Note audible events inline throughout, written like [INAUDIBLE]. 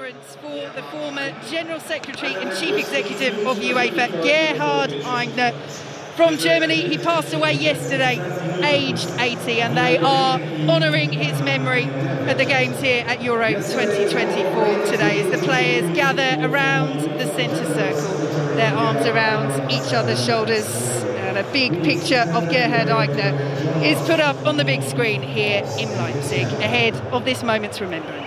for the former General Secretary and Chief Executive of UEFA, Gerhard Aigner. From Germany, he passed away yesterday, aged 80, and they are honouring his memory at the games here at Euro 2024 today as the players gather around the centre circle, their arms around each other's shoulders. And a big picture of Gerhard Aigner is put up on the big screen here in Leipzig ahead of this moment's remembrance.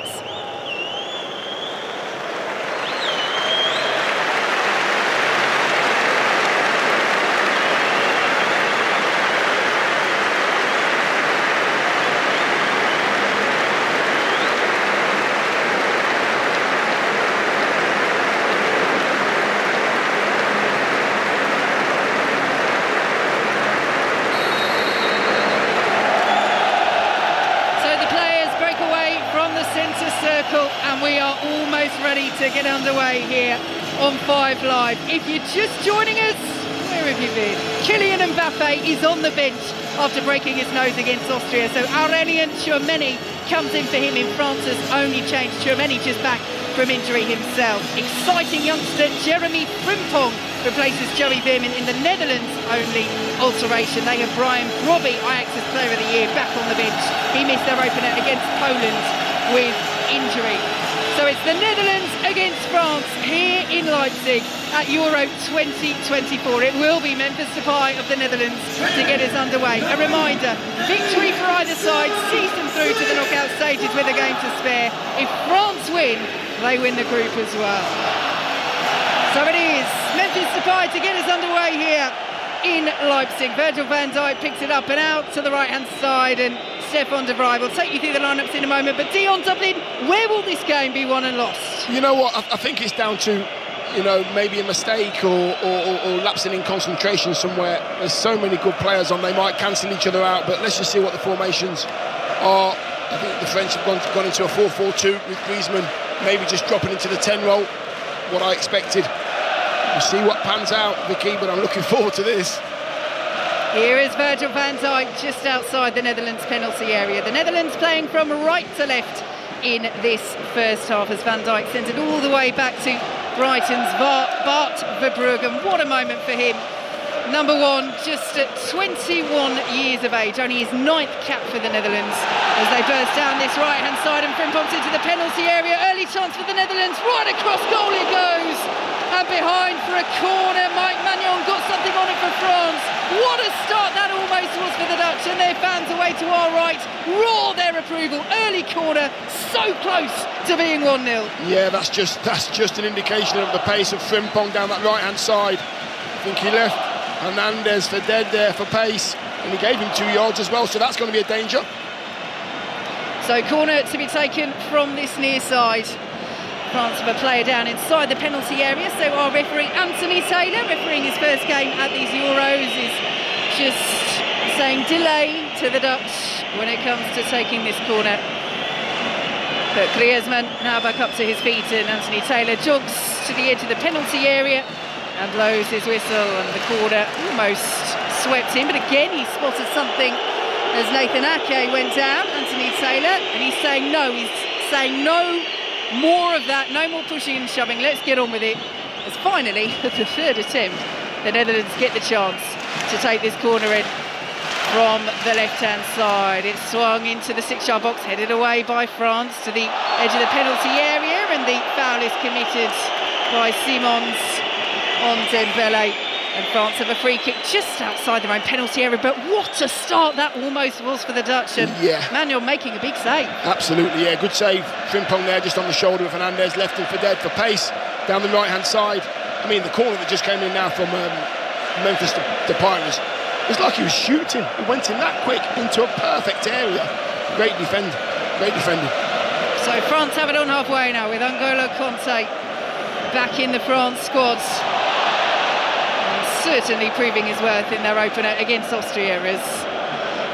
to get underway here on 5 Live. If you're just joining us, where have you been? Kylian Mbappe is on the bench after breaking his nose against Austria. So Aurelien Tchouameni comes in for him in France's only change. Tchouameni just back from injury himself. Exciting youngster Jeremy Frimpong replaces Joey Veerman in the Netherlands only alteration. They have Brian Brobbey, Ajax's player of the year, back on the bench. He missed their opener against Poland with injury. So it's the Netherlands against France here in Leipzig at Euro 2024. It will be Memphis Depay of the Netherlands to get us underway. A reminder, victory for either side sees them through to the knockout stages with a game to spare. If France win, they win the group as well. So it is Memphis Depay to get us underway here in Leipzig. Virgil van Dijk picks it up and out to the right-hand side and Stefan de Vrij will take you through the lineups in a moment. But Dion Dublin, where will this game be won and lost? You know what? I, I think it's down to you know, maybe a mistake or, or, or, lapsing in concentration somewhere. There's so many good players on, they might cancel each other out, but let's just see what the formations are. I think the French have gone, gone into a 4-4-2 with Griezmann maybe just dropping into the 10 role, what I expected. We'll see what pans out, Vicki, but I'm looking [LAUGHS] forward to this. Here is Virgil van Dijk just outside the Netherlands penalty area. The Netherlands playing from right to left in this first half as Van Dijk sends it all the way back to Brighton's Bart Verbruggen. What a moment for him. Number one, just at 21 years of age, only his ninth cap for the Netherlands as they burst down this right-hand side and Frimpong's into the penalty area. Early chance for the Netherlands, right across goal it goes. And behind for a corner, Mike Maignan got something on it for France. What a start that almost was for the Dutch, and their fans away to our right roar their approval. Early corner, so close to being 1-0. Yeah, that's just that's just an indication of the pace of Frimpong down that right-hand side. I think he left Hernandez for dead there for pace, and he gave him two yards as well, so that's going to be a danger. So corner to be taken from this near side. France have a player down inside the penalty area, so our referee Anthony Taylor, refereeing his first game at these Euros, is just saying delay to the Dutch when it comes to taking this corner. But Griezmann now back up to his feet and Anthony Taylor jogs to the edge of the penalty area and blows his whistle and the corner almost swept in. But again, he spotted something as Nathan Ake went down, Anthony Taylor, and he's saying no, he's saying no more of that, no more pushing and shoving. Let's get on with it. As finally, [LAUGHS] the third attempt, the Netherlands get the chance to take this corner in from the left-hand side. It's swung into the six-yard box, headed away by France to the edge of the penalty area, and the foul is committed by Simons on Dembele. And France have a free kick just outside their own penalty area. But what a start that almost was for the Dutch. And yeah. Maignan making a big save. Absolutely, yeah. Good save. Frimpong there just on the shoulder of Hernandez, Left him for dead for pace down the right hand side. I mean, the corner that just came in now from um, Memphis to, to Pirates. It's like he was shooting. He went in that quick into a perfect area. Great defend. Great defending. So France have it on halfway now with N'Golo Kanté back in the France squads certainly proving his worth in their opener against Austria as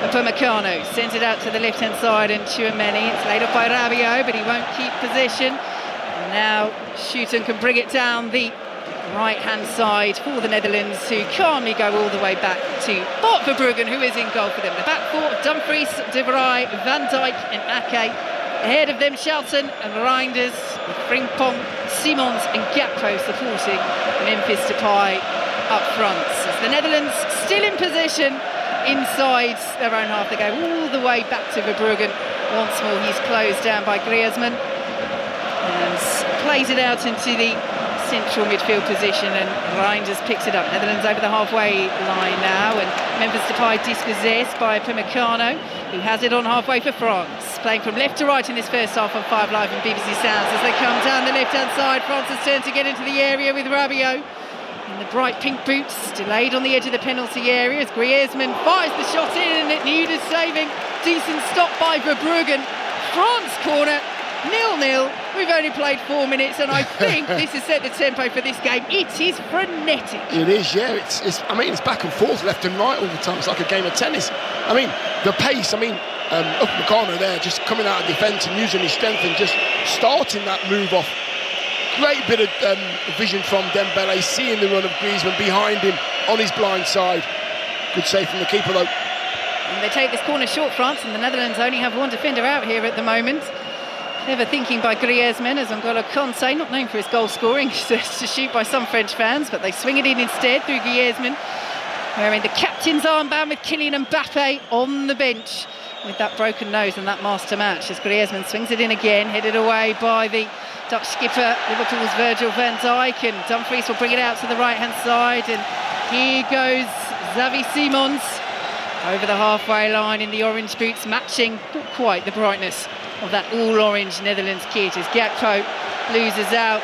Upamecano sends it out to the left-hand side and Tchouameni. It's laid off by Rabiot, but he won't keep position. And now Schouten can bring it down the right-hand side for the Netherlands, who calmly go all the way back to Bart Verbruggen, who is in goal for them. The back four, Dumfries, De Vrij, Van Dijk and Ake. Ahead of them, Schouten and Reijnders with Frimpong, Simons and Gakpo supporting Memphis Depay up front. As the Netherlands still in position inside their own half. They go all the way back to Verbruggen. Once more, he's closed down by Griezmann and plays it out into the central midfield position and Reijnders picks it up. Netherlands over the halfway line now and Memphis Depay dispossessed by Upamecano who has it on halfway for France. Playing from left to right in this first half on 5 Live and BBC Sounds as they come down the left hand side. France has turned to get into the area with Rabiot. In the bright pink boots, delayed on the edge of the penalty area as Griezmann fires the shot in and it needed saving. Decent stop by Verbruggen. France corner Nil-nil. We've only played four minutes, and I think [LAUGHS] this has set the tempo for this game. It is frenetic. It is, yeah. It's, it's, I mean, it's back and forth, left and right all the time. It's like a game of tennis. I mean, the pace. I mean, um, up Meccano there, just coming out of defence and using his strength and just starting that move off. Great bit of um, vision from Dembele, seeing the run of Griezmann behind him on his blind side. Good save from the keeper though. And they take this corner short, France, and the Netherlands only have one defender out here at the moment. Never thinking by Griezmann as N'Golo Kanté, not known for his goal scoring, [LAUGHS] to shoot by some French fans, but they swing it in instead through Griezmann, wearing the captain's armband with Kylian Mbappe on the bench with that broken nose and that master match as Griezmann swings it in again, headed away by the Dutch skipper, Liverpool's Virgil van Dijk, and Dumfries will bring it out to the right-hand side, and here goes Xavi Simons over the halfway line in the orange boots, matching not quite the brightness of that all-orange Netherlands kit as Gakpo loses out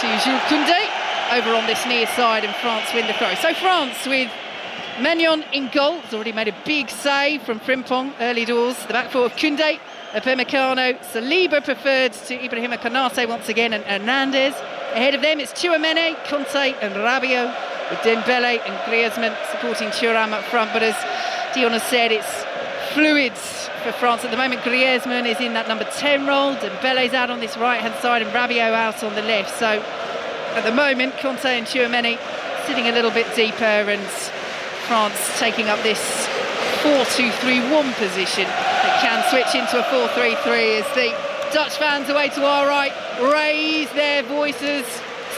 to Jules Koundé over on this near side and France win the throw. So France with Maignan in goal, has already made a big save from Frimpong early doors. The back four of Kunde, Upamecano, Saliba preferred to Ibrahima Konate once again and Hernandez. Ahead of them it's Tchouameni, Kanté and Rabiot with Dembele and Griezmann supporting Thuram up front. But as Dion has said, it's fluids for France at the moment. Griezmann is in that number 10 role, Dembele's out on this right-hand side and Rabiot out on the left. So at the moment, Kanté and Tchouameni sitting a little bit deeper and France taking up this 4-2-3-1 position that can switch into a 4-3-3 as the Dutch fans away to our right raise their voices.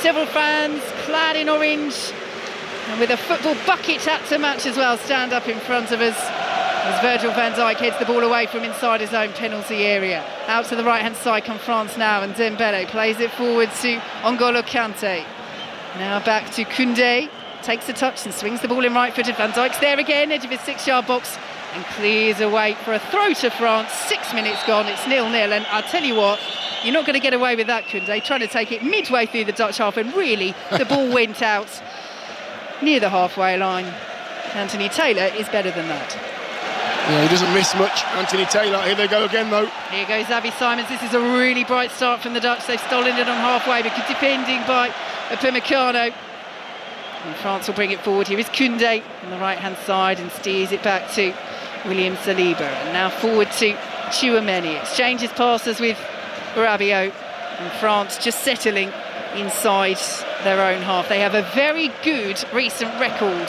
Several fans clad in orange and with a football bucket hat to match as well stand up in front of us as Virgil van Dijk heads the ball away from inside his own penalty area. Out to the right-hand side come France now, and Dembele plays it forward to N'Golo Kante. Now back to Koundé, takes a touch and swings the ball in right-footed. Van Dijk's there again, edge of his six-yard box, and clears away for a throw to France. Six minutes gone, it's nil-nil, and I'll tell you what, you're not going to get away with that, Koundé, trying to take it midway through the Dutch half, and really, the ball [LAUGHS] went out near the halfway line. Anthony Taylor is better than that. Yeah, he doesn't miss much. Anthony Taylor, here they go again though. Here goes Xavi Simons. This is a really bright start from the Dutch. They've stolen it on halfway, but defending by Upamecano. And France will bring it forward. Here is Koundé on the right-hand side and steers it back to William Saliba. And now forward to Tchouameni. Exchanges passes with Rabiot. And France just settling inside their own half. They have a very good recent record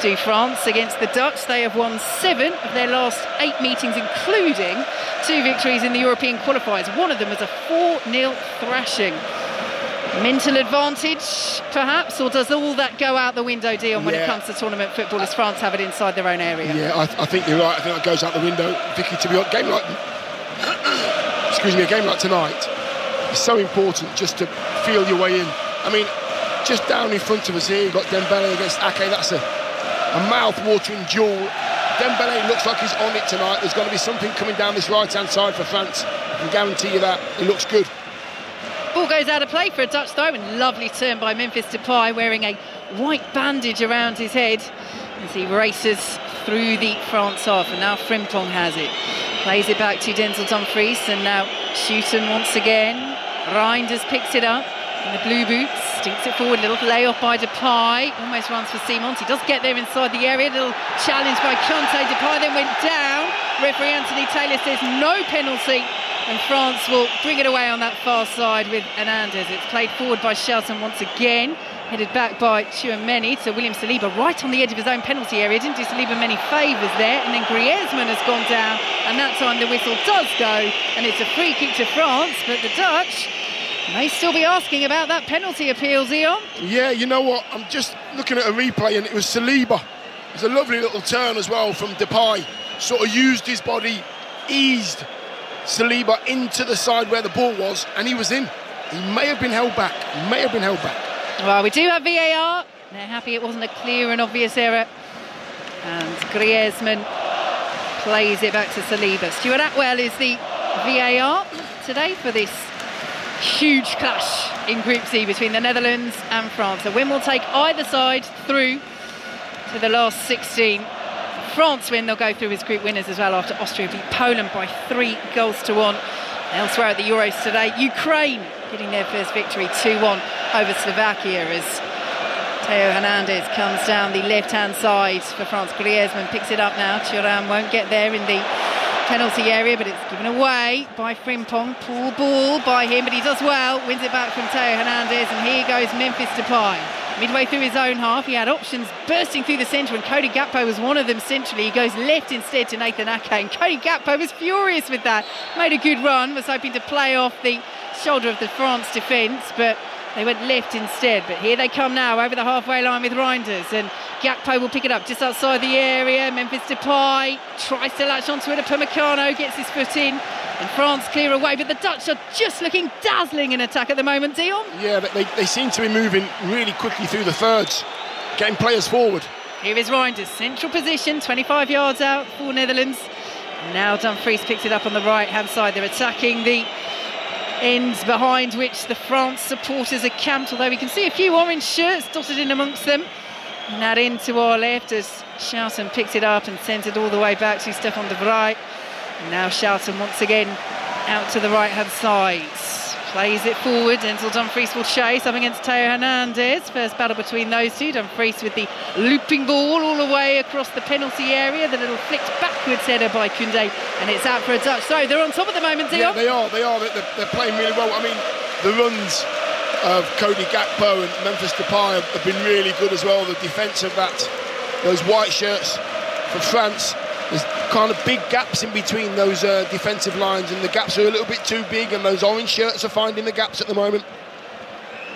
to France against the Dutch. They have won seven of their last eight meetings, including two victories in the European qualifiers. One of them was a 4-0 thrashing. Mental advantage, perhaps, or does all that go out the window, Dion, when yeah. it comes to tournament football, as France have it inside their own area? Yeah, I, th I think you're right. I think that goes out the window. Vicki, to be on game like, [COUGHS] excuse me, a game like tonight, it's so important just to feel your way in. I mean, just down in front of us here, you've got Dembele against Ake. That's a a mouth-watering duel. Dembele looks like he's on it tonight. There's going to be something coming down this right-hand side for France. I can guarantee you that. It looks good. Ball goes out of play for a Dutch throw and lovely turn by Memphis Depay wearing a white bandage around his head as he races through the France half and now Frimpong has it. Plays it back to Denzel Dumfries and now Schouten once again. Reijnders picks it up in the blue boots. Stinks it forward, A little layoff by Depay, almost runs for Simons. He does get there inside the area, little challenge by Kanté. Depay then went down. Referee Anthony Taylor says no penalty And France will bring it away on that far side with Hernandez. It's played forward by Schouten once again. Headed back by Tchouameni to William Saliba, right on the edge of his own penalty area. Didn't do Saliba many favours there. And then Griezmann has gone down. And that time the whistle does go. And it's a free kick to France. But the Dutch may still be asking about that penalty appeal, Dion. Yeah, you know what? I'm just looking at a replay and it was Saliba. It was a lovely little turn as well from Depay. Sort of used his body, eased Saliba into the side where the ball was, and he was in. He may have been held back. May have been held back. Well, we do have VAR. They're happy it wasn't a clear and obvious error. And Griezmann plays it back to Saliba. Stuart Atwell is the VAR today for this huge clash in Group C between the Netherlands and France. A win will take either side through to the last 16. France win, they'll go through as group winners as well after Austria beat Poland by three goals to one. Elsewhere at the Euros today, Ukraine getting their first victory 2-1 over Slovakia as Theo Hernandez comes down the left-hand side for France. Griezmann picks it up now. Thuram won't get there in the penalty area, but it's given away by Frimpong. Poor ball by him, but he does well. Wins it back from Theo Hernandez, and here goes Memphis Depay. Midway through his own half, he had options bursting through the centre, and Cody Gakpo was one of them centrally. He goes left instead to Nathan Ake, and Cody Gakpo was furious with that. Made a good run, was hoping to play off the shoulder of the France defence, but they went left instead, but here they come now over the halfway line with Reijnders and Gakpo will pick it up just outside the area. Memphis Depay tries to latch onto it. Upamecano gets his foot in and France clear away, but the Dutch are just looking dazzling in attack at the moment, Dion. Yeah, but they, they seem to be moving really quickly through the thirds, getting players forward. Here is Reijnders, central position, 25 yards out for Netherlands. Now Dumfries picks it up on the right hand side. They're attacking the ends behind which the France supporters are camped, although we can see a few orange shirts dotted in amongst them. And that in to our left as Schouten picks it up and sends it all the way back to Stefan de Vrij. Now Schouten once again out to the right hand side plays it forward. Denzel Dumfries will chase up against Theo Hernandez. First battle between those two. Dumfries with the looping ball all the way across the penalty area. The little flicked backwards header by Koundé, and it's out for a touch. So they're on top at the moment, Dion. Yeah, they are. They are. They're, they're playing really well. I mean, the runs of Cody Gakpo and Memphis Depay have been really good as well. The defence of that, those white shirts for France there's kind of big gaps in between those uh, defensive lines, and the gaps are a little bit too big, and those orange shirts are finding the gaps at the moment.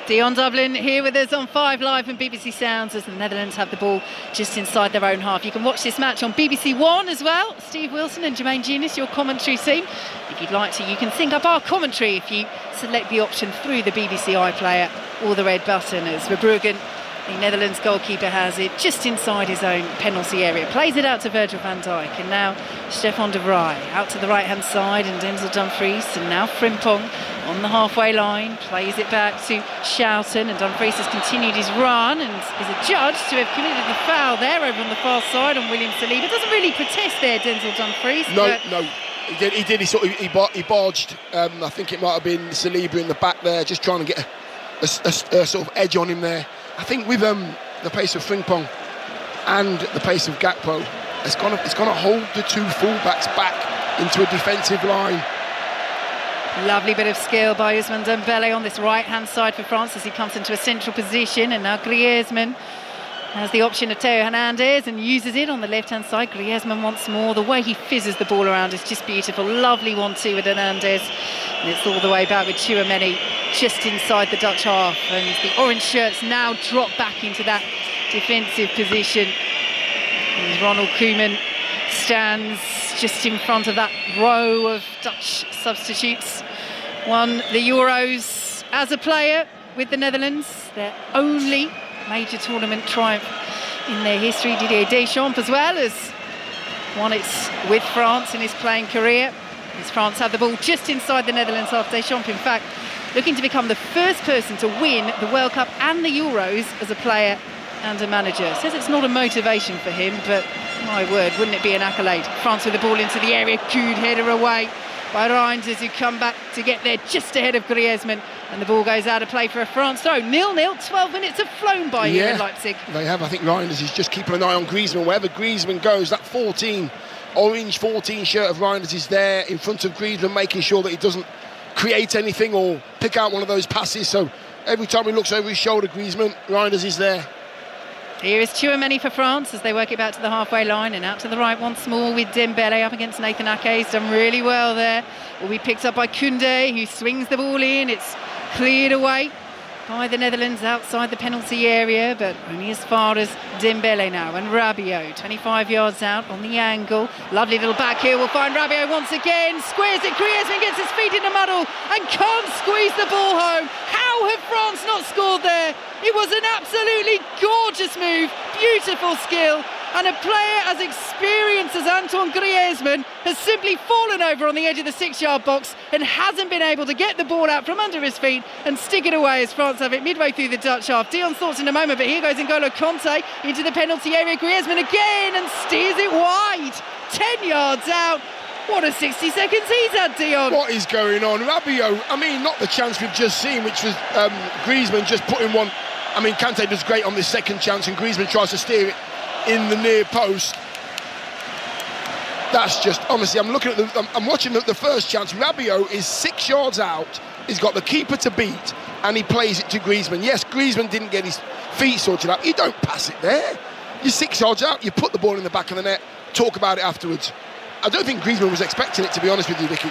Dion Dublin here with us on 5 Live and BBC Sounds as the Netherlands have the ball just inside their own half. You can watch this match on BBC One as well. Steve Wilson and Jermaine Jenas, your commentary team. If you'd like to, you can sync up our commentary if you select the option through the BBC iPlayer or the red button as Verbruggen the Netherlands goalkeeper has it just inside his own penalty area. Plays it out to Virgil van Dijk. And now Stefan de Vrij out to the right hand side. And Denzel Dumfries. And now Frimpong on the halfway line. Plays it back to Schouten. And Dumfries has continued his run and is adjudged to have committed the foul there over on the far side on William Saliba. Doesn't really protest there, Denzel Dumfries. No, no. He did. He did. He sort of he, he barged. Um, I think it might have been Saliba in the back there, just trying to get a, a, a, a sort of edge on him there. I think with um, the pace of Frimpong and the pace of Gakpo, it's going to it's going to hold the two fullbacks back into a defensive line. Lovely bit of skill by Ousmane Dembele on this right-hand side for France as he comes into a central position, and now Griezmann has the option of Theo Hernandez and uses it on the left-hand side. Griezmann once more. The way he fizzes the ball around is just beautiful. Lovely one-two with Hernandez. And it's all the way back with Tchouameni just inside the Dutch half. And the orange shirts now drop back into that defensive position. And Ronald Koeman stands just in front of that row of Dutch substitutes. Won the Euros as a player with the Netherlands. Their only major tournament triumph in their history. Didier Deschamps as well as won it with France in his playing career. As France have the ball just inside the Netherlands half, Deschamps, in fact, looking to become the first person to win the World Cup and the Euros as a player and a manager. Says it's not a motivation for him, but my word, wouldn't it be an accolade? France with the ball into the area, good header away by Reijnders who come back to get there just ahead of Griezmann and the ball goes out of play for a France throw. Nil-nil, 12 minutes have flown by yeah, here in Leipzig. They have, I think Reijnders is just keeping an eye on Griezmann. Wherever Griezmann goes, that 14 orange 14 shirt of Reijnders is there in front of Griezmann, making sure that he doesn't create anything or pick out one of those passes. So every time he looks over his shoulder, Griezmann, Reijnders is there. Here is Tchouameni for France as they work it back to the halfway line and out to the right once more with Dembele up against Nathan Ake. He's done really well there. Will be picked up by Koundé who swings the ball in. It's cleared away by the Netherlands outside the penalty area, but only as far as Dembele now. And Rabiot, 25 yards out on the angle. Lovely little back here. We'll find Rabiot once again. Squares it. Griezmann gets his feet in the muddle and can't squeeze the ball home. How have France not scored there? It was an absolutely gorgeous move. Beautiful skill and a player as experienced as Antoine Griezmann has simply fallen over on the edge of the six-yard box and hasn't been able to get the ball out from under his feet and stick it away as France have it midway through the Dutch half. Dion's thoughts in a moment, but here goes N'Golo Kanté into the penalty area. Griezmann again and steers it wide. 10 yards out. What a 60 seconds he's had, Dion. What is going on? Rabiot, I mean, not the chance we've just seen, which was um, Griezmann just putting one. I mean, Kante does great on this second chance, and Griezmann tries to steer it in the near post. That's just honestly. I'm looking at the. I'm, I'm watching the, the, first chance. Rabiot is six yards out. He's got the keeper to beat, and he plays it to Griezmann. Yes, Griezmann didn't get his feet sorted out. You don't pass it there. You're six yards out. You put the ball in the back of the net. Talk about it afterwards. I don't think Griezmann was expecting it, to be honest with you, Vicki.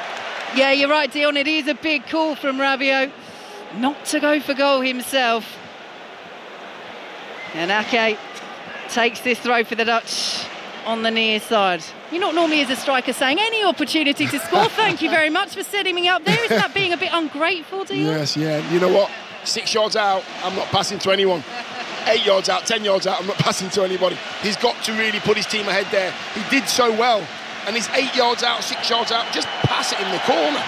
Yeah, you're right, Dion. It is a big call from Rabiot not to go for goal himself. And Ake takes this throw for the Dutch on the near side. You're not normally as a striker saying any opportunity to score. [LAUGHS] Thank you very much for setting me up there. Isn't that being a bit ungrateful, you? Yes, yeah. You know what? Six yards out, I'm not passing to anyone. Eight yards out, ten yards out, I'm not [LAUGHS] passing to anybody. He's got to really put his team ahead there. He did so well. And he's eight yards out, six yards out, just pass it in the corner.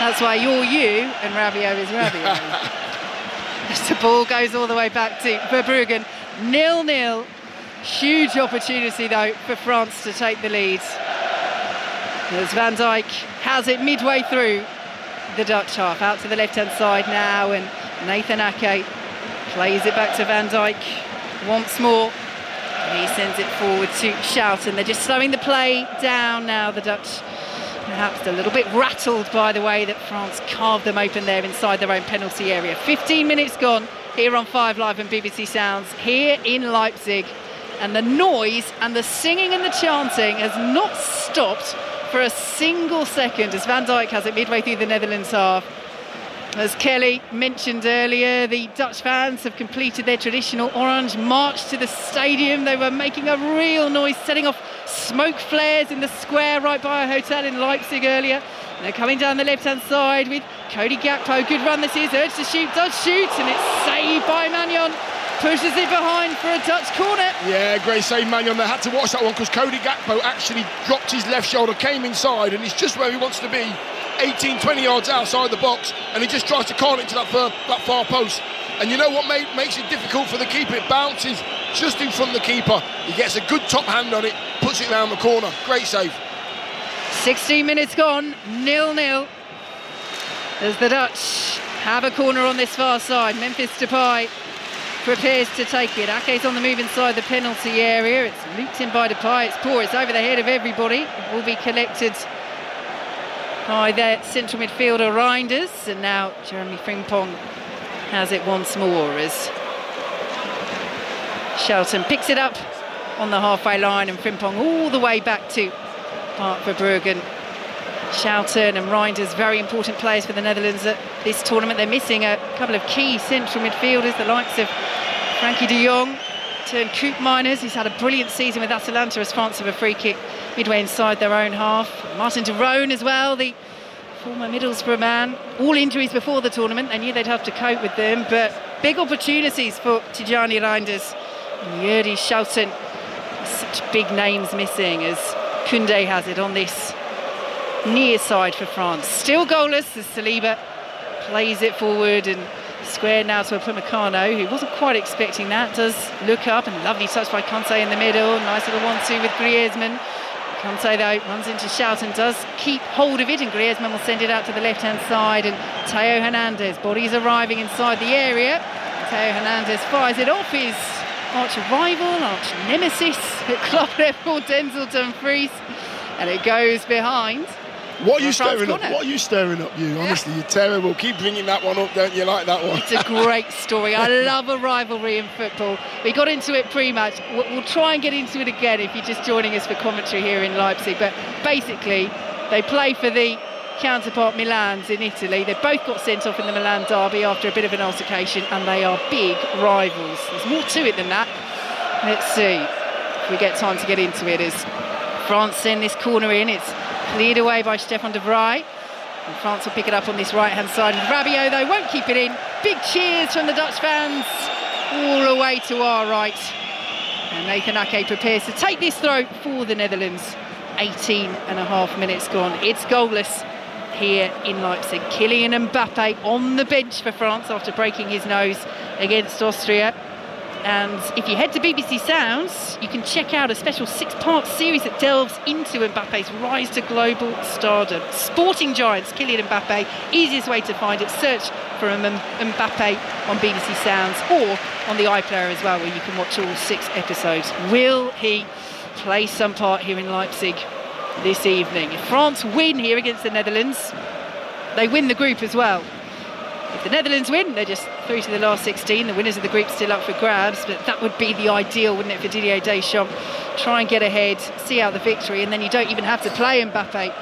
That's why you're you and Rabiot is Rabiot. [LAUGHS] the ball goes all the way back to Verbruggen. Nil-nil Huge opportunity, though, for France to take the lead. As Van Dijk has it midway through the Dutch half. Out to the left-hand side now, and Nathan Ake plays it back to Van Dijk once more. And he sends it forward to Schouten. They're just slowing the play down now, the Dutch. Perhaps a little bit rattled by the way that France carved them open there inside their own penalty area. 15 minutes gone here on 5 Live and BBC Sounds here in Leipzig and the noise and the singing and the chanting has not stopped for a single second as Van Dijk has it midway through the Netherlands half. As Kelly mentioned earlier, the Dutch fans have completed their traditional orange march to the stadium. They were making a real noise, setting off smoke flares in the square right by a hotel in Leipzig earlier. And they're coming down the left-hand side with Cody Gakpo. Good run this is, urged to shoot, does shoot, and it's saved by Maignan pushes it behind for a Dutch corner. Yeah, great save, Maignan. They had to watch that one because Cody Gakpo actually dropped his left shoulder, came inside, and he's just where he wants to be. 18, 20 yards outside the box, and he just tries to call it to that far, that far post. And you know what made, makes it difficult for the keeper? It bounces just in front of the keeper. He gets a good top hand on it, puts it around the corner. Great save. 16 minutes gone, nil-nil. As the Dutch have a corner on this far side. Memphis Depay prepares to take it. Ake's on the move inside the penalty area. It's looped in by Depay. It's poor. It's over the head of everybody. It will be collected by their central midfielder Reijnders. And now Jeremy Frimpong has it once more as Schouten picks it up on the halfway line and Frimpong all the way back to Bart Verbruggen. Schouten and Reijnders, very important players for the Netherlands at this tournament. They're missing a couple of key central midfielders, the likes of Frenkie de Jong, Teun Koopmeiners, who's had a brilliant season with Atalanta France have a free kick midway inside their own half. Martin de Roon as well, the former Middlesbrough man. All injuries before the tournament, they knew they'd have to cope with them, but big opportunities for Tijjani Reijnders and Jerdy Schouten. Such big names missing as Kunde has it on this near side for France. Still goalless as Saliba plays it forward and squared now to Upamecano, who wasn't quite expecting that. Does look up and lovely touch by Kanté in the middle. Nice little one-two with Griezmann. Kanté though runs into Schouten, does keep hold of it, and Griezmann will send it out to the left-hand side. And Theo Hernandez, bodies arriving inside the area. Theo Hernandez fires it off his arch rival, arch nemesis at club level, Denzel Dumfries and it goes behind. What are you staring up? What are you staring up? You honestly, you're terrible. Keep bringing that one up, don't you? Like that one. It's a great [LAUGHS] story. I love a rivalry in football. We got into it pre-match. We'll, we'll try and get into it again if you're just joining us for commentary here in Leipzig. But basically, they play for the counterpart Milan's in Italy. They both got sent off in the Milan derby after a bit of an altercation, and they are big rivals. There's more to it than that. Let's see if we get time to get into it. As France send this corner in, it's Cleared away by Stefan de Vrij. And France will pick it up on this right-hand side. And Rabiot, though, won't keep it in. Big cheers from the Dutch fans all the way to our right. And Nathan Ake prepares to take this throw for the Netherlands. 18 and a half minutes gone. It's goalless here in Leipzig. Kylian Mbappe on the bench for France after breaking his nose against Austria. And if you head to BBC Sounds, you can check out a special six part series that delves into Mbappe's rise to global stardom. Sporting Giants, Kylian Mbappe, easiest way to find it. Search for Mbappe on BBC Sounds or on the iPlayer as well, where you can watch all six episodes. Will he play some part here in Leipzig this evening? If France win here against the Netherlands, they win the group as well. If the Netherlands win, they're just through to the last 16. The winners of the group still up for grabs, but that would be the ideal, wouldn't it, for Didier Deschamps? Try and get ahead, see out the victory, and then you don't even have to play Mbappe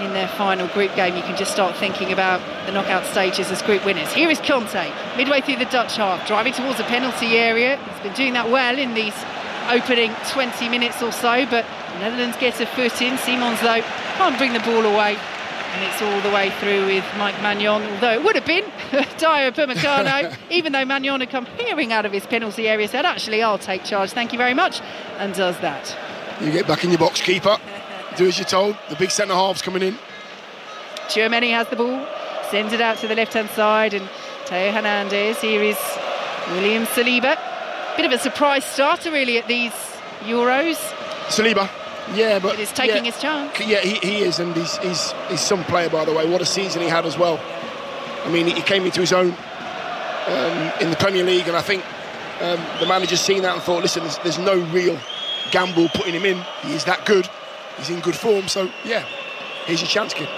in their final group game. You can just start thinking about the knockout stages as group winners. Here is Kanté, midway through the Dutch half, driving towards the penalty area. He's been doing that well in these opening 20 minutes or so, but the Netherlands get a foot in. Simons, though, can't bring the ball away and it's all the way through with Mike Maignan, although it would have been [LAUGHS] Dayot Upamecano, [LAUGHS] even though Maignan had come peering out of his penalty area, said, actually, I'll take charge, thank you very much, and does that. You get back in your box, keeper. Do as you're told. The big centre half's coming in. Tchouameni has the ball, sends it out to the left-hand side, and Theo Hernandez. Here is William Saliba. Bit of a surprise starter, really, at these Euros. Saliba, yeah, but he's taking yeah, his chance. Yeah, he, he is, and he's, he's he's some player, by the way. What a season he had as well. I mean, he came into his own um, in the Premier League, and I think um, the manager's seen that and thought, listen, there's, there's no real gamble putting him in. He is that good. He's in good form. So yeah, here's your chance, kid.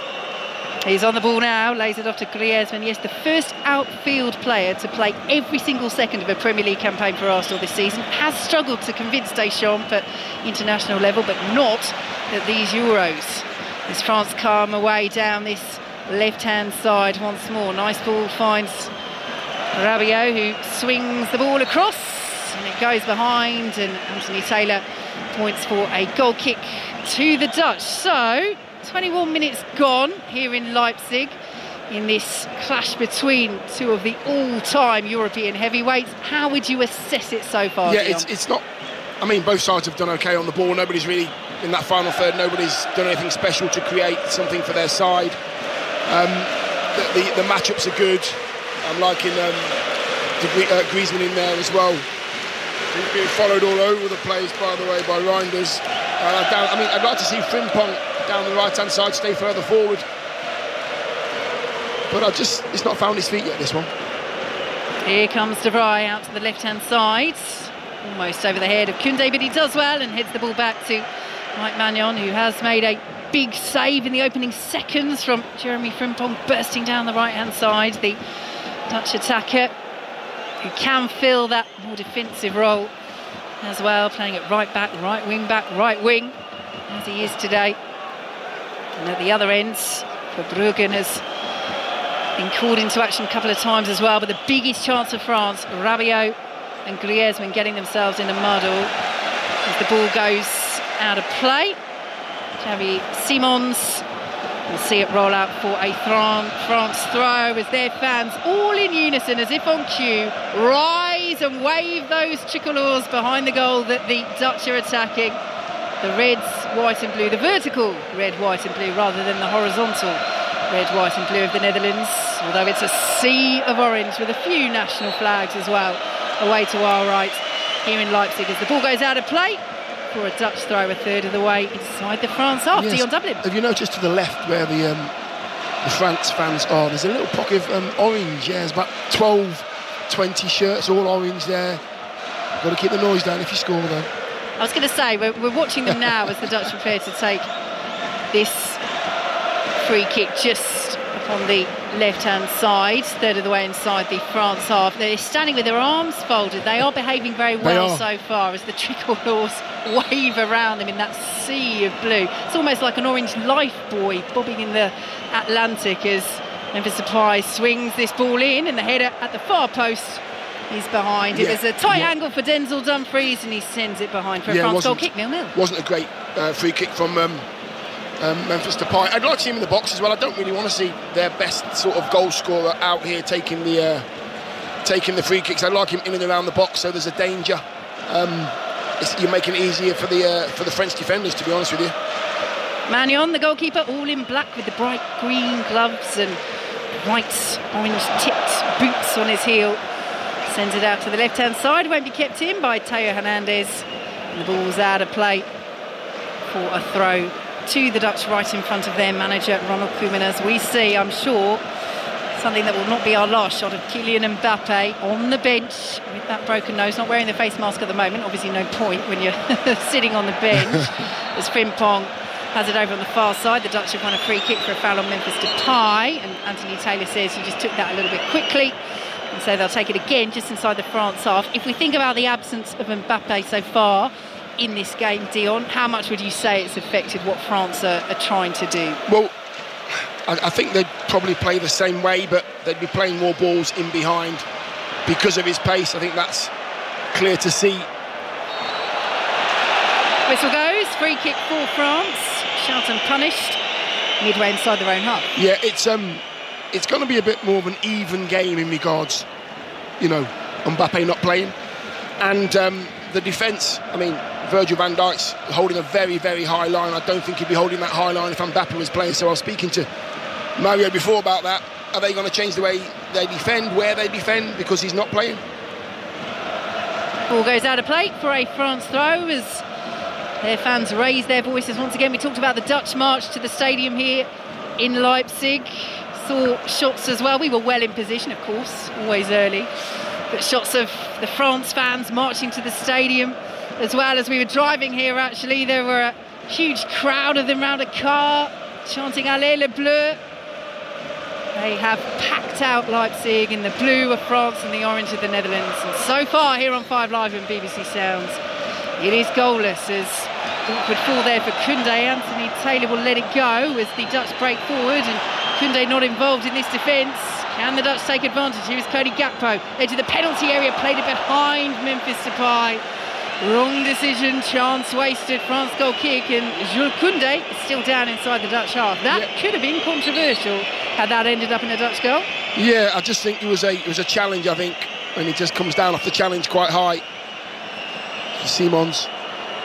He's on the ball now, lays it off to Griezmann. Yes, the first outfield player to play every single second of a Premier League campaign for Arsenal this season. Has struggled to convince Deschamps at international level, but not at these Euros. As France calm away down this left-hand side once more. Nice ball finds Rabiot, who swings the ball across, and it goes behind, and Anthony Taylor points for a goal kick to the Dutch. So 21 minutes gone here in Leipzig in this clash between two of the all-time European heavyweights. How would you assess it so far? Yeah, it's, it's not. I mean, both sides have done okay on the ball. Nobody's really in that final third. Nobody's done anything special to create something for their side. Um, the, the, the, matchups are good. I'm liking um, uh, Griezmann in there as well. He's being followed all over the place, by the way, by Reijnders. Uh, down, I mean, I'd like to see Frimpong down the right hand side, stay further forward. But I just, he's not found his feet yet, this one. Here comes De Vrij out to the left hand side, almost over the head of Kunde, but he does well and heads the ball back to Mike Maignan, who has made a big save in the opening seconds from Jeremy Frimpong bursting down the right hand side. The Dutch attacker who can fill that more defensive role as well, playing at right back, right wing back, right wing, as he is today. And at the other end, Verbruggen has been called into action a couple of times as well, but the biggest chance of France, Rabiot and Griezmann getting themselves in a muddle as the ball goes out of play. Xavi Simons will see it roll out for a France throw as their fans, all in unison, as if on cue, rise and wave those tricolours behind the goal that the Dutch are attacking. The reds, white and blue, the vertical red, white and blue rather than the horizontal red, white and blue of the Netherlands, although it's a sea of orange with a few national flags as well away to our right here in Leipzig as the ball goes out of play for a Dutch throw a third of the way inside the France half, yes. Dion Dublin. Have you noticed to the left where the um, the France fans are, there's a little pocket of um, orange, yeah, there's about 12, 20 shirts, all orange there. Got to keep the noise down if you score though. I was going to say, we're, we're watching them now as the Dutch [LAUGHS] prepare to take this free kick just upon the left-hand side, third of the way inside the France half. They're standing with their arms folded. They are behaving very well so far as the tricolours wave around them in that sea of blue. It's almost like an orange life buoy bobbing in the Atlantic as Memphis Depay swings this ball in and the header at the far post is behind. Yeah. It was a tight yeah. angle for Denzel Dumfries and he sends it behind for a yeah, France goal kick, nil-nil. Wasn't a great uh, free kick from um, um, Memphis Depay. I'd like to see him in the box as well. I don't really want to see their best sort of goal scorer out here taking the uh, taking the free kicks. I like him in and around the box, so there's a danger. Um, you're making it easier for the uh, for the French defenders, to be honest with you. Maignan, the goalkeeper, all in black with the bright green gloves and white orange tipped boots on his heel. Sends it out to the left hand side, won't be kept in by Theo Hernandez. And the ball's out of play for a throw to the Dutch right in front of their manager Ronald Koeman as we see I'm sure something that will not be our last shot of Kylian Mbappe on the bench with that broken nose not wearing the face mask at the moment obviously no point when you're [LAUGHS] sitting on the bench [LAUGHS] as Frimpong has it over on the far side the Dutch have won a free kick for a foul on Memphis Depay and Anthony Taylor says he just took that a little bit quickly and so they'll take it again just inside the France half if we think about the absence of Mbappe so far in this game, Dion. How much would you say it's affected what France are, are trying to do? Well, I, I, think they'd probably play the same way, but they'd be playing more balls in behind because of his pace. I think that's clear to see. Whistle goes, free kick for France. Charlton punished midway inside their own half. Yeah, it's um, it's going to be a bit more of an even game in regards, you know, Mbappe not playing, and um, the defence. I mean, Virgil van Dijk's holding a very, very high line. I don't think he'd be holding that high line if Mbappe was playing. So I was speaking to Mario before about that. Are they going to change the way they defend, where they defend, because he's not playing? Ball goes out of play for a France throw as their fans raise their voices once again. We talked about the Dutch march to the stadium here in Leipzig. Saw shots as well. We were well in position, of course, always early. But shots of the France fans marching to the stadium as well as we were driving here actually. There were a huge crowd of them around a car chanting Allez le bleu. They have packed out Leipzig in the blue of France and the orange of the Netherlands. And so far here on 5 Live and BBC Sounds it is goalless as awkward fall there for Kunde. Anthony Taylor will let it go as the Dutch break forward and Kunde not involved in this defence. Can the Dutch take advantage? Here is Cody Gakpo edge of the penalty area played it behind Memphis Depay Wrong decision, chance wasted, France goal kick, and Jules Koundé is still down inside the Dutch half. That yeah. could have been controversial had that ended up in a Dutch goal. Yeah, I just think it was a it was a challenge. I think, and he just comes down off the challenge quite high. Simons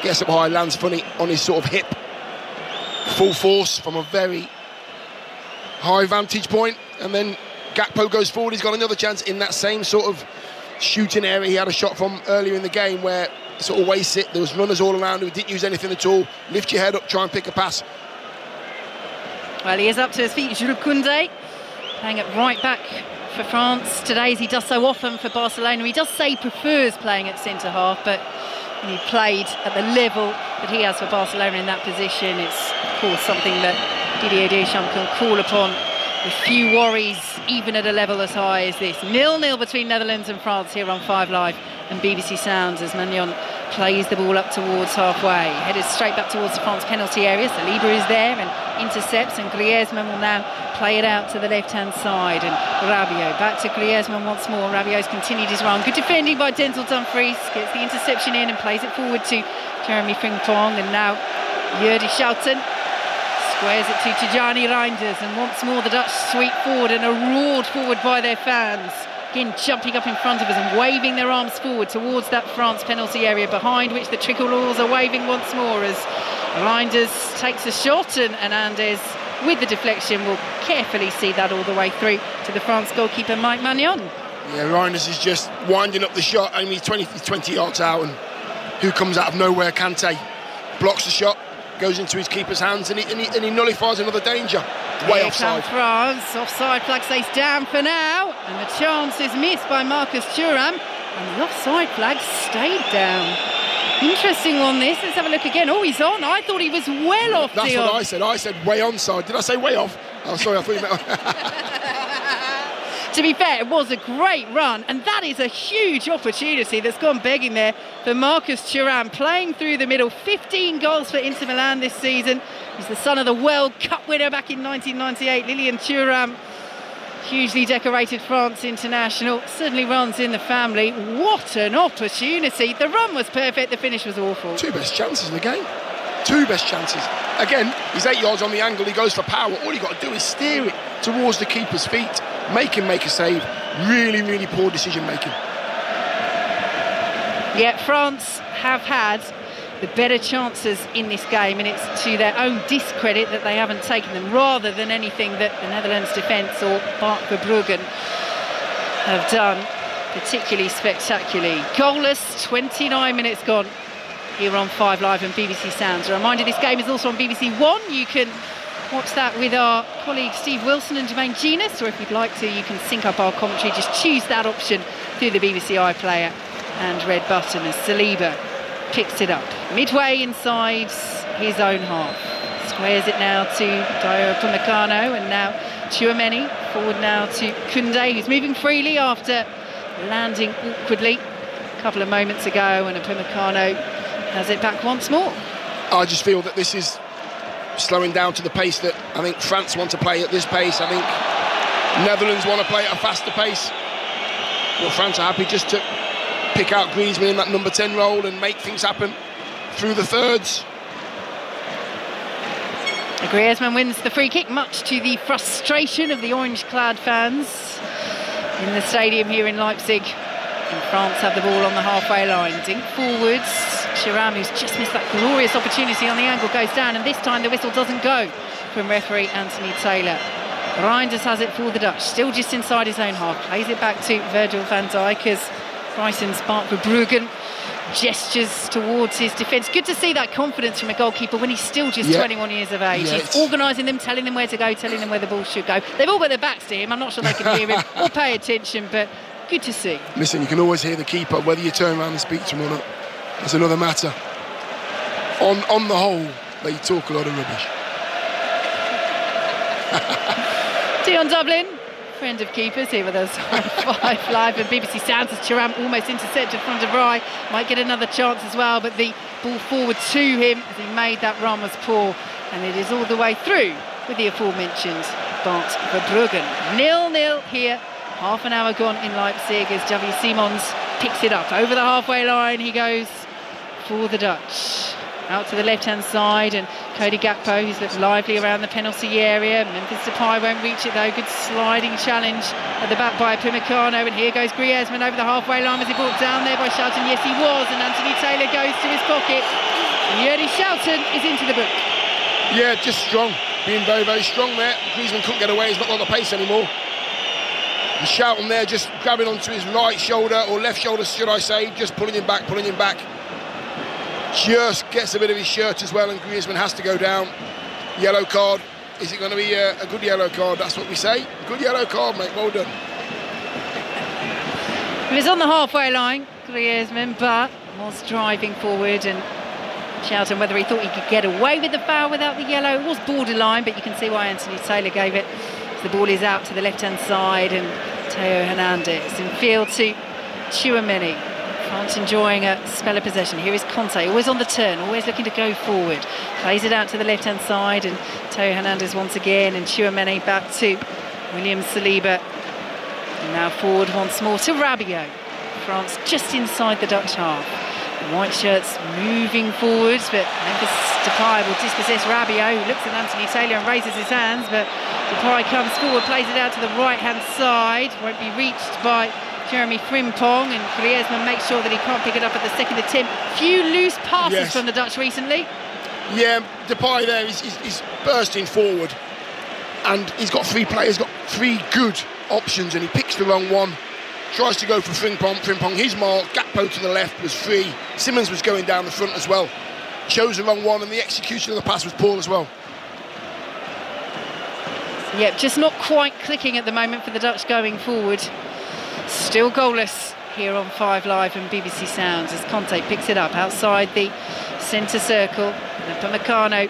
gets up high, lands funny on his sort of hip, full force from a very high vantage point, and then Gakpo goes forward. He's got another chance in that same sort of shooting area he had a shot from earlier in the game where sort of waste it. There was runners all around who didn't use anything at all. Lift your head up, try and pick a pass. Well, he is up to his feet, Jules Koundé, playing it right back for France today, as he does so often for Barcelona. He does say he prefers playing at centre half, but he played at the level that he has for Barcelona in that position, it's of course something that Didier Deschamps can call upon with few worries, even at a level as high as this. Nil-nil between Netherlands and France here on 5 Live and BBC Sounds as Maignan plays the ball up towards halfway. Headed straight back towards the France penalty area. Saliba is there and intercepts, and Griezmann will now play it out to the left-hand side. And Rabiot back to Griezmann once more. Rabiot's continued his run. Good defending by Denzel Dumfries. Gets the interception in and plays it forward to Jeremy Frimpong. And now Jerdy Schouten squares it to Tijjani Reijnders. And once more the Dutch sweep forward and are roared forward by their fans again jumping up in front of us and waving their arms forward towards that France penalty area behind which the tricolours are waving once more as Reijnders takes a shot and Hernandez with the deflection will carefully see that all the way through to the France goalkeeper Mike Maignan. Yeah, Reijnders is just winding up the shot only 20, 20 yards out and who comes out of nowhere Kante blocks the shot goes into his keeper's hands and he, and he, and he nullifies another danger. Way Here offside. France, offside flag stays down for now, and the chance is missed by Marcus Thuram, and the offside flag stayed down. Interesting on this. Let's have a look again. Oh, he's on. I thought he was well off. That's what I said. I said way onside. Did I say way off? Oh, sorry. I thought you meant. [LAUGHS] to be fair, it was a great run, and that is a huge opportunity that's gone begging there for Marcus Thuram, playing through the middle. 15 goals for Inter Milan this season. He's the son of the World Cup winner back in 1998, Lilian Thuram. Hugely decorated France international, certainly runs in the family. What an opportunity! The run was perfect, the finish was awful. Two best chances in the game. Two best chances. Again, he's eight yards on the angle, he goes for power. All you got to do is steer it towards the keeper's feet, make him make a save. Really, really poor decision making. Yeah, France have had the better chances in this game, and it's to their own discredit that they haven't taken them, rather than anything that the Netherlands defence or Bart Verbruggen have done particularly spectacularly. Goalless, 29 minutes gone here on 5 Live and BBC Sounds. A reminder this game is also on BBC One. You can watch that with our colleague Steve Wilson and Jermaine Jenas, or if you'd like to, you can sync up our commentary. Just choose that option through the BBC iPlayer and red button as Saliba picks it up. Midway inside his own half. Squares it now to Dayot Upamecano and now Tchouameni. Forward now to Koundé, who's moving freely after landing awkwardly a couple of moments ago, and Upamecano has it back once more. I just feel that this is slowing down to the pace that I think France want to play at this pace. I think Netherlands want to play at a faster pace. But France are happy just to pick out Griezmann in that number 10 role and make things happen through the thirds. Griezmann wins the free kick, much to the frustration of the orange-clad fans in the stadium here in Leipzig. And France have the ball on the halfway line. Dink forwards. Thuram, who's just missed that glorious opportunity on the angle, goes down, and this time the whistle doesn't go from referee Anthony Taylor. Reijnders has it for the Dutch, still just inside his own half. Plays it back to Virgil van Dijk as Brighton's Bart Verbruggen gestures towards his defence. Good to see that confidence from a goalkeeper when he's still just Yeah. 21 years of age. Yeah, he's organising them, telling them where to go, telling them where the ball should go. They've all got their backs to him. I'm not sure they can hear him [LAUGHS] or pay attention, but good to see. Listen, you can always hear the keeper, whether you turn around and speak to him or not. That's another matter. On, on the whole, they talk a lot of rubbish. [LAUGHS] Dion Dublin, friend of keepers, here with us on [LAUGHS] Five Live and BBC Sounds as Thuram almost intercepted from De Vrij. Might get another chance as well, but the ball forward to him as he made that was poor. And it is all the way through with the aforementioned Bart Verbruggen. Nil-nil here. Half an hour gone in Leipzig as Xavi Simons picks it up. Over the halfway line he goes for the Dutch. Out to the left-hand side and Cody Gakpo, who's looked lively around the penalty area. Memphis Depay won't reach it though. Good sliding challenge at the back by Upamecano. And here goes Griezmann over the halfway line. Was he brought down there by Schouten? Yes, he was. And Anthony Taylor goes to his pocket. Jerdy Schouten is into the book. Yeah, just strong. Being very, very strong there. Griezmann couldn't get away. He's not got the pace anymore. And there just grabbing onto his right shoulder, or left shoulder, should I say, just pulling him back, pulling him back. Just gets a bit of his shirt as well, and Griezmann has to go down. Yellow card. Is it going to be a, a good yellow card? That's what we say. Good yellow card, mate. Well done. He was on the halfway line, Griezmann, but was driving forward and shouting whether he thought he could get away with the foul without the yellow. It was borderline, but you can see why Anthony Taylor gave it. The ball is out to the left-hand side and Theo Hernandez in field to Tchouameni. France enjoying a spell of possession. Here is Koundé, always on the turn, always looking to go forward. Plays it out to the left-hand side and Theo Hernandez once again and Tchouameni back to William Saliba. And now forward once more to Rabiot. France just inside the Dutch half. White shirts moving forwards, but Memphis Depay will dispossess Rabiot, who looks at Anthony Taylor and raises his hands, but Depay comes forward, plays it out to the right-hand side, won't be reached by Jeremy Frimpong, and Griezmann makes sure that he can't pick it up at the second attempt. Few loose passes Yes. from the Dutch recently. Yeah, Depay there, he's bursting forward, and he's got three players, got three good options, and he picks the wrong one. Tries to go for Frimpong, Frimpong, he's marked. Gakpo to the left was free. Simons was going down the front as well. Chose the wrong one, and the execution of the pass was poor as well. Yep, just not quite clicking at the moment for the Dutch going forward. Still goalless here on 5 Live and BBC Sounds as Koundé picks it up outside the centre circle. Upamecano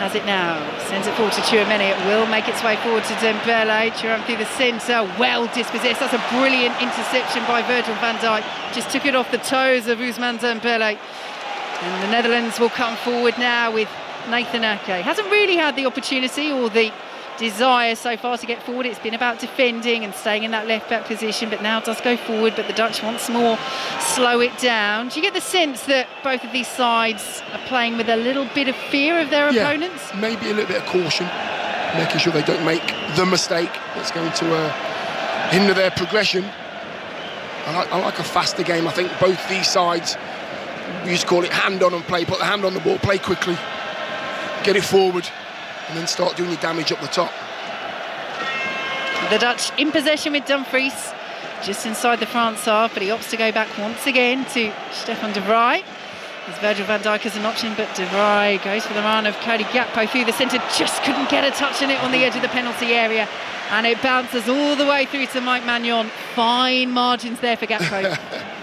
has it now. Sends it forward to Tchouameni. It will make its way forward to Dembele. Thuram through the centre. Well dispossessed. That's a brilliant interception by Virgil van Dijk. Just took it off the toes of Ousmane Dembele. And the Netherlands will come forward now with Nathan Ake. Hasn't really had the opportunity or the desire so far to get forward. It's been about defending and staying in that left back position, but now does go forward. But the Dutch once more slow it down. Do you get the sense that both of these sides are playing with a little bit of fear of their yeah, opponents? Maybe a little bit of caution, making sure they don't make the mistake that's going to uh, hinder their progression. I like, I like a faster game. I think both these sides, we used to call it hand on and play, put the hand on the ball, play quickly, get it forward and then start doing your damage up the top. The Dutch in possession with Dumfries, just inside the France half, but he opts to go back once again to Stefan de Vrij. As Virgil van Dijk as an option, but de Vrij goes for the run of Cody Gakpo through the centre, just couldn't get a touch on it on the edge of the penalty area. And it bounces all the way through to Mike Maignan. Fine margins there for Gakpo. [LAUGHS]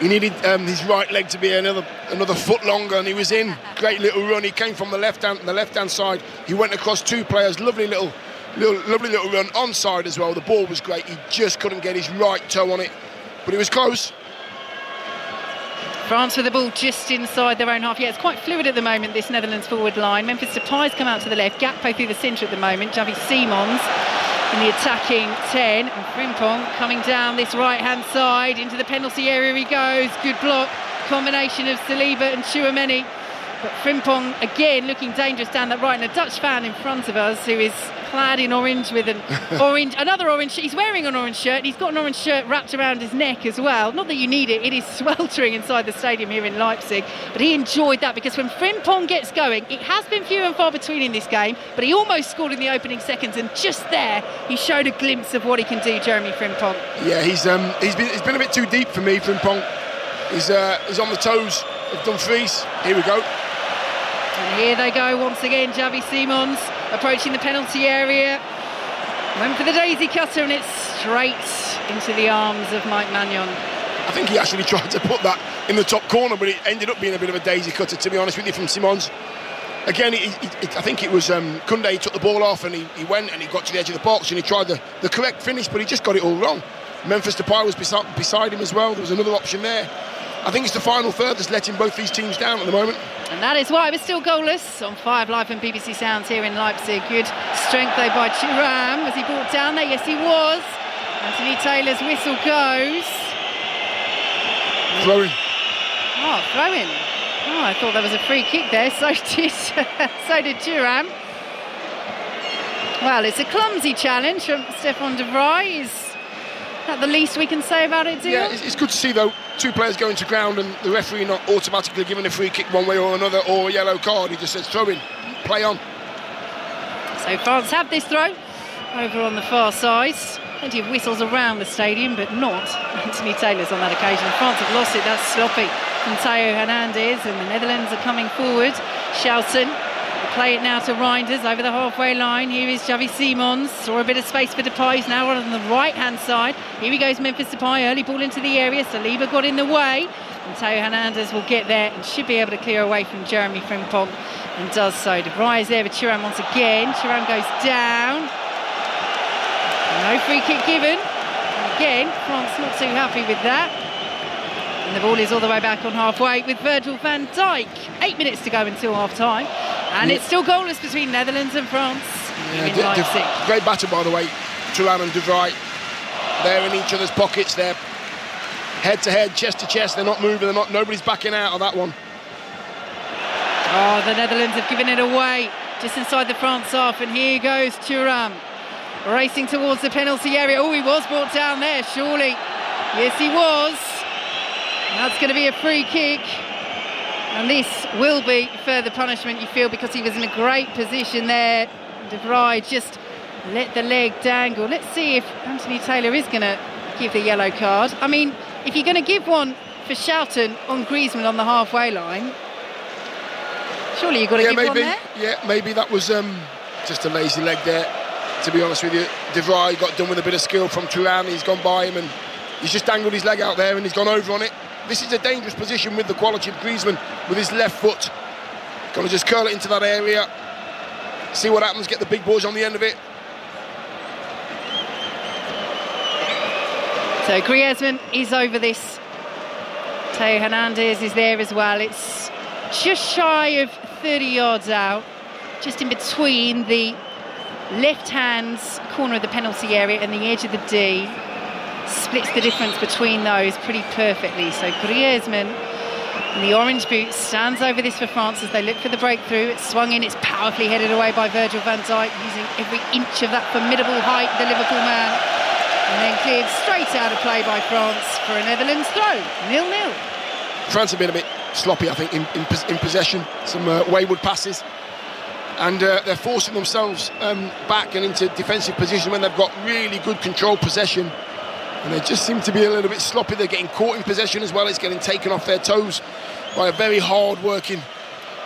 He needed um, his right leg to be another another foot longer, and he was in. Great little run. He came from the left hand the left hand side. He went across two players. Lovely little, little lovely little run onside as well. The ball was great. He just couldn't get his right toe on it, but it was close. France with the ball just inside their own half. Yeah, it's quite fluid at the moment, this Netherlands forward line. Memphis Depay's come out to the left. Gakpo through the centre at the moment. Xavi Simons in the attacking 10. And Frimpong coming down this right-hand side into the penalty area he goes. Good block. Combination of Saliba and Tchouameni. But Frimpong again looking dangerous down that right. And a Dutch fan in front of us who is clad in orange with an [LAUGHS] orange, another orange. He's wearing an orange shirt. He's got an orange shirt wrapped around his neck as well. Not that you need it. It is [LAUGHS] sweltering inside the stadium here in Leipzig. But he enjoyed that because when Frimpong gets going, it has been few and far between in this game. But he almost scored in the opening seconds, and just there he showed a glimpse of what he can do. Jeremy Frimpong. Yeah, he's um, he's been he's been a bit too deep for me. Frimpong. He's uh, he's on the toes of Dumfries. Here we go. Here they go once again. Xavi Simons approaching the penalty area. Went for the daisy cutter and it's straight into the arms of Mike Maignan. I think he actually tried to put that in the top corner, but it ended up being a bit of a daisy cutter, to be honest with you, from Simons. Again, he, he, I think it was um, Koundé took the ball off and he, he, went and he got to the edge of the box and he tried the, the correct finish, but he just got it all wrong. Memphis Depay was beside, beside him as well. There was another option there. I think it's the final third that's letting both these teams down at the moment. And that is why we're still goalless on 5 Live and BBC Sounds here in Leipzig. Good strength though by Thuram. Was he brought down there? Yes, he was. Anthony Taylor's whistle goes. Throwing. Oh, throwing. Oh, I thought there was a free kick there. [LAUGHS] So did, so did Thuram. Well, it's a clumsy challenge from Stefan de Vrij. Is that the least we can say about it, Deal? Yeah, it's, good to see, though, two players going to ground and the referee not automatically giving a free kick one way or another or a yellow card. He just says throw in, play on. So France have this throw over on the far side. Plenty of whistles around the stadium, but not [LAUGHS] Anthony Taylor's on that occasion. France have lost it. That's sloppy from Theo Hernandez, and the Netherlands are coming forward. Schouten play it now to Reijnders over the halfway line. Here is Xavi Simons. Saw a bit of space for Depay. He's now on the right hand side. Here he goes, Memphis Depay. Early ball into the area. Saliba got in the way. And Theo Hernandez will get there and should be able to clear away from Jeremy Frimpong and does so. De is there with Thuram once again. Thuram goes down. No free kick given. And again, France not too happy with that. And the ball is all the way back on halfway with Virgil van Dijk. Eight minutes to go until half time. And yeah. it's still goalless between Netherlands and France. Yeah, great battle, by the way. Thuram and De Vrij. They're in each other's pockets. They're head to head, chest to chest. They're not moving. They're not. Nobody's backing out of that one. Oh, the Netherlands have given it away just inside the France half. And here goes Thuram racing towards the penalty area. Oh, he was brought down there, surely. Yes, he was. That's going to be a free kick. And this will be further punishment, you feel, because he was in a great position there. De Vrij just let the leg dangle. Let's see if Anthony Taylor is going to give the yellow card. I mean, if you're going to give one for Schouten on Griezmann on the halfway line, surely you've got to yeah, give maybe, one there. Yeah, maybe that was um, just a lazy leg there, to be honest with you. De Vrij got done with a bit of skill from Thuram. He's gone by him and He's just dangled his leg out there and he's gone over on it. This is a dangerous position with the quality of Griezmann with his left foot. Gonna just curl it into that area. See what happens, get the big boys on the end of it. So Griezmann is over this. Theo Hernandez is there as well. It's just shy of 30 yards out, just in between the left hand corner of the penalty area and the edge of the D. Splits the difference between those pretty perfectly. So Griezmann in the orange boots stands over this for France as they look for the breakthrough. It's swung in, it's powerfully headed away by Virgil van Dijk, using every inch of that formidable height, the Liverpool man. And then cleared straight out of play by France for a Netherlands throw, nil-nil. France have been a bit sloppy, I think, in, in, in possession. Some uh, wayward passes. And uh, they're forcing themselves um, back and into defensive position when they've got really good control possession. And they just seem to be a little bit sloppy. They're getting caught in possession as well. It's getting taken off their toes by a very hard-working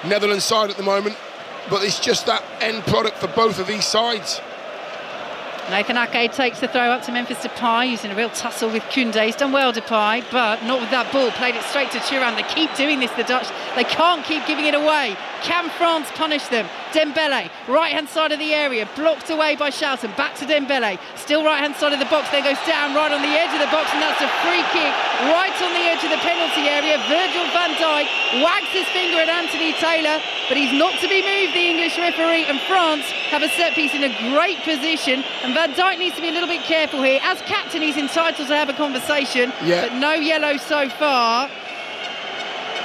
Netherlands side at the moment. But it's just that end product for both of these sides. Nathan Ake takes the throw up to Memphis Depay, using a real tussle with Koundé. He's done well, Depay, but not with that ball. Played it straight to Thuram. They keep doing this, the Dutch. They can't keep giving it away. Can France punish them? Dembele, right hand side of the area, blocked away by Schouten. Back to Dembele, still right hand side of the box. Then goes down right on the edge of the box, and that's a free kick right on the edge of the penalty area. Virgil van Dijk wags his finger at Anthony Taylor, but he's not to be moved, the English referee. And France have a set piece in a great position, and Van Dijk needs to be a little bit careful here. As captain, he's entitled to have a conversation, yeah. but no yellow so far.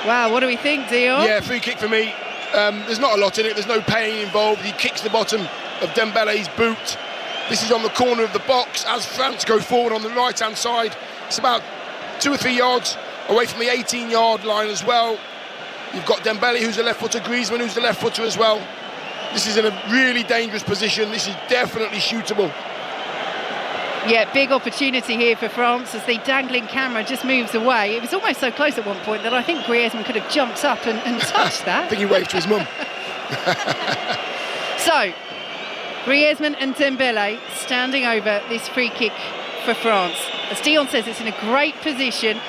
Wow, what do we think, Dion? Yeah, free kick for me. Um, there's not a lot in it. There's no pain involved. He kicks the bottom of Dembele's boot. This is on the corner of the box as France go forward on the right-hand side. It's about two or three yards away from the 18-yard line as well. You've got Dembele, who's a left footer, Griezmann, who's the left footer as well. This is in a really dangerous position. This is definitely shootable. Yeah, big opportunity here for France as the dangling camera just moves away. It was almost so close at one point that I think Griezmann could have jumped up and, and touched that. [LAUGHS] I think he waved to his mum. [LAUGHS] so, Griezmann and Dembele standing over this free kick for France. As Dion says, it's in a great position.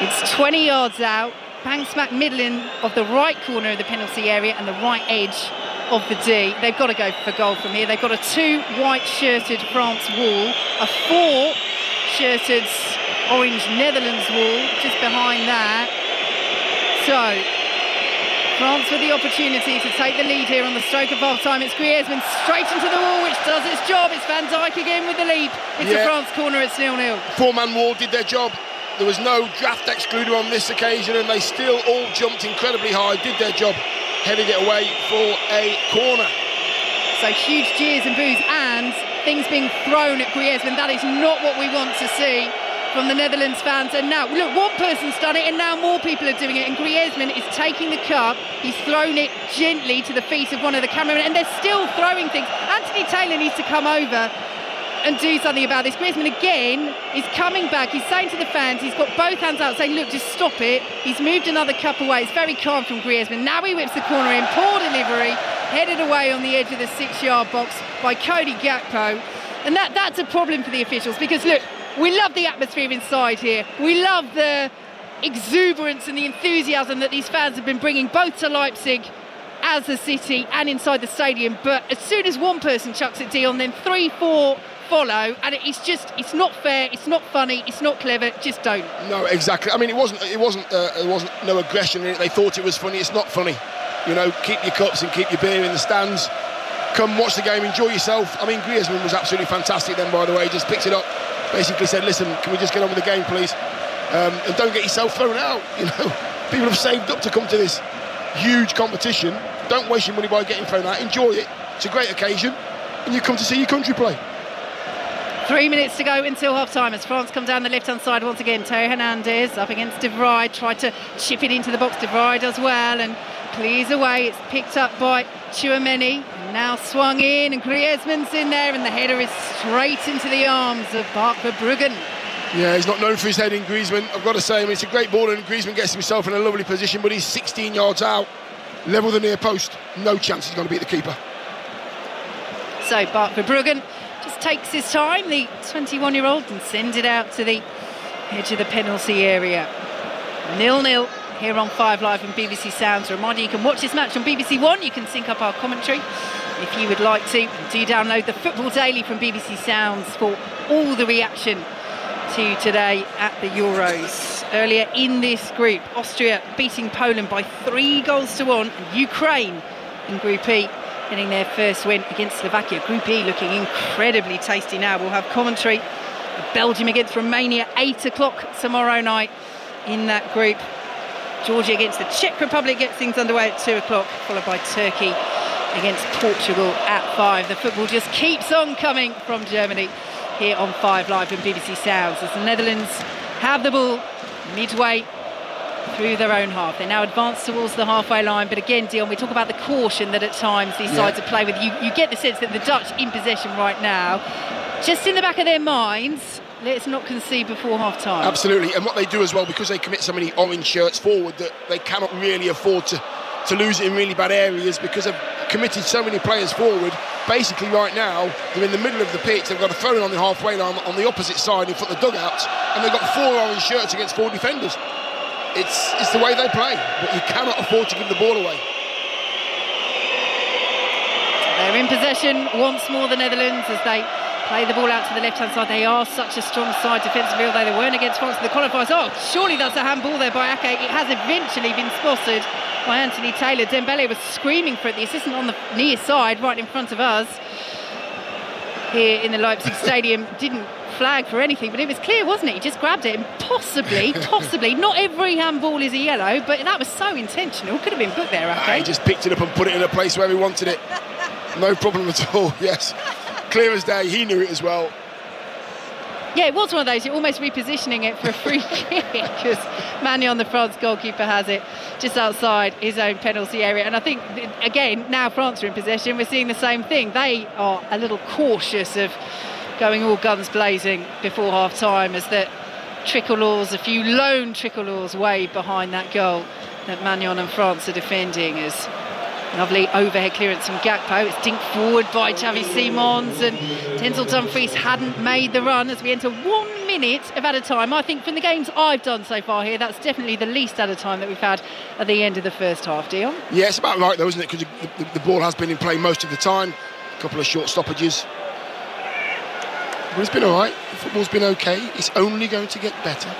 It's 20 yards out, bang smack middling of the right corner of the penalty area and the right edge of the D. They've got to go for goal from here. They've got a two white shirted France wall, a four shirted orange Netherlands wall just behind that. So France with the opportunity to take the lead here on the stroke of half time. It's Griezmann straight into the wall, which does its job. It's Van Dijk again with the lead. It's yeah. a France corner. It's nil-nil. Four-man wall did their job. There was no draft excluder on this occasion, and they still all jumped incredibly high, did their job heading it away for a corner. So huge jeers and boos and things being thrown at Griezmann. That is not what we want to see from the Netherlands fans. And now, look, one person's done it and now more people are doing it. And Griezmann is taking the cup. He's thrown it gently to the feet of one of the cameramen and they're still throwing things. Anthony Taylor needs to come over and do something about this. Griezmann again is coming back. He's saying to the fans, he's got both hands out saying, look, just stop it. He's moved another cup away. It's very calm from Griezmann. Now he whips the corner in. Poor delivery. Headed away on the edge of the six-yard box by Cody Gakpo. And that, that's a problem for the officials because, look, we love the atmosphere inside here. We love the exuberance and the enthusiasm that these fans have been bringing both to Leipzig as a city and inside the stadium. But as soon as one person chucks it Dion, then three, four follow, and it's just it's not fair, it's not funny, it's not clever. Just don't. No, exactly. I mean, it wasn't it wasn't uh, it wasn't no aggression in it. They thought it was funny. It's not funny. You know, keep your cups and keep your beer in the stands. Come watch the game, enjoy yourself. I mean, Griezmann was absolutely fantastic then, by the way. Just picked it up, basically said, "Listen, can we just get on with the game, please? Um, and don't get yourself thrown out." [LAUGHS] You know, people have saved up to come to this huge competition. Don't waste your money by getting thrown out. Enjoy it. It's a great occasion, and you come to see your country play. Three minutes to go until half time as France come down the left hand side once again. Theo Hernandez up against De Vrij, tried to chip it into the box. De Vrij does well and clears away. It's picked up by Tchouameni. Now swung in and Griezmann's in there and the header is straight into the arms of Bart Verbruggen. Yeah, he's not known for his heading, Griezmann. I've got to say, I mean, it's a great ball and Griezmann gets himself in a lovely position, but he's 16 yards out, level the near post. No chance he's going to beat the keeper. So Bart Verbruggen takes his time, the 21-year-old, and sends it out to the edge of the penalty area. Nil-nil here on 5 Live and BBC Sounds. A reminder you can watch this match on BBC One. You can sync up our commentary if you would like to. Do download the Football Daily from BBC Sounds for all the reaction to today at the Euros. Earlier in this group, Austria beating Poland by three goals to one. Ukraine in Group E getting their first win against Slovakia. Group E looking incredibly tasty now. We'll have commentary. Belgium against Romania, 8 o'clock tomorrow night in that group. Georgia against the Czech Republic gets things underway at 2 o'clock, followed by Turkey against Portugal at 5. The football just keeps on coming from Germany here on 5 Live and BBC Sounds as the Netherlands have the ball midway through their own half. They now advance towards the halfway line, but again, Dion, we talk about the caution that at times these yeah. sides are play with. You, you get the sense that the Dutch in possession right now, just in the back of their minds, let's not concede before half time. Absolutely, and what they do as well, because they commit so many orange shirts forward, that they cannot really afford to, to lose it in really bad areas because they've committed so many players forward. Basically, right now, they're in the middle of the pitch, they've got a phone on the halfway line on the opposite side in front of the dugouts, and they've got four orange shirts against four defenders. It's, it's the way they play, but you cannot afford to give the ball away. They're in possession once more, the Netherlands, as they play the ball out to the left-hand side. They are such a strong side defensively, although they weren't against France in the qualifiers. Oh, surely that's a handball there by Ake. It has eventually been spotted by Anthony Taylor. Dembele was screaming for it. The assistant on the near side, right in front of us, here in the Leipzig Stadium, didn't flag for anything, but it was clear, wasn't it? He just grabbed it and possibly, [LAUGHS] possibly, not every handball is a yellow, but that was so intentional. Could have been put there, okay? Ah, he just picked it up and put it in a place where he wanted it. No problem at all, [LAUGHS] yes clear as day. He knew it as well. Yeah, it was one of those. You're almost repositioning it for a free [LAUGHS] kick because Maignan the France goalkeeper, has it just outside his own penalty area. And I think, again, now France are in possession, we're seeing the same thing. They are a little cautious of going all guns blazing before half time as that tricolores, a few lone tricolores way behind that goal that Maignan and France are defending as Lovely overhead clearance from Gakpo. It's dinked forward by Xavi Simons and Denzel Dumfries hadn't made the run as we enter one minute of added time. I think from the games I've done so far here, that's definitely the least added time that we've had at the end of the first half, Dion. Yeah, it's about right though, isn't it? Because the, the, the ball has been in play most of the time. A couple of short stoppages. But it's been all right. Football's been okay. It's only going to get better.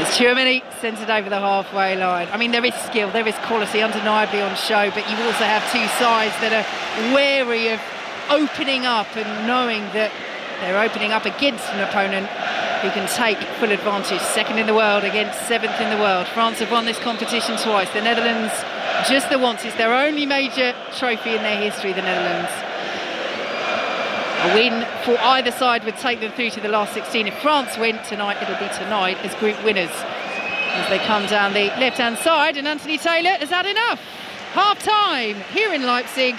It's Germany sends it over the halfway line. I mean, there is skill, there is quality undeniably on show, but you also have two sides that are wary of opening up and knowing that they're opening up against an opponent who can take full advantage. Second in the world against seventh in the world. France have won this competition twice. The Netherlands just the once. It's their only major trophy in their history, the Netherlands. A win for either side would take them through to the last 16. If France win tonight, it'll be tonight as group winners. As they come down the left-hand side, and Anthony Taylor has had enough. Half time here in Leipzig,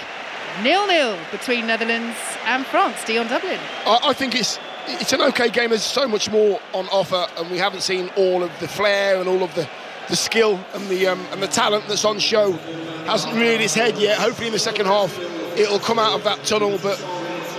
nil-nil between Netherlands and France. Dion Dublin. I, I think it's it's an okay game. There's so much more on offer, and we haven't seen all of the flair and all of the, the skill and the um, and the talent that's on show. Hasn't reared its head yet. Hopefully, in the second half, it'll come out of that tunnel. But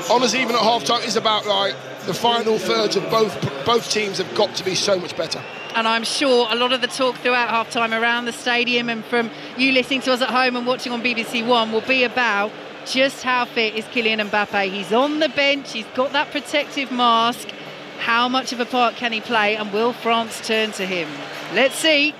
honours even at half time is about like The final thirds of both both teams have got to be so much better. And I'm sure a lot of the talk throughout half time around the stadium and from you listening to us at home and watching on BBC One will be about just how fit is Kylian Mbappe. He's on the bench, he's got that protective mask. How much of a part can he play and will France turn to him? Let's see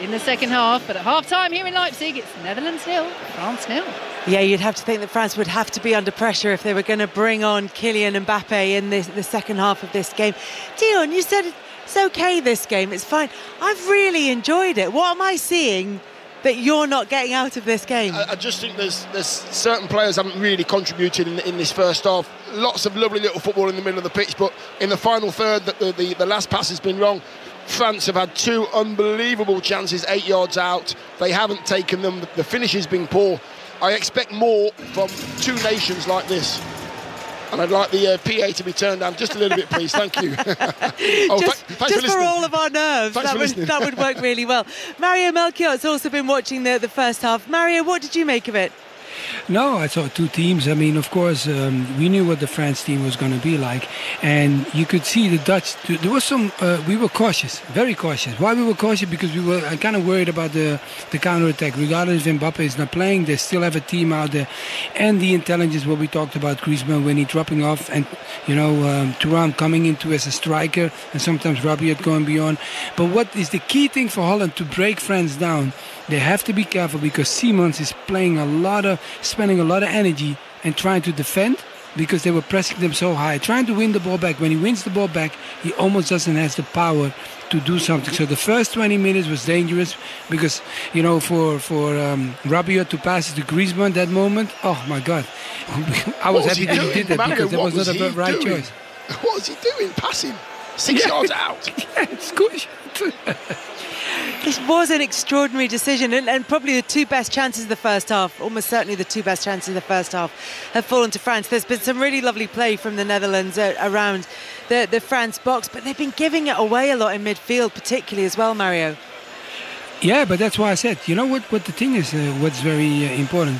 in the second half. But at half time here in Leipzig, it's Netherlands nil, France nil. Yeah, you'd have to think that France would have to be under pressure if they were going to bring on Kylian Mbappe in this, the second half of this game. Dion, you said it's okay this game, it's fine. I've really enjoyed it. What am I seeing that you're not getting out of this game? I, I just think there's there's certain players haven't really contributed in, in, this first half. Lots of lovely little football in the middle of the pitch, but in the final third, the, the, the last pass has been wrong. France have had two unbelievable chances, eight yards out. They haven't taken them. The finish has been poor. I expect more from two nations like this. And I'd like the uh, PA to be turned down just a little bit, please. Thank you. [LAUGHS] oh, [LAUGHS] just, th- just for, for, all of our nerves, that would, that would work really well. Mario Melchiot has also been watching the, the first half. Mario, what did you make of it? No, I saw two teams. I mean, of course, um, we knew what the France team was going to be like, and you could see the Dutch. There was some. Uh, we were cautious, very cautious. Why we were cautious? Because we were kind of worried about the the counter attack. Regardless if Mbappe is not playing, they still have a team out there, and the intelligence. What we talked about, Griezmann when he dropping off, and you know, um, coming into as a striker, and sometimes Rabiot going beyond. But what is the key thing for Holland to break France down? They have to be careful because Simons is playing a lot of, spending a lot of energy and trying to defend because they were pressing them so high, trying to win the ball back. When he wins the ball back, he almost doesn't have the power to do something. So the first 20 minutes was dangerous because, you know, for for um, Rabiot to pass it to Griezmann that moment, oh my God, [LAUGHS] I was, was happy that he did that because that was, was not a right doing? choice. What was he doing? Passing six yeah. yards out. [LAUGHS] yeah, it's [LAUGHS] good. It was an extraordinary decision, and, and, probably the two best chances of the first half, almost certainly the two best chances of the first half, have fallen to France. There's been some really lovely play from the Netherlands uh, around the, the France box, but they've been giving it away a lot in midfield, particularly as well, Mario. Yeah, but that's why I said, you know what? What the thing is, uh, what's very uh, important,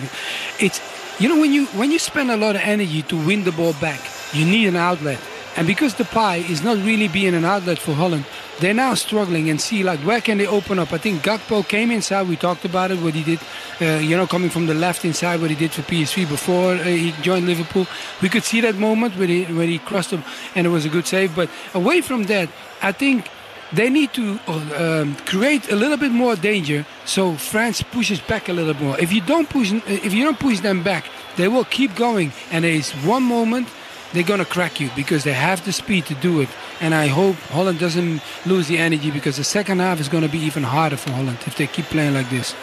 it's you know when you when you spend a lot of energy to win the ball back, you need an outlet, and because Depay is not really being an outlet for Holland, they're now struggling and see like where can they open up. I think Gakpo came inside. We talked about it. What he did, uh, you know, coming from the left inside, what he did for PSV before uh, he joined Liverpool. We could see that moment where he where he crossed him, and it was a good save. But away from that, I think they need to uh, um, create a little bit more danger so France pushes back a little more. If you don't push, if you don't push them back, they will keep going. And there is one moment they're going to crack you because they have the speed to do it. And I hope Holland doesn't lose the energy because the second half is going to be even harder for Holland if they keep playing like this.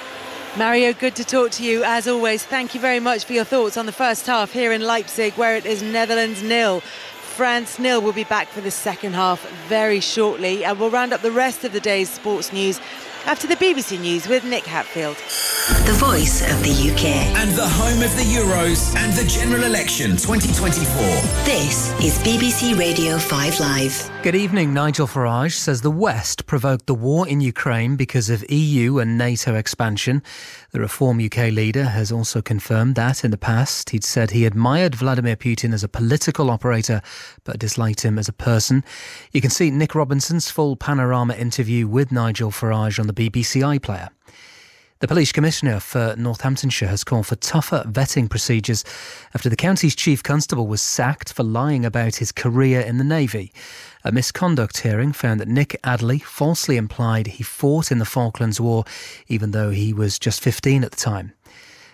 Mario, good to talk to you as always. Thank you very much for your thoughts on the first half here in Leipzig, where it is Netherlands nil. France nil. We'll be back for the second half very shortly, and we'll round up the rest of the day's sports news after the BBC News with Nick Hatfield. The voice of the UK. And the home of the Euros and the general election 2024. This is BBC Radio 5 Live. Good evening. Nigel Farage says the West provoked the war in Ukraine because of EU and NATO expansion. The Reform UK leader has also confirmed that in the past he'd said he admired Vladimir Putin as a political operator but disliked him as a person. You can see Nick Robinson's full panorama interview with Nigel Farage on the BBC iPlayer. The police commissioner for Northamptonshire has called for tougher vetting procedures after the county's chief constable was sacked for lying about his career in the Navy. A misconduct hearing found that Nick Adderley falsely implied he fought in the Falklands War, even though he was just 15 at the time.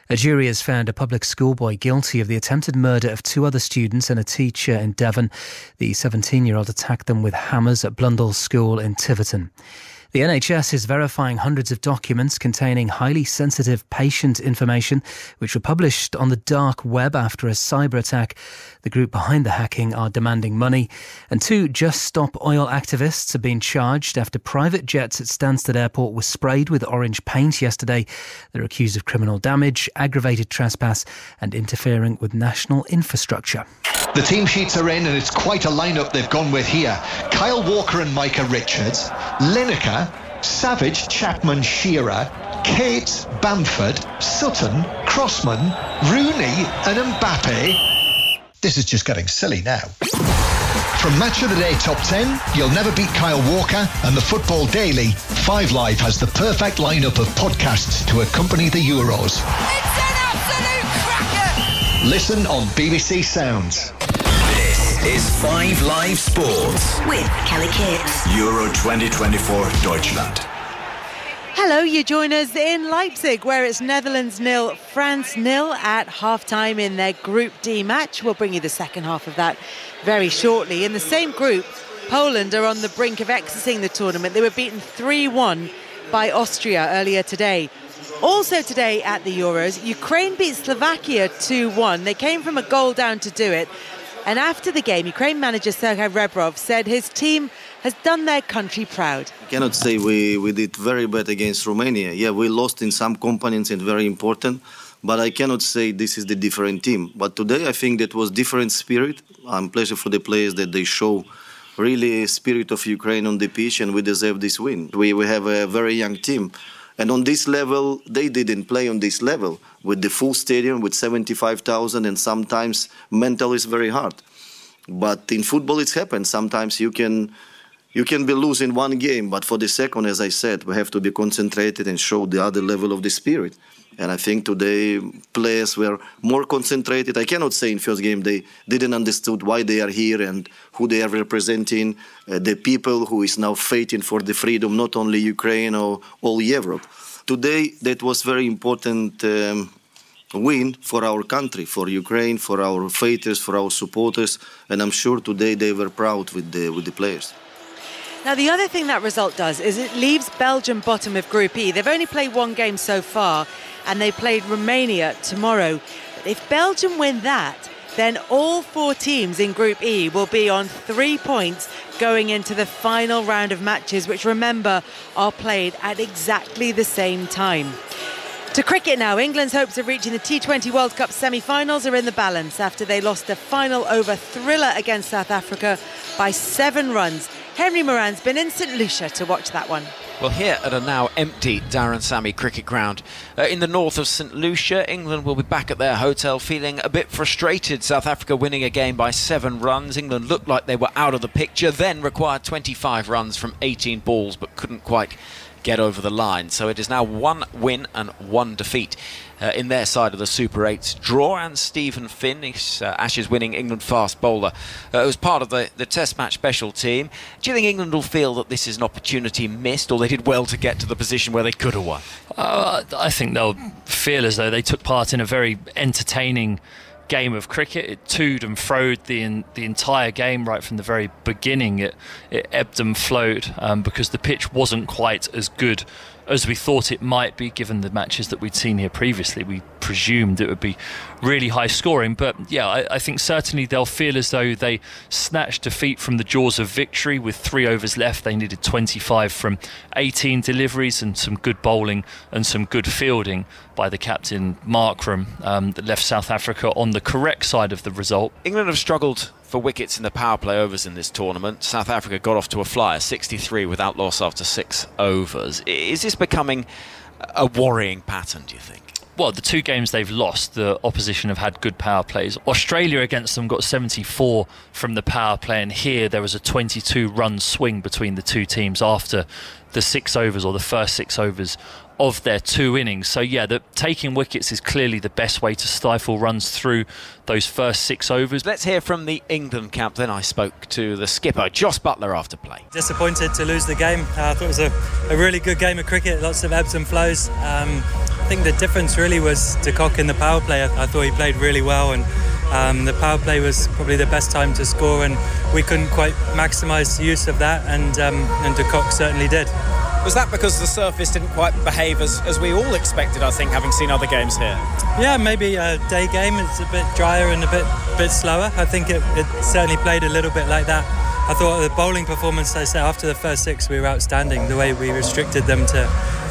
A jury has found a public schoolboy guilty of the attempted murder of two other students and a teacher in Devon. The 17 year old attacked them with hammers at Blundell School in Tiverton. The NHS is verifying hundreds of documents containing highly sensitive patient information, which were published on the dark web after a cyber attack. The group behind the hacking are demanding money. And two Just Stop Oil activists have been charged after private jets at Stansted Airport were sprayed with orange paint yesterday. They're accused of criminal damage, aggravated trespass, and interfering with national infrastructure. The team sheets are in, and it's quite a lineup they've gone with here. Kyle Walker and Micah Richards, Lineker, Savage, Chapman, Shearer, Kate, Bamford, Sutton, Crossman, Rooney, and Mbappe. This is just getting silly now. From Match of the Day Top 10, You'll Never Beat Kyle Walker, and the Football Daily, 5 Live has the perfect lineup of podcasts to accompany the Euros. It's an absolute! Listen on BBC Sounds This is 5 Live Sports with Kelly Cates. Euro 2024 Deutschland. Hello, you join us in Leipzig, where it's Netherlands nil, France nil at half time in their Group D match. We'll bring you the second half of that very shortly. In the same group, Poland are on the brink of exiting the tournament. They were beaten 3 1 by Austria earlier today. Also today at the Euros, Ukraine beat Slovakia 2 1. They came from a goal down to do it, and after the game, Ukraine manager Sergei Rebrov said his team has done their country proud. I cannot say we, we did very bad against Romania. Yeah, we lost in some components and very important, but I cannot say this is the different team. But today I think that was different spirit. I'm pleasure for the players that they show really spirit of Ukraine on the pitch and we deserve this win. We, we have a very young team And on this level, they didn't play on this level with the full stadium with 75,000, and sometimes mental is very hard. But in football, it's happened. Sometimes you can you can be losing one game, but for the second, as I said, we have to be concentrated and show the other level of the spirit. And I think today players were more concentrated. I cannot say in first game they didn't understood why they are here and who they are representing, uh, the people who is now fighting for the freedom, not only Ukraine or all Europe. Today that was very important um, win for our country, for Ukraine, for our fighters, for our supporters, and I'm sure today they were proud with the with the players. Now, the other thing that result does is it leaves Belgium bottom of Group E. They've only played one game so far, and they played Romania tomorrow. If Belgium win that, then all four teams in Group E will be on three points going into the final round of matches, which remember are played at exactly the same time. To cricket now, England's hopes of reaching the T20 World Cup semi finals are in the balance after they lost a final over thriller against South Africa by seven runs. Henry Moeran's been in St Lucia to watch that one. Well, here at a now empty Darren Sammy cricket ground uh, in the north of St Lucia, England will be back at their hotel feeling a bit frustrated. South Africa winning a game by seven runs. England looked like they were out of the picture, then required 25 runs from 18 balls, but couldn't quite get over the line. So it is now one win and one defeat uh, in their side of the Super 8 draw. And Steven Finn, uh, Ashes winning England fast bowler, uh, was part of the, the Test match special team. Do you think England will feel that this is an opportunity missed, or they did well to get to the position where they could have won? Uh, I think they'll feel as though they took part in a very entertaining game of cricket. It toed and froed the the entire game right from the very beginning. It it ebbed and flowed um, because the pitch wasn't quite as good as we thought it might be, given the matches that we'd seen here previously. We presumed it would be really high scoring, but yeah, I, I, think certainly they'll feel as though they snatched defeat from the jaws of victory with three overs left. They needed 25 from 18 deliveries and some good bowling and some good fielding by the captain Markram um, that left South Africa on the correct side of the result. England have struggled for wickets in the power play overs in this tournament. South Africa got off to a flyer, 63 without loss after six overs. Is this becoming a worrying pattern, do you think? well, the two games they've lost, the opposition have had good power plays. Australia against them got 74 from the power play, and here there was a 22 run swing between the two teams after the six overs or the first six overs of their two innings. So yeah, the, taking wickets is clearly the best way to stifle runs through those first six overs. Let's hear from the England camp. Then I spoke to the skipper, Jos Buttler, after play. Disappointed to lose the game. Uh, I thought it was a, a, really good game of cricket, lots of ebbs and flows. Um, I think the difference really was De Kock in the power play. I, I thought he played really well and. Um, the power play was probably the best time to score, and we couldn't quite maximise the use of that, and um, and De Kock certainly did. Was that because the surface didn't quite behave as, as we all expected, I think, having seen other games here? Yeah, maybe a day game. is a bit drier and a bit bit slower. I think it, it certainly played a little bit like that. I thought the bowling performance, I said, after the first six, we were outstanding. The way we restricted them to,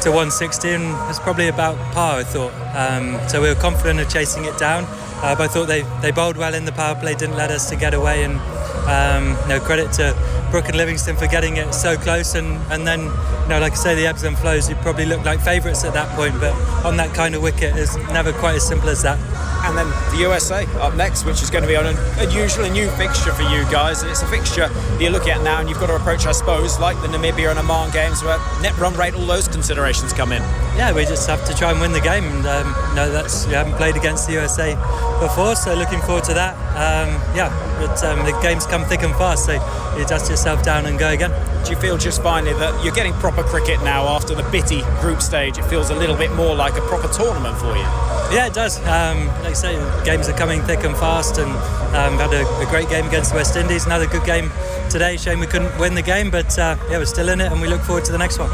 to 160 was probably about par, I thought. Um, so we were confident of chasing it down. Uh, but I thought they, they bowled well in the power play, didn't let us to get away. And um, you know, credit to Brook and Livingstone for getting it so close. And, and then, you know, like I say, the ebbs and flows, you probably looked like favourites at that point. But on that kind of wicket, it's never quite as simple as that and then the USA up next, which is going to be an unusually new fixture for you guys. And it's a fixture you're looking at now, and you've got to approach, I suppose, like the Namibia and Oman games, where net run rate, all those considerations come in. Yeah, we just have to try and win the game, and um, you know, that's we haven't played against the USA before, so looking forward to that. Um, yeah, but um, the games come thick and fast, so you dust yourself down and go again. Do you feel just finally that you're getting proper cricket now after the bitty group stage? It feels a little bit more like a proper tournament for you. Yeah, it does. Um, like I say, games are coming thick and fast, and um, had a, a, great game against the West Indies. Another good game today. Shame we couldn't win the game, but uh, yeah, we're still in it, and we look forward to the next one.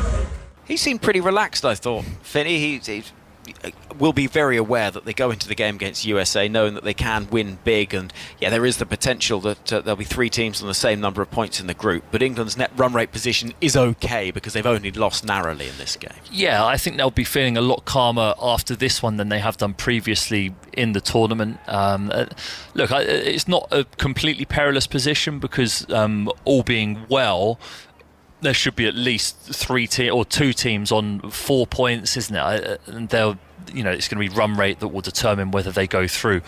He seemed pretty relaxed, I thought. Finney, he, he will be very aware that they go into the game against USA knowing that they can win big. And yeah, there is the potential that uh, there'll be three teams on the same number of points in the group. But England's net run rate position is okay because they've only lost narrowly in this game. Yeah, I think they'll be feeling a lot calmer after this one than they have done previously in the tournament. Um, uh, look, it's not a completely perilous position because um, all being well, there should be at least three te- or two teams on four points, isn't it? And they'll, you know, it's going to be run rate that will determine whether they go through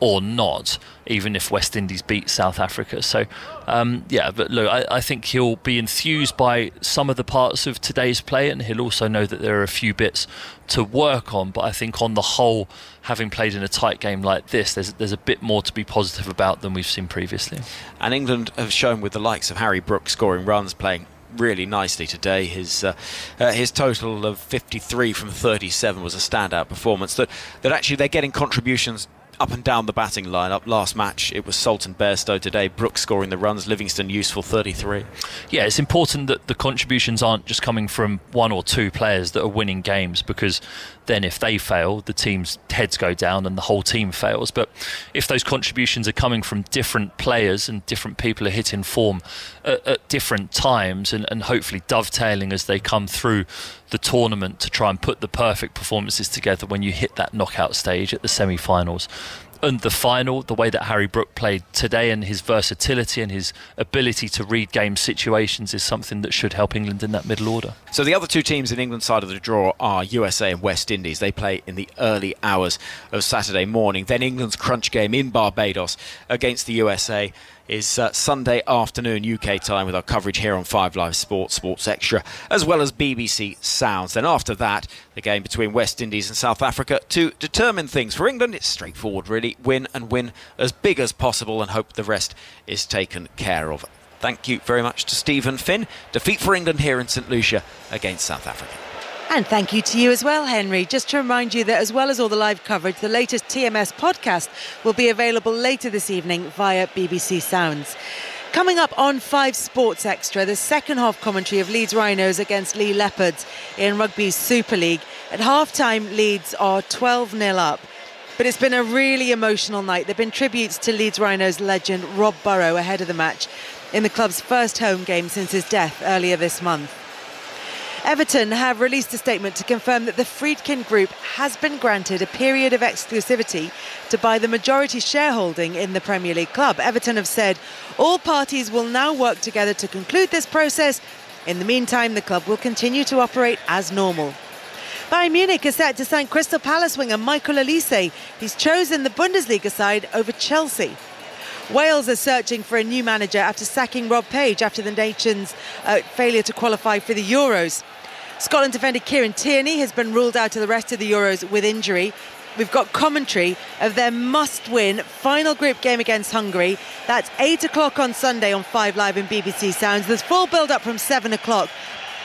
or not, even if West Indies beat South Africa. So, um, yeah, but look, I, I, think he'll be enthused by some of the parts of today's play, and he'll also know that there are a few bits to work on. But I think on the whole, having played in a tight game like this, there's there's a bit more to be positive about than we've seen previously. And England have shown with the likes of Harry Brooks scoring runs, playing really nicely today. His uh, uh, his total of 53 from 37 was a standout performance. That that actually they're getting contributions up and down the batting lineup. Last match, it was Salt and Bairstow today. Brooks scoring the runs. Livingstone useful 33. Yeah, it's important that the contributions aren't just coming from one or two players that are winning games because then if they fail, the team's heads go down and the whole team fails. But if those contributions are coming from different players and different people are hitting form at, at different times and, and hopefully dovetailing as they come through the tournament to try and put the perfect performances together when you hit that knockout stage at the semi finals and the final, the way that Harry Brook played today and his versatility and his ability to read game situations is something that should help England in that middle order. So the other two teams in England's side of the draw are USA and West Indies. They play in the early hours of Saturday morning. Then England's crunch game in Barbados against the USA is uh, Sunday afternoon UK time with our coverage here on 5 Live Sports, Sports Extra, as well as BBC Sounds. Then after that, the game between West Indies and South Africa to determine things. For England, it's straightforward, really. Win and win as big as possible and hope the rest is taken care of. Thank you very much to Steven Finn. Defeat for England here in St. Lucia against South Africa. And thank you to you as well, Henry. Just to remind you that as well as all the live coverage, the latest TMS podcast will be available later this evening via BBC Sounds. Coming up on 5 Sports Extra, the second half commentary of Leeds Rhinos against Leigh Leopards in Rugby's Super League. At half time, Leeds are 12 0 up. But it's been a really emotional night. There have been tributes to Leeds Rhinos legend Rob Burrow ahead of the match in the club's first home game since his death earlier this month. Everton have released a statement to confirm that the Friedkin Group has been granted a period of exclusivity to buy the majority shareholding in the Premier League club. Everton have said all parties will now work together to conclude this process. In the meantime, the club will continue to operate as normal. Bayern Munich is set to sign Crystal Palace winger Michael Olise. He's chosen the Bundesliga side over Chelsea. Wales are searching for a new manager after sacking Rob Page after the nation's uh, failure to qualify for the Euros. Scotland defender Kieran Tierney has been ruled out of the rest of the Euros with injury. We've got commentary of their must win final group game against Hungary. That's 8 o'clock on Sunday on 5 Live and BBC Sounds. There's full build up from 7 o'clock,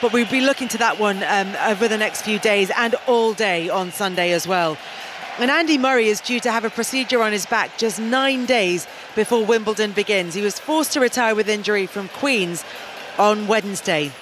but we'll be looking to that one um, over the next few days and all day on Sunday as well. And Andy Murray is due to have a procedure on his back just nine days before Wimbledon begins. He was forced to retire with injury from Queen's on Wednesday.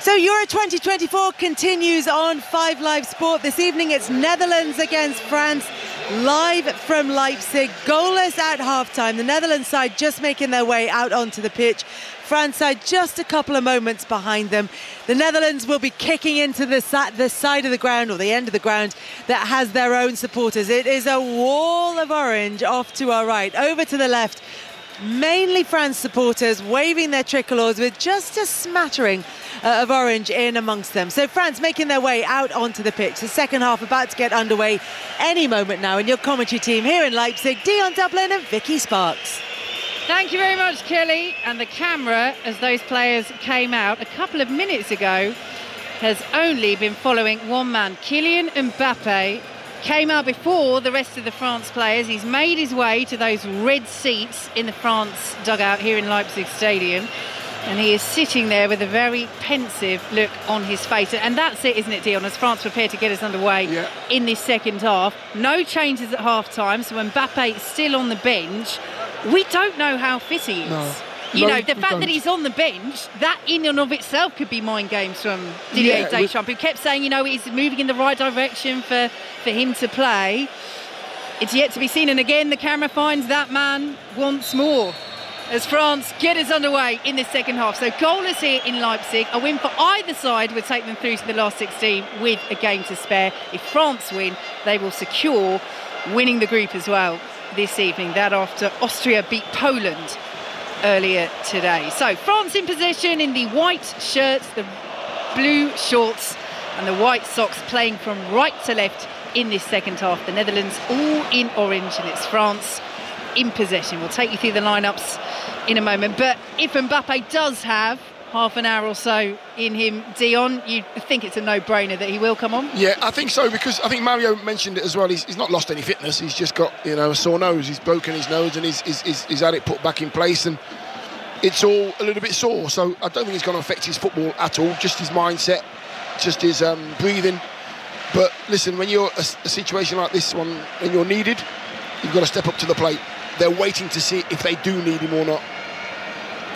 So Euro 2024 continues on 5 Live Sport. This evening it's Netherlands against France, live from Leipzig, goalless at halftime. The Netherlands side just making their way out onto the pitch. France side just a couple of moments behind them. The Netherlands will be kicking into the, the side of the ground or the end of the ground that has their own supporters. It is a wall of orange off to our right, over to the left. Mainly France supporters waving their tricolours with just a smattering uh, of orange in amongst them. So France making their way out onto the pitch. The second half about to get underway any moment now. And your commentary team here in Leipzig, Dion Dublin and Vicki Sparks. Thank you very much, Kelly. And the camera, as those players came out a couple of minutes ago, has only been following one man. Kylian Mbappe came out before the rest of the France players. He's made his way to those red seats in the France dugout here in Leipzig Stadium. And he is sitting there with a very pensive look on his face. And that's it, isn't it, Dion? As France prepare to get us underway yeah. in this second half. No changes at half time. So Mbappe is still on the bench. We don't know how fit he is. No. You no, know, the fact don't. that he's on the bench, that in and of itself could be mind games from Didier yeah, Deschamps, who kept saying, you know, he's moving in the right direction for, for him to play. It's yet to be seen. And again, the camera finds that man once more as France get us underway in the second half. So goalless here in Leipzig. A win for either side would take them through to the last 16 with a game to spare. If France win, they will secure winning the group as well this evening. That after Austria beat Poland earlier today. So France in possession in the white shirts, the blue shorts, and the white socks playing from right to left in this second half. The Netherlands all in orange, and it's France in possession. We'll take you through the lineups in a moment. But if Mbappe does have half an hour or so in him, Dion, you think it's a no-brainer that he will come on? Yeah, I think so because I think Mario mentioned it as well. He's, he's not lost any fitness. He's just got you know a sore nose. He's broken his nose and he's, he's, he's, he's had it put back in place and it's all a little bit sore. So I don't think it's going to affect his football at all. Just his mindset, just his um, breathing. But listen, when you're a, a situation like this one, when you're needed, you've got to step up to the plate. They're waiting to see if they do need him or not.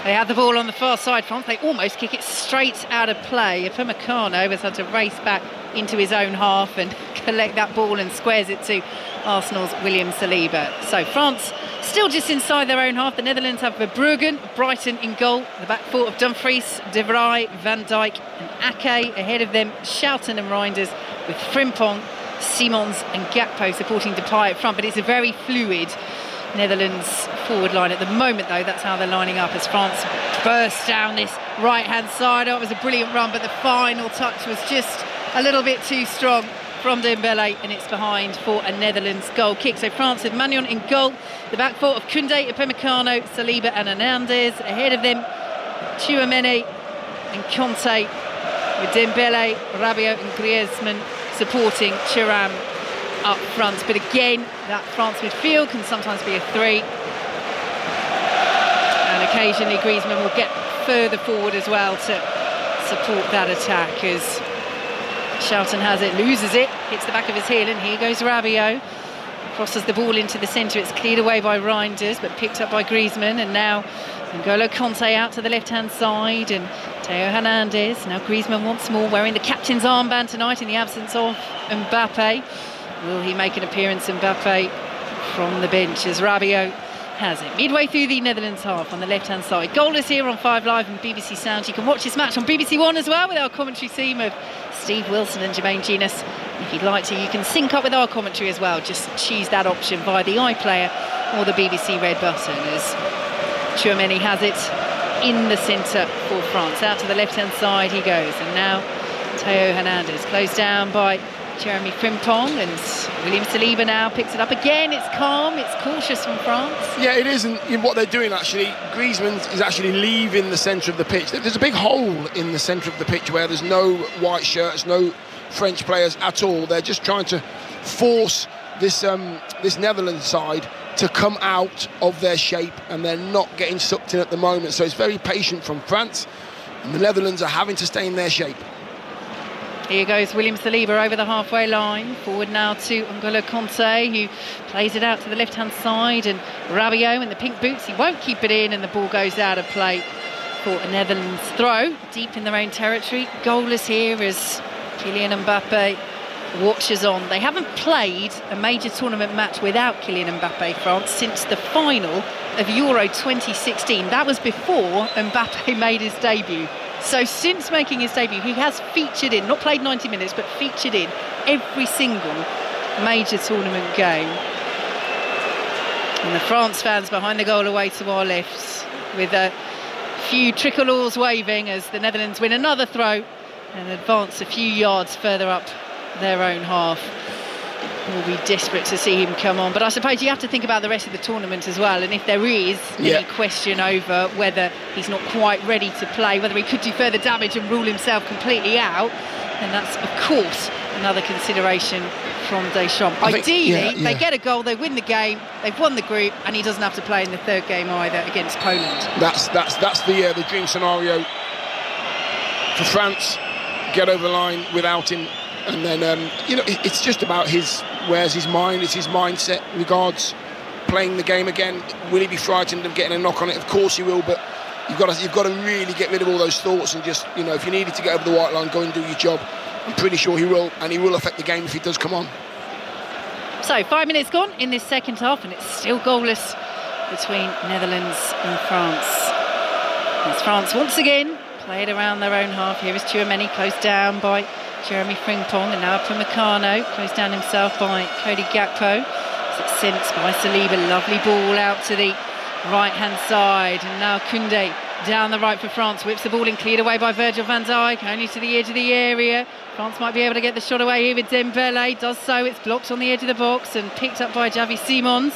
They had the ball on the far side, France. They almost kick it straight out of play. Upamecano has had to race back into his own half and [LAUGHS] collect that ball and squares it to Arsenal's William Saliba. So France still just inside their own half. The Netherlands have Verbruggen, Brighton in goal. The back four of Dumfries, De Vrij, Van Dijk and Ake. Ahead of them, Schouten and Reijnders with Frimpong, Simons and Gakpo supporting Depay up front. But it's a very fluid Netherlands forward line at the moment, though. That's how they're lining up as France burst down this right hand side. Oh, it was a brilliant run, but the final touch was just a little bit too strong from Dembele, and it's behind for a Netherlands goal kick. So France with Maignan in goal. The back four of Koundé, Upamecano, Saliba, and Hernandez. Ahead of them, Tchouameni and Kanté with Dembele, Rabiot, and Griezmann supporting Thuram up front. But again, that France midfield can sometimes be a three. And occasionally Griezmann will get further forward as well to support that attack as Schouten has it, loses it, hits the back of his heel, and here goes Rabiot. Crosses the ball into the centre. It's cleared away by Reijnders, but picked up by Griezmann. And now N'Golo Kanté out to the left-hand side, and Theo Hernandez. Now Griezmann once more wearing the captain's armband tonight in the absence of Mbappe. Will he make an appearance, in Mbappe, from the bench as Rabiot has it. Midway through the Netherlands half on the left-hand side. Goal is here on 5 Live and BBC Sound. You can watch this match on BBC One as well with our commentary team of Steve Wilson and Jermaine Jenas. If you'd like to, you can sync up with our commentary as well. Just choose that option via the iPlayer or the BBC Red button as Tchouameni has it in the centre for France. Out to the left-hand side he goes. And now Theo Hernandez closed down by Jeremy Frimpong and William Saliba now picks it up again. It's calm, it's cautious from France. Yeah, it is, and what they're doing actually, Griezmann is actually leaving the centre of the pitch. There's a big hole in the centre of the pitch where there's no white shirts, no French players at all. They're just trying to force this um, this Netherlands side to come out of their shape, and they're not getting sucked in at the moment. So it's very patient from France, and the Netherlands are having to stay in their shape. Here goes William Saliba over the halfway line. Forward now to N'Golo Kanté, who plays it out to the left-hand side. And Rabiot in the pink boots, he won't keep it in, and the ball goes out of play for a Netherlands throw deep in their own territory. Goalless here as Kylian Mbappe watches on. They haven't played a major tournament match without Kylian Mbappe, France, since the final of Euro 2016. That was before Mbappe [LAUGHS] made his debut. So since making his debut, he has featured in, not played 90 minutes, but featured in every single major tournament game. And the France fans behind the goal away to our left with a few tricolours waving as the Netherlands win another throw and advance a few yards further up their own half. We'll be desperate to see him come on. But I suppose you have to think about the rest of the tournament as well. And if there is Yeah. any question over whether he's not quite ready to play, whether he could do further damage and rule himself completely out, then that's, of course, another consideration from Deschamps. I think- Ideally, yeah, they get a goal, they win the game, they've won the group, and he doesn't have to play in the third game either against Poland. That's that's that's the uh, the dream scenario for France. Get over the line without him, and then um, you know it's just about his where's his mind. It's his mindset regards playing the game again. Will he be frightened of getting a knock on it? Of course he will, but. You've got, to, you've got to really get rid of all those thoughts and just, you know, if you needed to get over the white line, go and do your job. I'm pretty sure he will, and he will affect the game if he does come on. So, five minutes gone in this second half, and it's still goalless between Netherlands and France. As France once again played around their own half. Here is Tchouameni closed down by Jeremy Frimpong, and now Upamecano closed down himself by Cody Gakpo. Sent by Saliba. Lovely ball out to the right hand side. And now Koundé down the right for France. Whips the ball in, cleared away by Virgil van Dijk, only to the edge of the area. France might be able to get the shot away here with Dembele. Does so. It's blocked on the edge of the box and picked up by Xavi Simons.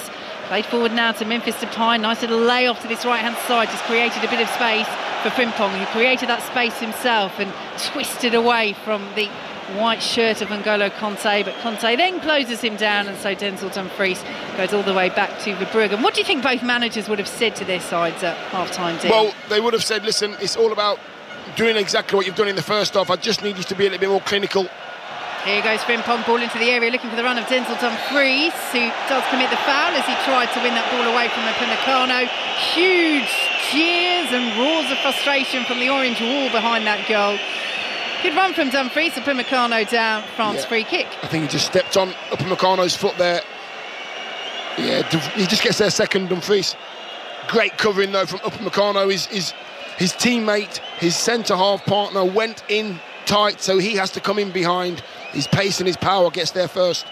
Played forward now to Memphis Depay. Nice little layoff to this right hand side. Just created a bit of space for Frimpong, who created that space himself and twisted away from the white shirt of N'Golo Kanté, But Kanté then closes him down, and so Denzel Dumfries goes all the way back to Verbruggen. What do you think both managers would have said to their sides at half time, Dion? Well, they would have said, listen, it's all about doing exactly what you've done in the first half. I just need you to be a little bit more clinical. Here goes Frimpong, ball into the area, looking for the run of Denzel Dumfries, who does commit the foul as he tried to win that ball away from Upamecano. Huge cheers and roars of frustration from the orange wall behind that goal. Good run from Dumfries, Upamecano down, France Yeah. free kick. I think he just stepped on Upamecano's foot there. Yeah, he just gets there second, Dumfries. Great covering though from Upamecano. His, his, his teammate, his centre half partner went in tight, so he has to come in behind. His pace and his power gets there first.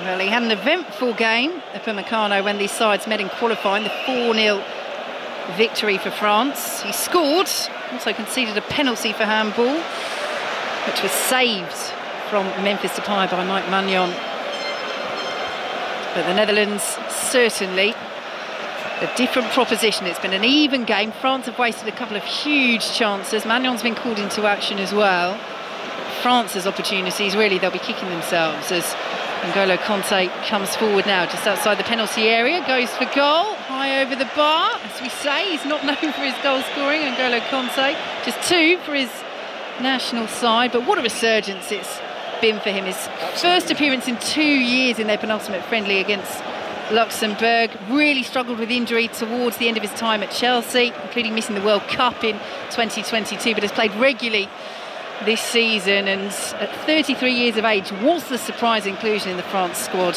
Well, he had an eventful game, Upamecano, when these sides met in qualifying, the 4-0 victory for France. He scored, also conceded a penalty for handball, which was saved from Memphis Depay by Mike Maignan. But the Netherlands certainly a different proposition. It's been an even game. France have wasted a couple of huge chances. Maignan's been called into action as well. France's opportunities, really, they'll be kicking themselves as N'Golo Kanté comes forward now, just outside the penalty area, goes for goal, high over the bar. As we say, he's not [LAUGHS] known for his goal scoring, N'Golo Kanté, just two for his national side. But what a resurgence it's been for him. His first appearance in two years in their penultimate friendly against Luxembourg. Really struggled with injury towards the end of his time at Chelsea, including missing the World Cup in 2022, but has played regularly this season and at 33 years of age was the surprise inclusion in the France squad.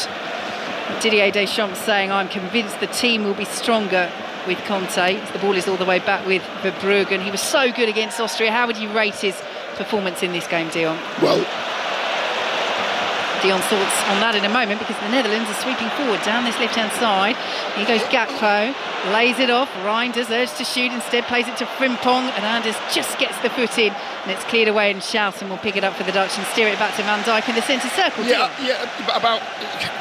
Didier Deschamps saying, I'm convinced the team will be stronger with Kanté. The ball is all the way back with Verbruggen. He was so good against Austria. How would you rate his performance in this game, Dion? Well, Dion's thoughts on that in a moment because the Netherlands are sweeping forward down this left-hand side. Here goes Gakpo, lays it off. Reijnders urged to shoot, instead plays it to Frimpong, and Anders just gets the foot in, and it's cleared away. And Schouten will pick it up for the Dutch and steer it back to Van Dijk in the centre circle. Yeah, Dion. yeah. About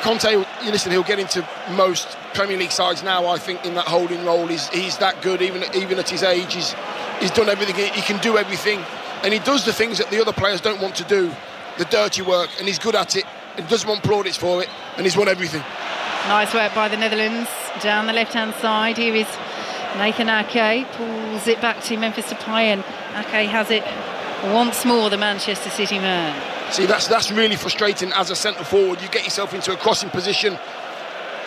Kanté, you listen, he'll get into most Premier League sides now. I think in that holding role, he's he's that good. Even even at his age, he's he's done everything. He can do everything, and he does the things that the other players don't want to do, the dirty work, and he's good at it. And doesn't want plaudits for it, and he's won everything. Nice work by the Netherlands down the left-hand side. Here is Nathan Ake, pulls it back to Memphis Depay, and Ake has it once more, the Manchester City man. See, that's that's really frustrating as a centre forward. You get yourself into a crossing position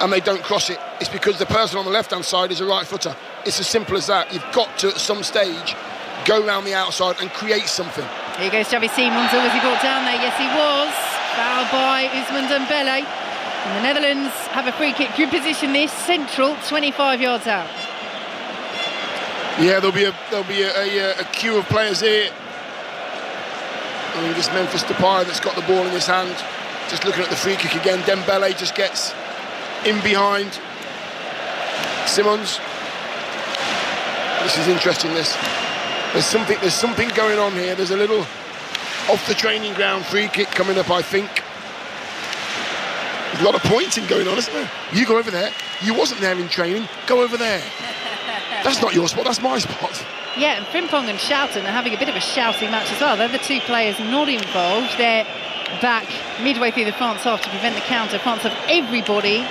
and they don't cross it. It's because the person on the left hand side is a right footer. It's as simple as that. You've got to, at some stage, go round the outside and create something. Here goes Xavi Simons. Was he brought down there? Yes, he was. Fouled by Ousmane Dembele. And the Netherlands have a free kick. Good position this, central, 25 yards out. Yeah, there'll be a there'll be a, a, uh, a queue of players here. I mean, this Memphis Depay that's got the ball in his hand, just looking at the free kick again. Dembele just gets in behind Simons. This is interesting. This there's something there's something going on here. There's a little off the training ground free kick coming up. I think. There's a lot of pointing going on, isn't there? You go over there. You wasn't there in training. Go over there. [LAUGHS] That's not your spot. That's my spot. Yeah, and Frimpong and Schouten are having a bit of a shouting match as well. They're the two players not involved. They're back midway through the France half to prevent the counter. France have everybody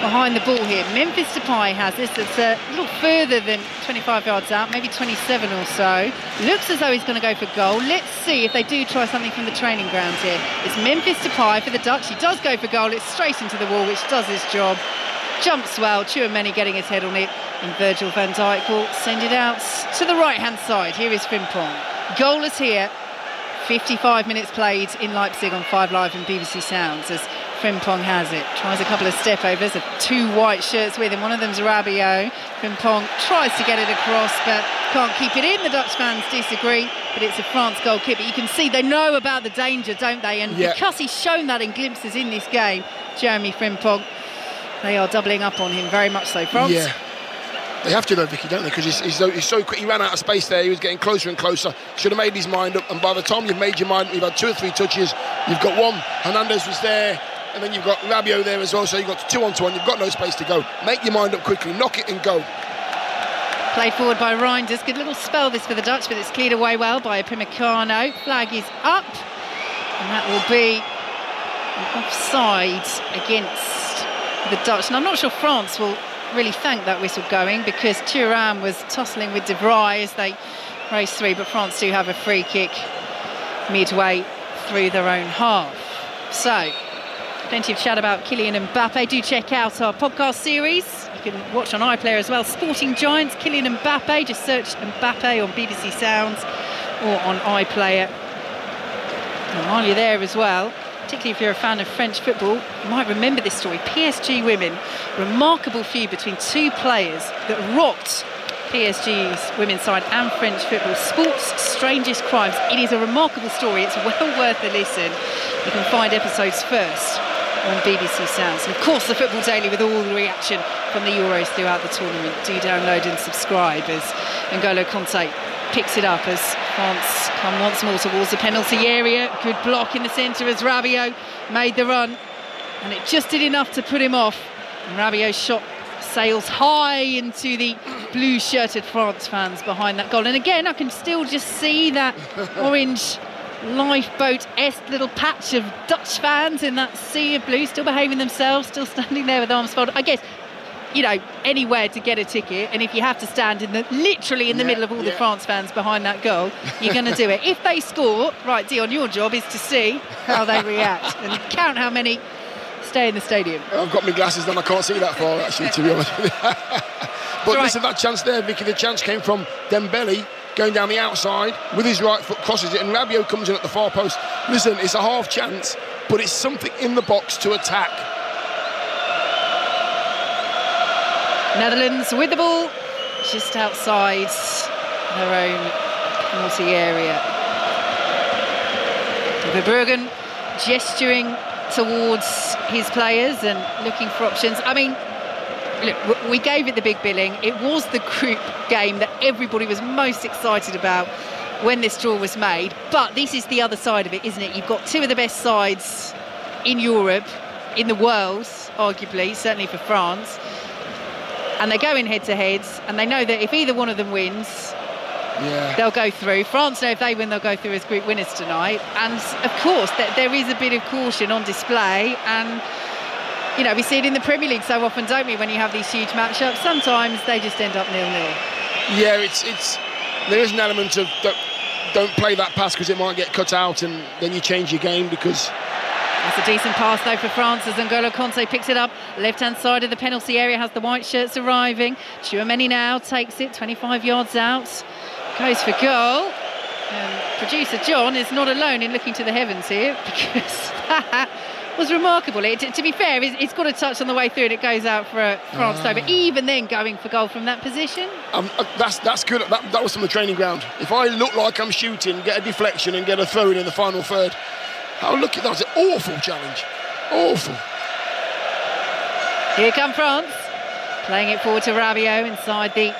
behind the ball here. Memphis Depay has this. It's a little further than 25 yards out, maybe 27 or so. Looks as though he's going to go for goal. Let's see if they do try something from the training ground here. It's Memphis Depay for the Dutch. He does go for goal. It's straight into the wall, which does his job. Jumps well. Tchouameni getting his head on it. And Virgil van Dijk will send it out to the right-hand side. Here is Frimpong. is here. 55 minutes played in Leipzig on 5 Live and BBC Sounds as Frimpong has it. Tries a couple of step overs, two white shirts with him. One of them's Rabiot. Frimpong tries to get it across, but can't keep it in. The Dutch fans disagree, but it's a France goal kick. But you can see they know about the danger, don't they? And Yeah. because he's shown that in glimpses in this game, Jeremy Frimpong They are doubling up on him very much so. France. Yeah. They have to though, Vicki, don't they? Because he's, he's, so, he's so quick. He ran out of space there. He was getting closer and closer. Should have made his mind up. And by the time you've made your mind, you've had two or three touches. You've got one. Hernandez was there, and then you've got Rabiot there as well. So you've got two on to one. You've got no space to go. Make your mind up quickly. Knock it and go. Played forward by Reijnders. Good little spell this for the Dutch, but it's cleared away well by Upamecano. Flag is up, and that will be offside against the Dutch. And I'm not sure France will really thank that whistle going because Thuram was tussling with De Vrij as they race through, but France do have a free kick midway through their own half. So, plenty of chat about Kylian Mbappe. Do check out our podcast series you can watch on iPlayer as well. Sporting Giants, Kylian Mbappe. Just search Mbappe on BBC Sounds or on iPlayer. And while you're there as well, particularly if you're a fan of French football, you might remember this story. PSG women, remarkable feud between two players that rocked PSG's women's side and French football. Sports strangest crimes. It is a remarkable story. It's well worth a listen. You can find episodes first on BBC Sounds. And of course, the Football Daily with all the reaction from the Euros throughout the tournament. Do download and subscribe as N'Golo Kanté picks it up as France come once more towards the penalty area. Good block in the centre as Rabiot made the run. And it just did enough to put him off. And Rabiot's shot sails high into the blue shirted France fans behind that goal. And again, I can still just see that orange lifeboat-esque little patch of Dutch fans in that sea of blue, still behaving themselves, still standing there with arms folded. I guess you know, anywhere to get a ticket, and if you have to stand in the literally in the yeah, middle of all yeah. the France fans behind that goal, you're going to do it. If they score, right, Dion, your job is to see how they react and count how many stay in the stadium. I've got my glasses on, I can't see that far actually, to be honest. [LAUGHS] but right. listen, that chance there, Vicki, the chance came from Dembele going down the outside with his right foot, crosses it, and Rabiot comes in at the far post. Listen, it's a half chance, but it's something in the box to attack. Netherlands with the ball just outside their own penalty area. Verbruggen gesturing towards his players and looking for options. I mean, look, we gave it the big billing. It was the group game that everybody was most excited about when this draw was made. But this is the other side of it, isn't it? You've got two of the best sides in Europe, in the world, arguably, certainly for France. And they're going head to head, and they know that if either one of them wins, yeah. they'll go through. France know if they win, they'll go through as group winners tonight. And of course, there is a bit of caution on display. And you know, we see it in the Premier League so often, don't we? When you have these huge matchups, sometimes they just end up nil-nil. Yeah, it's it's there is an element of don't, don't play that pass because it might get cut out, and then you change your game because. That's a decent pass though for France as N'Golo Kanté picks it up. Left hand side of the penalty area has the white shirts arriving. Tchouameni now takes it 25 yards out. Goes for goal. And producer John is not alone in looking to the heavens here [LAUGHS] because was remarkable. It, to be fair, it's, got a touch on the way through and it goes out for uh, France. Uh, but even then, going for goal from that position, um, uh, that's that's good. That, that was from the training ground. If I look like I'm shooting, get a deflection and get a throw in in the final third, how lucky that was an awful challenge, awful. Here come France, playing it forward to Rabiot inside the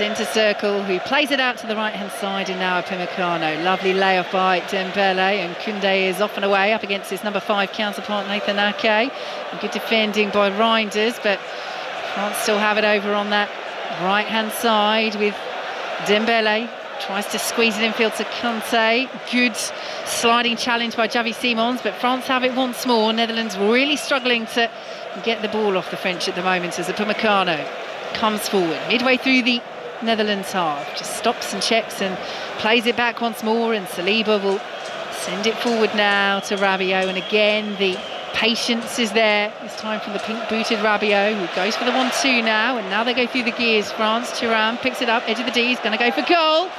centre circle, who plays it out to the right-hand side, and now Upamecano. Lovely layoff by Dembele, and Koundé is off and away up against his number five counterpart, Nathan Ake. Good defending by Reijnders, but can't still have it over on that right-hand side with Dembele. Tries to squeeze it infield to Kanté. Good sliding challenge by Xavi Simons, but France have it once more. Netherlands really struggling to get the ball off the French at the moment as Upamecano comes forward. Midway through the Netherlands half. Just stops and checks and plays it back once more and Saliba will send it forward now to Rabiot and again the patience is there. This time from the pink-booted Rabiot who goes for the 1-2 now and now they go through the gears. France, Thuram picks it up, edge of the D, he's going to go for goal.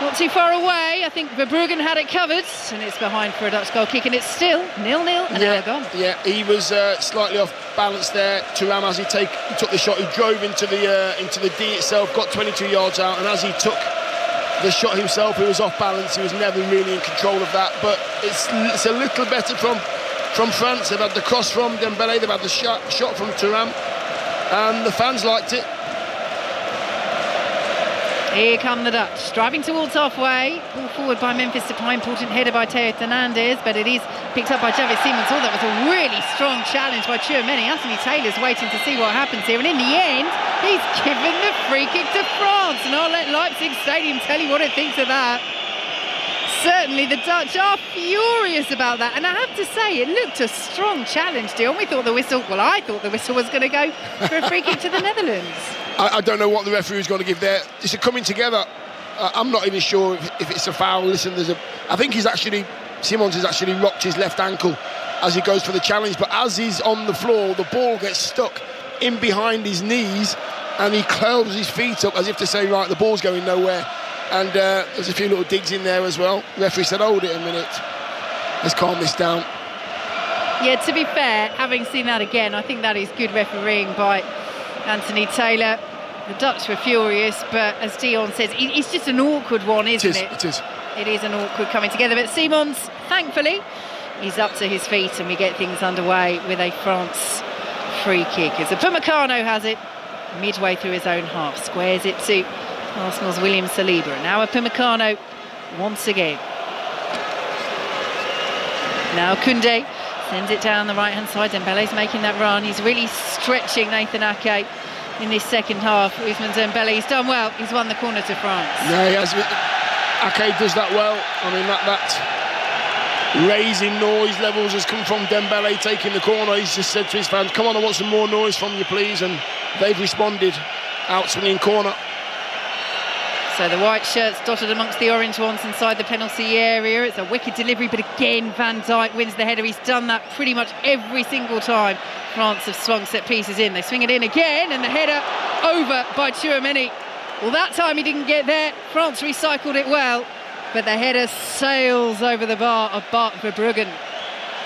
Not too far away. I think Verbruggen had it covered, and it's behind for a Dutch goal kick, and it's still nil-nil, and yeah, gone. Yeah, he was uh, slightly off balance there. Thuram, as he take he took the shot, he drove into the uh, into the D itself, got 22 yards out, and as he took the shot himself, he was off balance. He was never really in control of that. But it's it's a little better from from France. They've had the cross from Dembele. They've had the shot, shot from Thuram. And the fans liked it. Here come the Dutch, driving towards halfway. Ball forward by Memphis Depay, important header by Theo Hernandez, but it is picked up by Xavi Simons. Oh, that was a really strong challenge by Tchouameni. Anthony Taylor's waiting to see what happens here, and in the end, he's given the free kick to France. And I'll let Leipzig Stadium tell you what it thinks of that. Certainly, the Dutch are furious about that, and I have to say, it looked a strong challenge, Dion. We thought the whistle, well, I thought the whistle was going to go for a free kick to the [LAUGHS] Netherlands. I, I, don't know what the referee is going to give there. It's a coming together. Uh, I'm not even sure if, if, it's a foul. Listen, there's a. I think he's actually Simons has actually rocked his left ankle as he goes for the challenge. But as he's on the floor, the ball gets stuck in behind his knees, and he curls his feet up as if to say, right, the ball's going nowhere. And uh, there's a few little digs in there as well. Referee said, hold it a minute. Let's calm this down. Yeah, to be fair, having seen that again, I think that is good refereeing by Anthony Taylor. The Dutch were furious, but as Dion says, it's just an awkward one, isn't it? Is, it? it is. It is an awkward coming together. But Simons, thankfully, he's up to his feet and we get things underway with a France free kick. As Upamecano has it midway through his own half, squares it to Arsenal's William Saliba. And now Upamecano once again. Now Koundé sends it down the right-hand side. Dembele's making that run. He's really stretching Nathan Ake in this second half. Ousmane Dembele, he's done well. He's won the corner to France. Yeah, he has. Ake does that well. I mean, that, that raising noise levels has come from Dembele taking the corner. He's just said to his fans, come on, I want some more noise from you, please. And they've responded. Out swinging corner. So the white shirts dotted amongst the orange ones inside the penalty area. It's a wicked delivery, but again, Van Dijk wins the header. He's done that pretty much every single time France have swung set pieces in. They swing it in again, and the header over by Tchouameni. Well, that time he didn't get there. France recycled it well, but the header sails over the bar of Bart Verbruggen.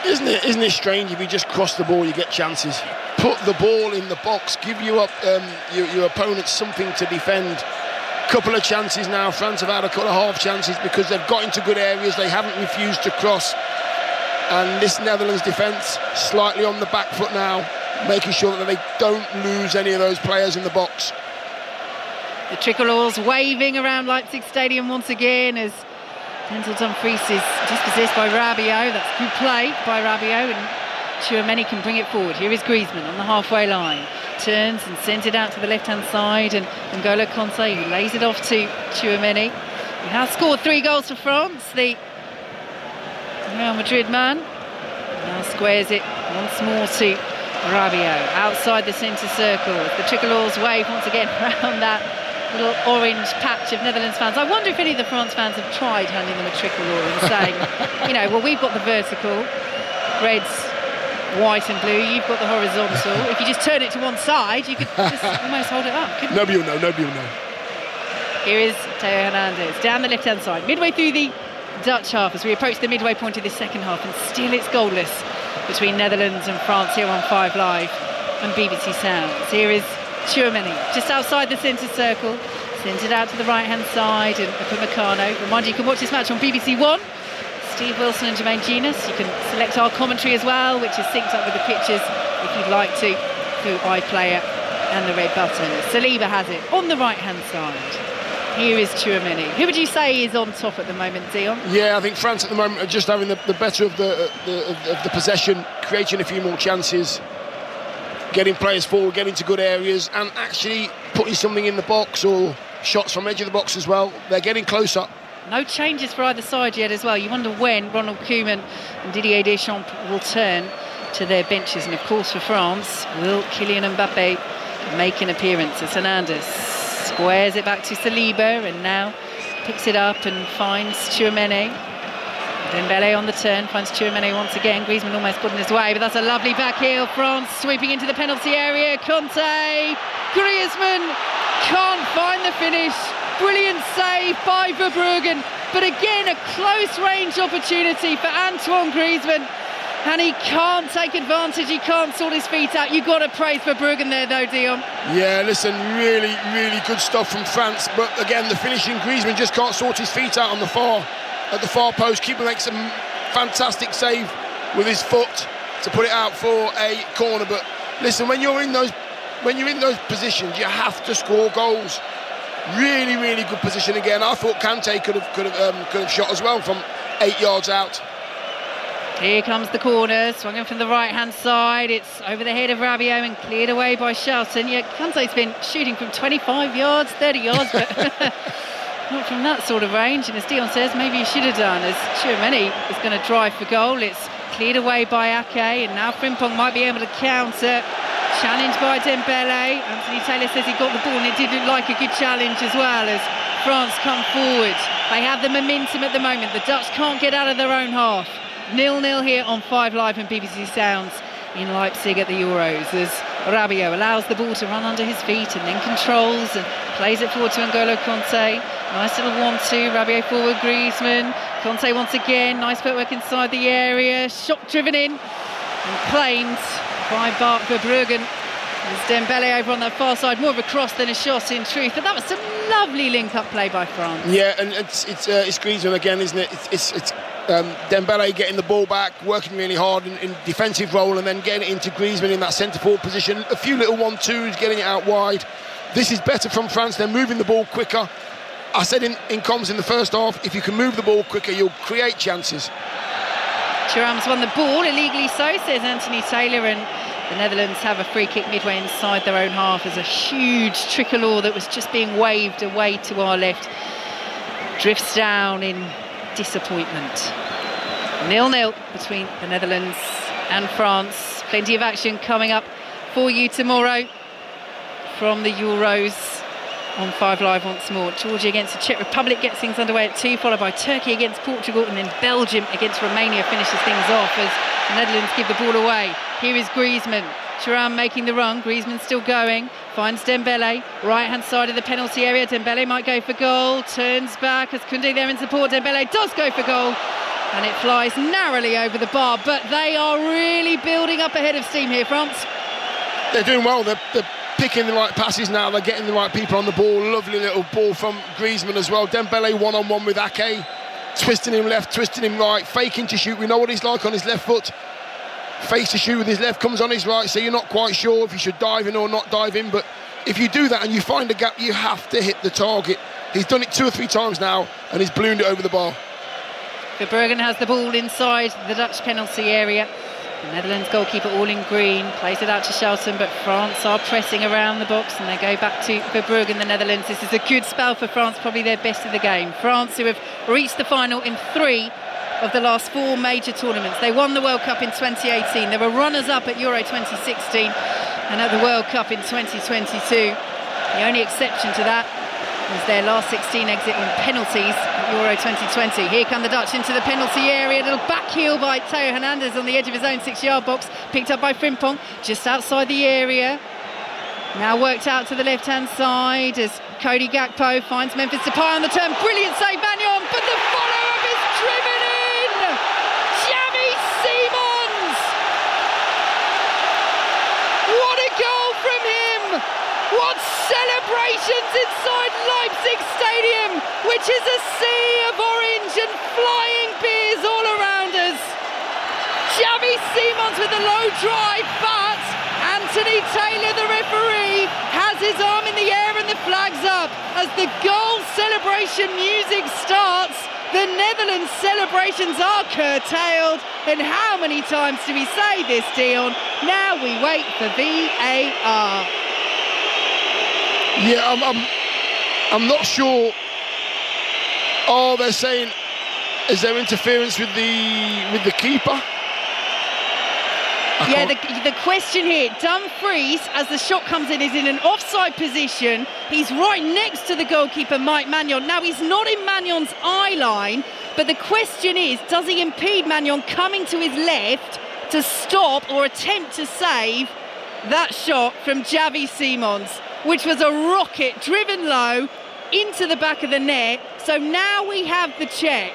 Isn't it, isn't it strange if you just cross the ball, you get chances? Put the ball in the box, give you up um, your, your opponent something to defend couple of chances now. France have had a couple of half chances because they've got into good areas. They haven't refused to cross. And this Netherlands defence slightly on the back foot now, making sure that they don't lose any of those players in the box. The tricolours waving around Leipzig Stadium once again as Denzel Dumfries is dispossessed by Rabiot. That's good play by Rabiot and Tchouameni can bring it forward. Here is Griezmann on the halfway line turns and sends it out to the left-hand side and N'Golo Kanté who lays it off to Tchouameni. He has scored three goals for France, the Real Madrid man. Now squares it once more to Rabiot outside the centre circle. The tricolours wave once again [LAUGHS] around that little orange patch of Netherlands fans. I wonder if any of the France fans have tried handing them a tricolour and saying, [LAUGHS] you know, well, we've got the vertical, Reds white and blue, you've got the horizontal. if you just turn it to one side, you could just [LAUGHS] almost hold it up, Nobody will know, nobody will know. Here is Theo Hernandez down the left-hand side, midway through the Dutch half as we approach the midway point of this second half, and still it's goalless between Netherlands and France here on 5 Live and BBC Sounds. Here is Tchouameni, just outside the centre circle, sends it out to the right-hand side, and Upamecano. Remind you, you can watch this match on BBC One Steve Wilson and Jermaine Jenas. You can select our commentary as well, which is synced up with the pictures if you'd like to through iPlayer and the red button. Saliba has it on the right-hand side. Here is Tchouameni. Who would you say is on top at the moment, Dion? Yeah, I think France at the moment are just having the, the better of the, the of the possession, creating a few more chances, getting players forward, getting to good areas, and actually putting something in the box or shots from edge of the box as well. They're getting closer. No changes for either side yet as well. You wonder when Ronald Koeman and Didier Deschamps will turn to their benches. And of course for France, will Kylian Mbappe make an appearance as Hernandez squares it back to Saliba and now picks it up and finds Tchouameni. Dembele on the turn, finds Tchouameni once again. Griezmann almost put in his way, but that's a lovely back heel. France sweeping into the penalty area. Kanté, Griezmann can't find the finish. Brilliant save by Verbruggen. But again, a close range opportunity for Antoine Griezmann. And he can't take advantage, he can't sort his feet out. You've got to praise Verbruggen there, though, Dion. Yeah, listen, really, really good stuff from France. But again, the finishing Griezmann just can't sort his feet out on the far, at the far post. Keeper makes a fantastic save with his foot. to put it out for a corner. But listen, when you're in those when you're in those positions, you have to score goals. Really, really good position again. I thought Kanté could have could have um, could have shot as well from eight yards out. Here comes the corner, swung in from the right hand side. It's over the head of Rabiot and cleared away by Schouten. Yeah, Kanté's been shooting from 25 yards, 30 yards, but [LAUGHS] not from that sort of range. And as Dion says, maybe he should have done. As Tchouameni is going to drive for goal. It's cleared away by Ake, and now Frimpong might be able to counter. Challenged by Dembele. Anthony Taylor says he got the ball, and it did look like a good challenge as well as France come forward. They have the momentum at the moment. The Dutch can't get out of their own half. Nil-nil here on 5 Live and BBC Sounds in Leipzig at the Euros as Rabiot allows the ball to run under his feet and then controls and plays it forward to N'Golo Kanté. Nice little 1-2, Rabiot forward, Griezmann. Kanté once again, nice footwork inside the area, shot driven in and claimed by Bart Verbruggen. There's Dembele over on that far side, more of a cross than a shot in truth, but that was some lovely link-up play by France. Yeah, and it's it's, uh, it's Griezmann again, isn't it? It's, it's, it's um, Dembele getting the ball back, working really hard in, in, defensive role, and then getting it into Griezmann in that centre forward position. A few little one-twos, getting it out wide. This is better from France. They're moving the ball quicker. I said in, in comms in the first half, if you can move the ball quicker, you'll create chances. Thuram's won the ball, illegally so, says Anthony Taylor, and the Netherlands have a free kick midway inside their own half as a huge tricolour that was just being waved away to our left drifts down in disappointment. Nil-nil between the Netherlands and France. Plenty of action coming up for you tomorrow from the Euros on 5 Live once more. Georgia against the Czech Republic gets things underway at 2, followed by Turkey against Portugal, and then Belgium against Romania finishes things off as the Netherlands give the ball away. Here is Griezmann. Thuram making the run. Griezmann still going. Finds Dembele. Right hand side of the penalty area. Dembele might go for goal. Turns back as Koundé there in support. Dembele does go for goal. And it flies narrowly over the bar. But they are really building up ahead of steam here, France. They're doing well. They're, they're picking the right passes now. They're getting the right people on the ball. Lovely little ball from Griezmann as well. Dembele one on one with Ake, twisting him left, twisting him right, faking to shoot. We know what he's like on his left foot. Face to shoot with his left, comes on his right, so you're not quite sure if you should dive in or not dive in. But if you do that and you find a gap, you have to hit the target. He's done it two or three times now, and he's ballooned it over the bar. Verbruggen has the ball inside the Dutch penalty area. The Netherlands goalkeeper all in green, plays it out to Schouten, but France are pressing around the box and they go back to Verbrugge in the Netherlands. This is a good spell for France, probably their best of the game. France, who have reached the final in three of the last four major tournaments. They won the World Cup in 2018. They were runners-up at Euro 2016 and at the World Cup in 2022. The only exception to that their last 16 exit on penalties Euro 2020. Here come the Dutch into the penalty area. A little back heel by Theo Hernandez on the edge of his own six-yard box, picked up by Frimpong just outside the area. Now worked out to the left-hand side as Cody Gakpo finds Memphis Depay on the turn. Brilliant save, Maignan, but the follow-up is driven in! Xavi Simons! What a goal from him! What celebrations inside Leipzig Stadium, which is a sea of orange and flying beers all around us. Xavi Simons with a low drive, but Anthony Taylor, the referee, has his arm in the air and the flag's up as the goal celebration music starts. The Netherlands celebrations are curtailed. And how many times do we say this, Dion? Now we wait for VAR. Yeah, I'm, I'm, I'm not sure. Oh, they're saying, is there interference with the with the keeper? I Yeah, the, the question here, Dumfries, as the shot comes in, is in an offside position. He's right next to the goalkeeper, Mike Maignan. Now, he's not in Maignan's eye line, but the question is, does he impede Maignan coming to his left to stop or attempt to save that shot from Xavi Simons, which was a rocket driven low into the back of the net. So now we have the check.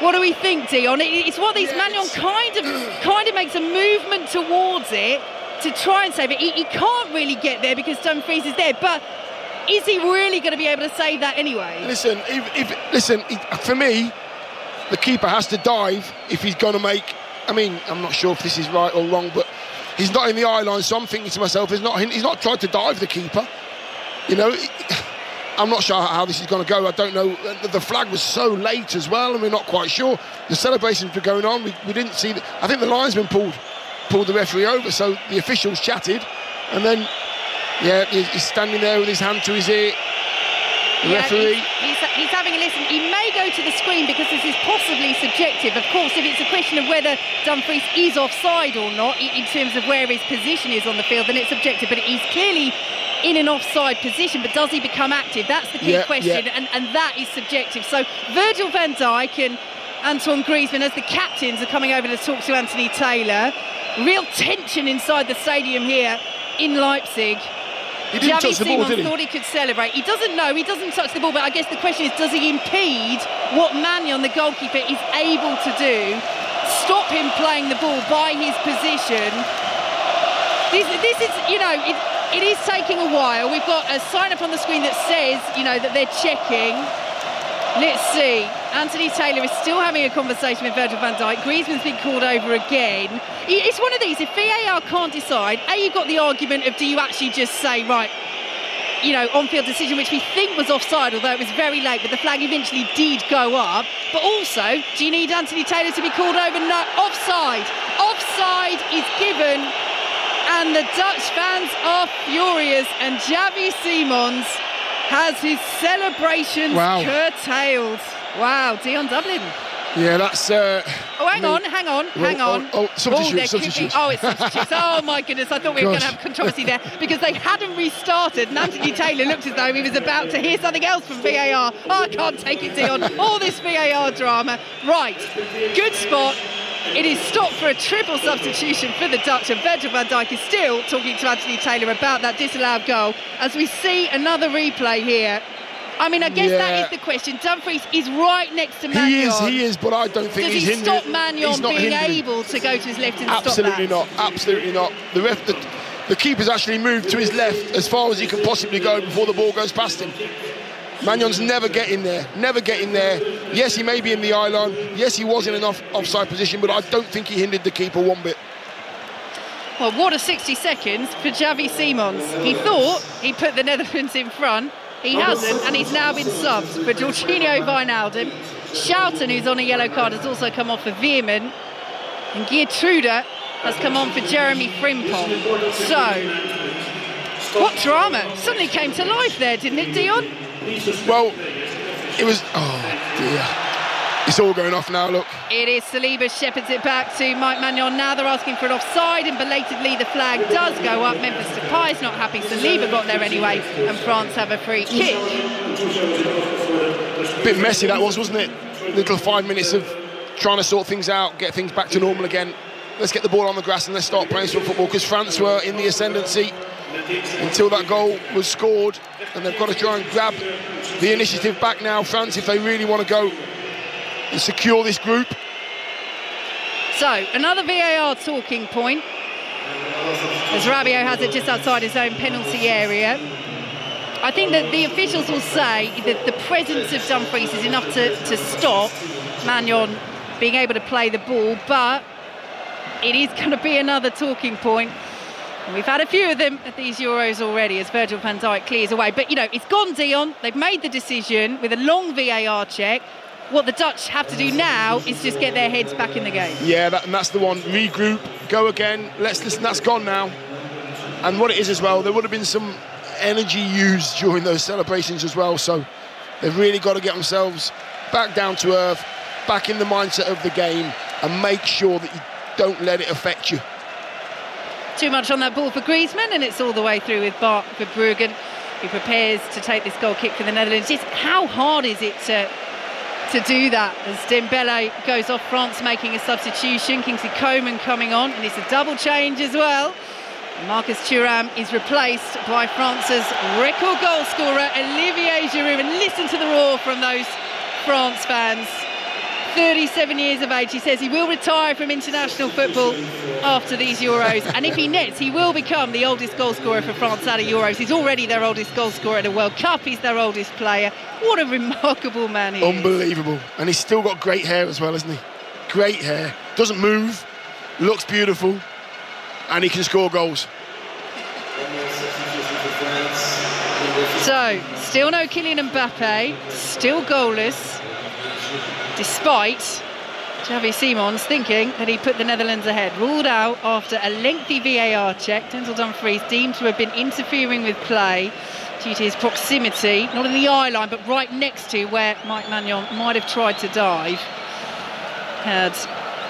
What do we think, Dion? It's what these Maignan kind of kind of makes a movement towards it to try and save it. He, he can't really get there because Dumfries is there, but is he really going to be able to save that anyway? Listen, if, if listen, for me, the keeper has to dive if he's going to make I mean, I'm not sure if this is right or wrong, but he's not in the eye line, so I'm thinking to myself, he's not, he's not tried to dive the keeper. You know, I'm not sure how this is going to go. I don't know. The flag was so late as well, and we're not quite sure. The celebrations were going on. We, we didn't see. The, I think the linesman pulled pulled the referee over, so the officials chatted, and then yeah, he's standing there with his hand to his ear. The yeah, referee. He's, he's, he's, having a listen. He may go to the screen because this is possibly subjective. Of course, if it's a question of whether Dumfries is offside or not in terms of where his position is on the field, then it's subjective. But he's clearly in an offside position, but does he become active? That's the key yeah, question, yeah. And, and that is subjective. So Virgil van Dijk and Antoine Griezmann, as the captains, are coming over to talk to Anthony Taylor. Real tension inside the stadium here in Leipzig. He didn't Xavi touch the ball, Simons did he? thought he could celebrate. He doesn't know, he doesn't touch the ball, but I guess the question is does he impede what Maignan, the goalkeeper, is able to do? Stop him playing the ball by his position. This, this is, you know, it, it is taking a while. We've got a sign up on the screen that says, you know, that they're checking. Let's see. Anthony Taylor is still having a conversation with Virgil van Dijk. Griezmann's been called over again. It's one of these. If VAR can't decide, A, you've got the argument of do you actually just say, right, you know, on-field decision, which we think was offside, although it was very late, but the flag eventually did go up. But also, do you need Anthony Taylor to be called over? No, offside. Offside is given, and the Dutch fans are furious, and Xavi Simons has his celebrations Wow. curtailed. Wow, Dion Dublin. Yeah, that's. Uh, Oh, hang me- on, hang on, Well, hang on. oh, oh, substitute, there could substitute. oh, it's substitutes. oh my goodness, I thought we were going to have controversy there because they hadn't restarted. And Anthony Taylor looked as though he was about to hear something else from VAR. Oh, I can't take it, Dion. All this VAR drama. Right, good spot. It is stopped for a triple substitution for the Dutch, and Virgil van Dijk is still talking to Anthony Taylor about that disallowed goal. As we see another replay here. I mean, I guess Yeah. that is the question. Dumfries is right next to Maignan. he is, he is, but I don't think Does he's he stop not being hindered. able to go to his left and Absolutely stop that? not. Absolutely not. The ref, the, the keeper's actually moved to his left as far as he can possibly go before the ball goes past him. Maignan's never getting there. Never getting there. Yes, he may be in the eye line. Yes, he was in an off, offside position, but I don't think he hindered the keeper one bit. Well, what a 60 seconds for Xavi Simons. He thought he put the Netherlands in front. He hasn't, and he's now been subbed for Georginio Wijnaldum. Schouten, who's on a yellow card, has also come off for Veerman. And Geertruida has come on for Jeremy Frimpong. So, what drama suddenly came to life there, didn't it, Dion? Well, it was. Oh, dear. It's all going off now, look. It is Saliba shepherds it back to Mike Maignan. Now they're asking for an offside, and belatedly the flag does go up. Memphis Depay's not happy. Saliba got there anyway, and France have a free kick. bit messy that was, wasn't it? Little five minutes of trying to sort things out, get things back to normal again. Let's get the ball on the grass and let's start playing some football because France were in the ascendancy until that goal was scored, and they've got to try and grab the initiative back now. France, if they really want to go and secure this group. So, another VAR talking point. As Rabiot has it just outside his own penalty area. I think that the officials will say that the presence of Dumfries is enough to, to stop Maignan being able to play the ball, but it is going to be another talking point. We've had a few of them at these Euros already as Virgil van Dijk clears away. But, you know, it's gone, Dion. They've made the decision with a long VAR check. What the Dutch have to do now is just get their heads back in the game. Yeah, that, and that's the one. Regroup, go again. Let's listen. That's gone now. And what it is as well, there would have been some energy used during those celebrations as well. So they've really got to get themselves back down to earth, back in the mindset of the game, and make sure that you don't let it affect you. Too much on that ball for Griezmann, and it's all the way through with Bart Verbruggen, who prepares to take this goal kick for the Netherlands. Just how hard is it to to do that as Dembele goes off France making a substitution Kingsley Coman coming on and it's a double change as well Marcus Thuram is replaced by France's record goal scorer Olivier Giroud and listen to the roar from those France fans 37 years of age he says he will retire from international football after these Euros and if he nets he will become the oldest goal scorer for France out of Euros he's already their oldest goal scorer at a World Cup he's their oldest player what a remarkable man he is Unbelievable. And he's still got great hair as well, isn't he? Great hair. Doesn't move. looks beautiful, and he can score goals. So, still no Kylian Mbappe, still goalless, despite Xavi Simons thinking that he put the Netherlands ahead. Ruled out after a lengthy VAR check. Denzel Dumfries deemed to have been interfering with play due to his proximity, not in the eye line, but right next to where Mike Maignan might have tried to dive. Had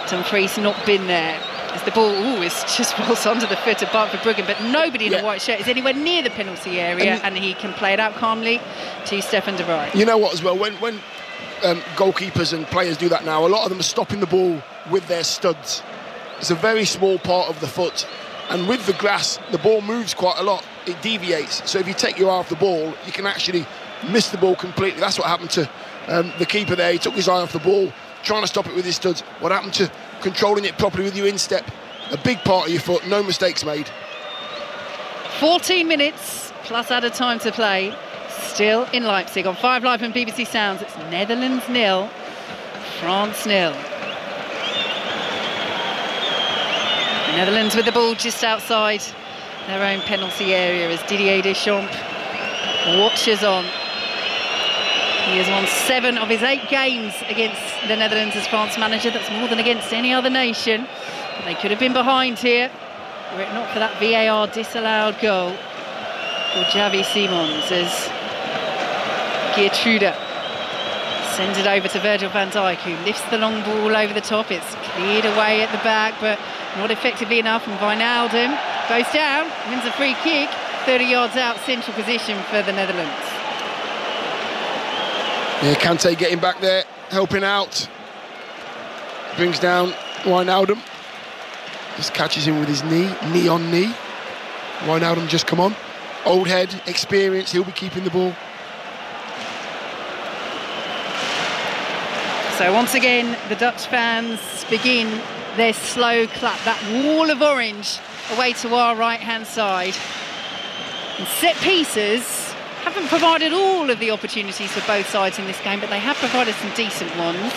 Dumfries not been there. As the ball is [LAUGHS] just rolls onto the foot of Bart Verbruggen, but nobody in Yeah. a white shirt is anywhere near the penalty area, and, And- he can play it out calmly to Stefan de Vrij. You know what, as well, when, when um, goalkeepers and players do that now, a lot of them are stopping the ball with their studs. It's a very small part of the foot. And with the grass, the ball moves quite a lot. It deviates. So if you take your eye off the ball, you can actually miss the ball completely. That's what happened to um, the keeper there. He took his eye off the ball, trying to stop it with his studs. What happened to controlling it properly with your instep? A big part of your foot, no mistakes made. 14 minutes plus added time to play. Still in Leipzig on 5 Live and BBC Sounds. It's Netherlands nil, France nil. The Netherlands with the ball just outside their own penalty area as Didier Deschamps watches on. He has won seven of his eight games against the Netherlands as France manager. That's more than against any other nation. But they could have been behind here were it not for that VAR disallowed goal for Xavi Simons as Geertruida sends it over to Virgil van Dijk who lifts the long ball over the top. It's cleared away at the back but not effectively enough and Wijnaldum goes down, wins a free kick, 30 yards out, central position for the Netherlands. Yeah, Kante getting back there, helping out. Brings down Wijnaldum. Just catches him with his knee, knee on knee. Wijnaldum just come on. Old head, experience, he'll be keeping the ball. So once again, the Dutch fans begin their slow clap. That wall of orange away to our right-hand side. And set pieces haven't provided all of the opportunities for both sides in this game, but they have provided some decent ones.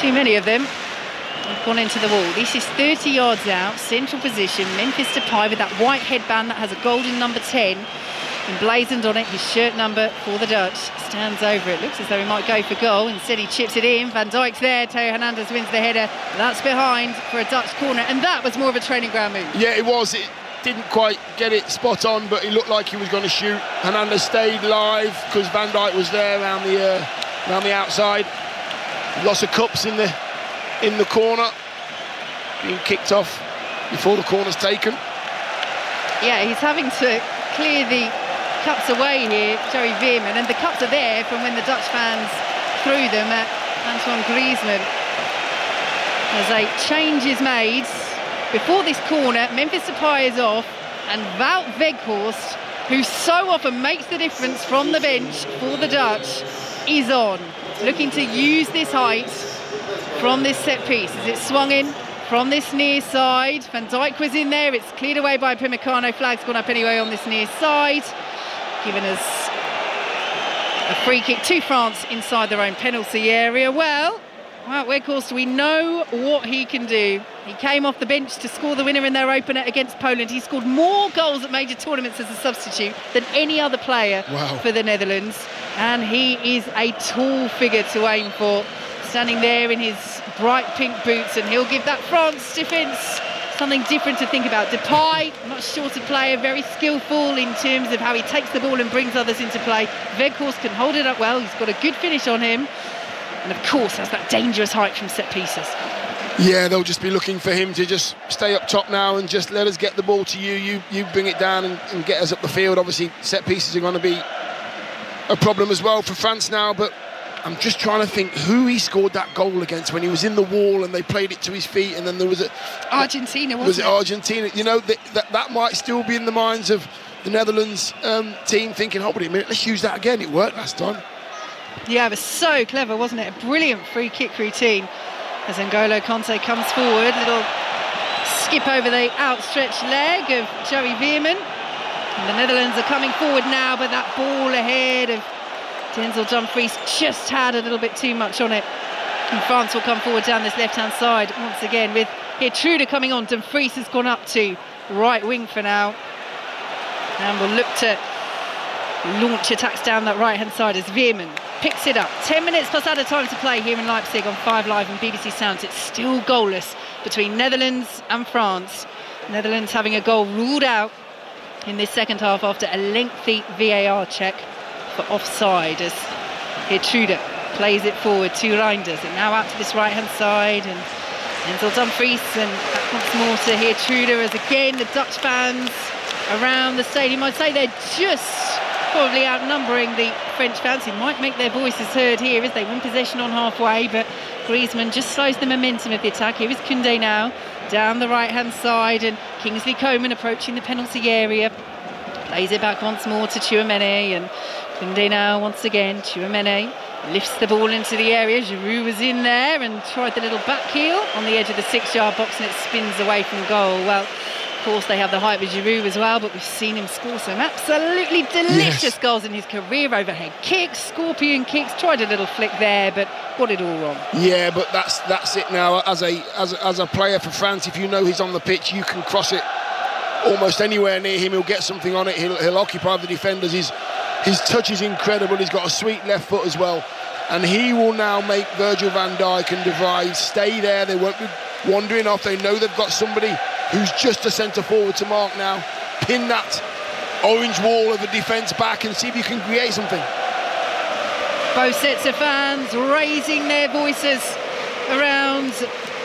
Too many of them have gone into the wall. This is 30 yards out, central position. Memphis Depay with that white headband that has a golden number 10 emblazoned on it. His shirt number for the Dutch stands over it. Looks as though he might go for goal. Instead, he chips it in. Van Dijk's there. Theo Hernandez wins the header. That's behind for a Dutch corner, and that was more of a training ground move. Yeah, it was. It didn't quite get it spot on, but he looked like he was going to shoot. Hernandez stayed live because Van Dijk was there around the uh, around the outside. Lots of cups in the in the corner, being kicked off before the corner's taken. Yeah, he's having to clear the cups away here, Joey Veerman, and the cups are there from when the Dutch fans threw them at Antoine Griezmann. As a change is made before this corner, Memphis Depay is off, and Wout Weghorst, who so often makes the difference from the bench for the Dutch, is on, looking to use this height from this set piece as it's swung in from this near side. Van Dijk was in there, it's cleared away by Upamecano, flag's gone up anyway on this near side, giving us a free kick to France inside their own penalty area. Well, well, Weghorst, we know what he can do. He came off the bench to score the winner in their opener against Poland. He scored more goals at major tournaments as a substitute than any other player Wow. for the Netherlands. And he is a tall figure to aim for, standing there in his bright pink boots, and he'll give that France defence something different to think about. Depay, much shorter player, very skillful in terms of how he takes the ball and brings others into play. Weghorst can hold it up well. He's got a good finish on him. And of course, has that dangerous height from set pieces. Yeah, they'll just be looking for him to just stay up top now and just let us get the ball to you. You you bring it down and, and get us up the field. Obviously, set pieces are going to be a problem as well for France now. But I'm just trying to think who he scored that goal against when he was in the wall and they played it to his feet, and then there was a Argentina, wasn't was it it? Argentina? You know that, that that might still be in the minds of the Netherlands um, team, thinking, "Hold on a minute, let's use that again. It worked last time." Yeah, it was so clever, wasn't it? A brilliant free kick routine as N'Golo Kanté comes forward. Little skip over the outstretched leg of Joey Veerman. And the Netherlands are coming forward now, but that ball ahead of Denzel Dumfries just had a little bit too much on it. And France will come forward down this left-hand side once again with Truder coming on. Dumfries has gone up to right wing for now. And we'll look to launch attacks down that right hand side as Veerman picks it up. 10 minutes plus added time to play here in Leipzig on 5 Live and BBC Sounds. It's still goalless between Netherlands and France. Netherlands having a goal ruled out in this second half after a lengthy VAR check for offside as Truder plays it forward to Reijnders and now out to this right hand side and Denzel Dumfries and back once more to Truder as again the Dutch fans around the stadium. I'd say they're just probably outnumbering the French fans who might make their voices heard here as they win possession on halfway but Griezmann just slows the momentum of the attack. Here is Koundé now down the right hand side and Kingsley Coman approaching the penalty area plays it back once more to Tchouameni and Koundé now once again Tchouameni lifts the ball into the area Giroud was in there and tried the little back heel on the edge of the six yard box and it spins away from goal well of course, they have the height with Giroud as well, but we've seen him score some absolutely delicious yes. goals in his career. Overhead kicks, scorpion kicks. Tried a little flick there, but got it all wrong. Yeah, but that's that's it now. As a as a, as a player for France, if you know he's on the pitch, you can cross it almost anywhere near him. He'll get something on it. He'll, he'll occupy the defenders. His his touch is incredible. He's got a sweet left foot as well, and he will now make Virgil Van Dijk and De Vrij stay there. They won't be wandering off. They know they've got somebody who's just a centre forward to mark now. Pin that orange wall of the defence back and see if you can create something. Both sets of fans raising their voices around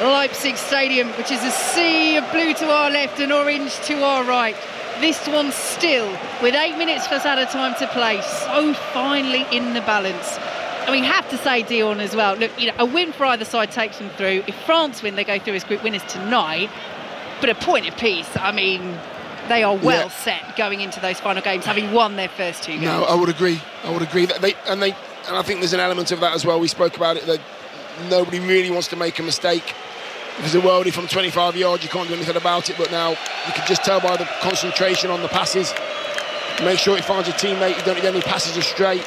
Leipzig Stadium, which is a sea of blue to our left and orange to our right. This one still, with eight minutes plus added time to play, so oh, finely in the balance. And we have to say, Dion, as well. Look, you know, a win for either side takes them through. If France win, they go through as group winners tonight. But a point apiece, I mean, they are well yeah. set going into those final games, having won their first two games. No, I would agree. I would agree that they and they and I think there's an element of that as well. We spoke about it that nobody really wants to make a mistake. If it's a worldie from 25 yards, you can't do anything about it. But now you can just tell by the concentration on the passes. Make sure it finds a teammate. You don't need any passes astray.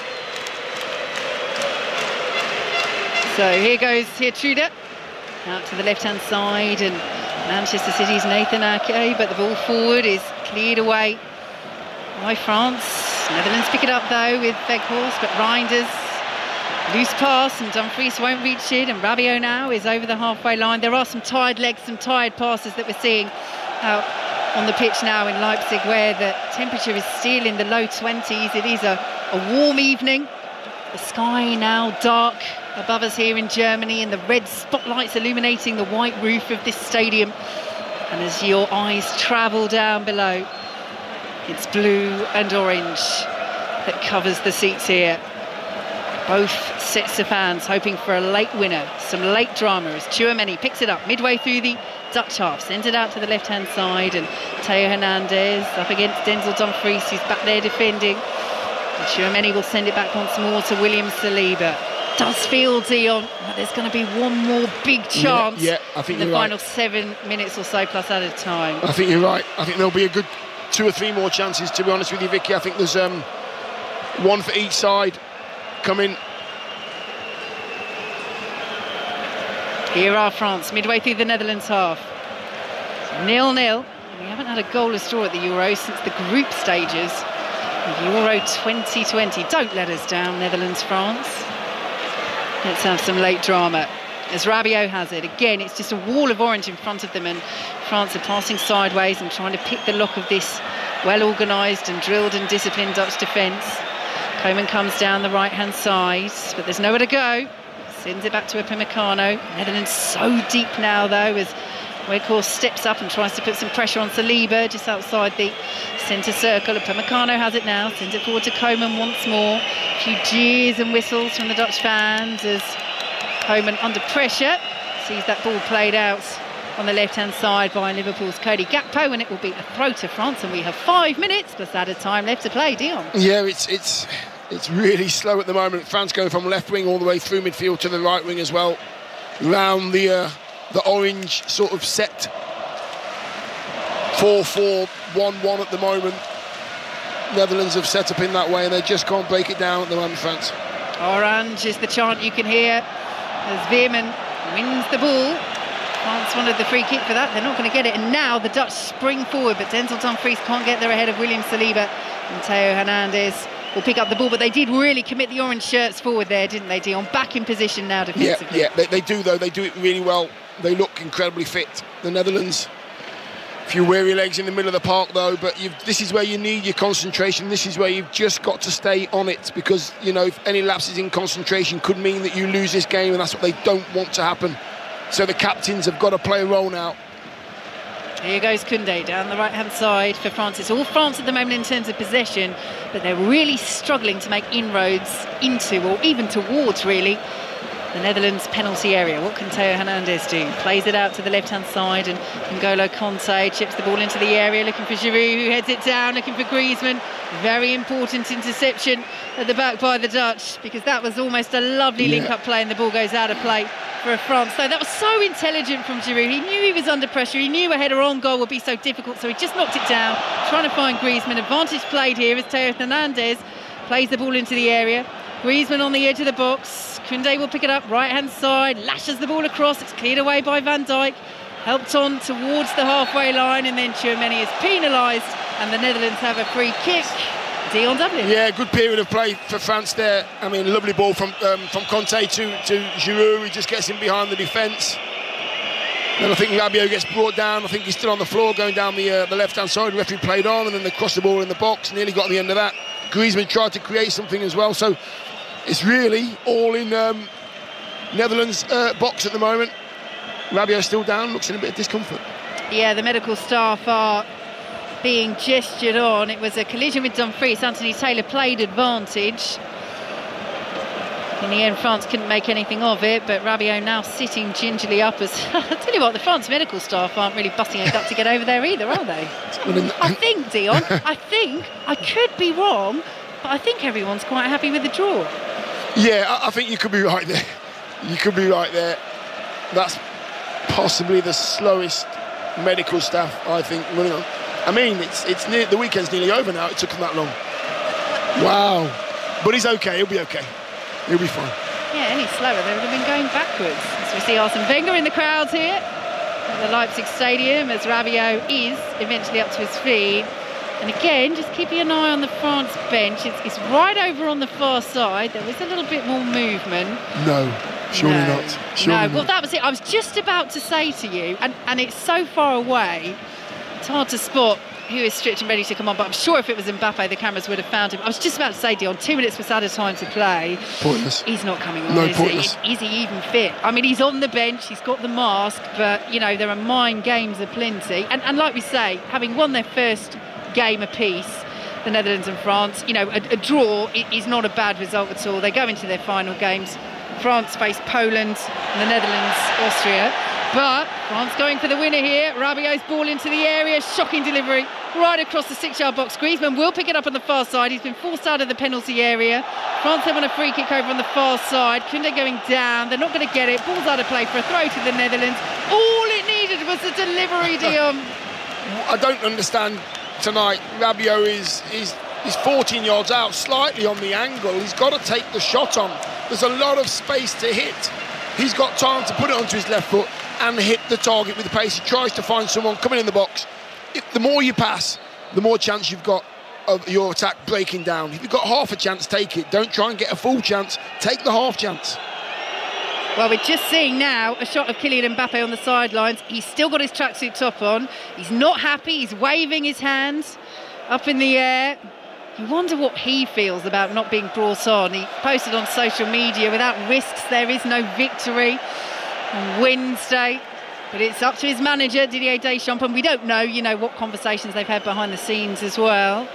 So here goes here Truder out to the left hand side and Manchester City's Nathan Ake, but the ball forward is cleared away by France. Netherlands pick it up though with Weghorst, but Reijnders loose pass and Dumfries won't reach it and Rabiot now is over the halfway line. There are some tired legs, some tired passes that we're seeing out on the pitch now in Leipzig where the temperature is still in the low 20s. It is a, a warm evening. The sky now dark above us here in Germany and the red spotlights illuminating the white roof of this stadium. And as your eyes travel down below, it's blue and orange that covers the seats here. Both sets of fans hoping for a late winner, some late drama as Tchouameni picks it up midway through the Dutch half, sends it out to the left-hand side and Theo Hernandez up against Denzel Dumfries who's back there defending. And Tchouameni will send it back once more to William Saliba does feel, Dion, that there's going to be one more big chance yeah, yeah I think in the final right. seven minutes or so plus added time. I think you're right. I think there'll be a good two or three more chances, to be honest with you, Vicki. I think there's um, one for each side coming. Here are France, midway through the Netherlands half. Nil-nil. We haven't had a goalless draw at the Euro since the group stages. Euro 2020. Don't let us down, Netherlands, France. Let's have some late drama. As Rabiot has it. Again, it's just a wall of orange in front of them, and France are passing sideways and trying to pick the lock of this well organised and drilled and disciplined Dutch defence. Coman comes down the right hand side, but there's nowhere to go. Sends it back to Upamecano. Netherlands so deep now, though, as Weghorst steps up and tries to put some pressure on Saliba just outside the centre circle. Upamecano has it now, sends it forward to Coman once more. A few jeers and whistles from the Dutch fans as Coman under pressure sees that ball played out on the left-hand side by Liverpool's Cody Gakpo, and it will be a throw to France, and we have five minutes plus added time left to play. Dion. Yeah, it's it's it's really slow at the moment. France going from left wing all the way through midfield to the right wing as well, round the uh, the orange sort of set 4-4-1-1 at the moment. Netherlands have set up in that way and they just can't break it down at the moment, France. Orange is the chant you can hear as Veerman wins the ball. France wanted the free kick for that. They're not going to get it. And now the Dutch spring forward, but Denzel Dumfries can't get there ahead of William Saliba. And Theo Hernandez will pick up the ball, but they did really commit the orange shirts forward there, didn't they, Dion? Back in position now defensively. Yeah, yeah, they, they do though. They do it really well. They look incredibly fit. The Netherlands. A few weary legs in the middle of the park though, but this is where you need your concentration. This is where you've just got to stay on it because you know if any lapses in concentration could mean that you lose this game, and that's what they don't want to happen. So the captains have got to play a role now. Here goes Koundé down the right hand side for France. It's all France at the moment in terms of possession, but they're really struggling to make inroads into or even towards really the Netherlands penalty area. What can Theo Hernandez do? Plays it out to the left hand side and N'Golo Kanté chips the ball into the area looking for Giroud who heads it down looking for Griezmann. Very important interception at the back by the Dutch because that was almost a lovely yeah. link up play and the ball goes out of play for France. So that was so intelligent from Giroud. He knew he was under pressure. He knew a header on goal would be so difficult, so he just knocked it down, trying to find Griezmann. Advantage played here as Theo Hernandez plays the ball into the area. Griezmann on the edge of the box. Koundé will pick it up, right hand side, lashes the ball across. It's cleared away by Van Dijk. Helped on towards the halfway line, and then Tchouameni is penalised, and the Netherlands have a free kick. Dion Dublin. Yeah, good period of play for France there. I mean, lovely ball from um, from Kanté to, to Giroud. He just gets in behind the defence. Then I think Rabiot gets brought down. I think he's still on the floor going down the uh, the left hand side. The referee played on and then they crossed the ball in the box. Nearly got the end of that. Griezmann tried to create something as well. So it's really all in um, Netherlands uh, box at the moment. Rabiot still down, looks in a bit of discomfort. Yeah, the medical staff are being gestured on. It was a collision with Dumfries. Anthony Taylor played advantage. In the end, France couldn't make anything of it, but Rabiot now sitting gingerly up as. [LAUGHS] I tell you what, the France medical staff aren't really busting a gut to get over there either, are they? [LAUGHS] I think, Dion, I think, I could be wrong, but I think everyone's quite happy with the draw. Yeah, I think you could be right there. You could be right there. That's possibly the slowest medical staff, I think, running on. I mean, it's it's near, the weekend's nearly over now. It took him that long. Wow. But he's okay. He'll be okay. He'll be fine. Yeah, any slower, they would have been going backwards. We see Arsene Wenger in the crowds here at the Leipzig Stadium as Rabiot is eventually up to his feet. And again, just keeping an eye on the France bench. It's, it's right over on the far side. There was a little bit more movement. No, surely no. not. Surely no, not. well, that was it. I was just about to say to you, and, and it's so far away it's hard to spot who is stripped and ready to come on, but I'm sure if it was Mbappe, the cameras would have found him. I was just about to say, Dion, two minutes was added time to play. Pointless. He's not coming on, no, is pointless. he? Is he even fit? I mean, he's on the bench, he's got the mask, but, you know, there are mind games aplenty. And, and like we say, having won their first game apiece, the Netherlands and France, you know, a, a draw is not a bad result at all. They go into their final games. France face Poland, and the Netherlands, Austria. But France going for the winner here. Rabiot's ball into the area, shocking delivery right across the six-yard box. Griezmann will pick it up on the far side. He's been forced out of the penalty area. France have on a free kick over on the far side. Koundé going down. They're not going to get it. Ball's out of play for a throw to the Netherlands. All it needed was a delivery, [LAUGHS] Dion. I don't understand tonight. Rabiot is is is 14 yards out, slightly on the angle. He's got to take the shot on. There's a lot of space to hit. He's got time to put it onto his left foot and hit the target with the pace. He tries to find someone coming in the box. If, the more you pass, the more chance you've got of your attack breaking down. If you've got half a chance, take it. Don't try and get a full chance. Take the half chance. Well, we're just seeing now a shot of Kylian Mbappe on the sidelines. He's still got his tracksuit top on. He's not happy. He's waving his hands up in the air. You wonder what he feels about not being brought on. He posted on social media, without risks, there is no victory on Wednesday. But it's up to his manager, Didier Deschamps, and we don't know, you know, what conversations they've had behind the scenes as well.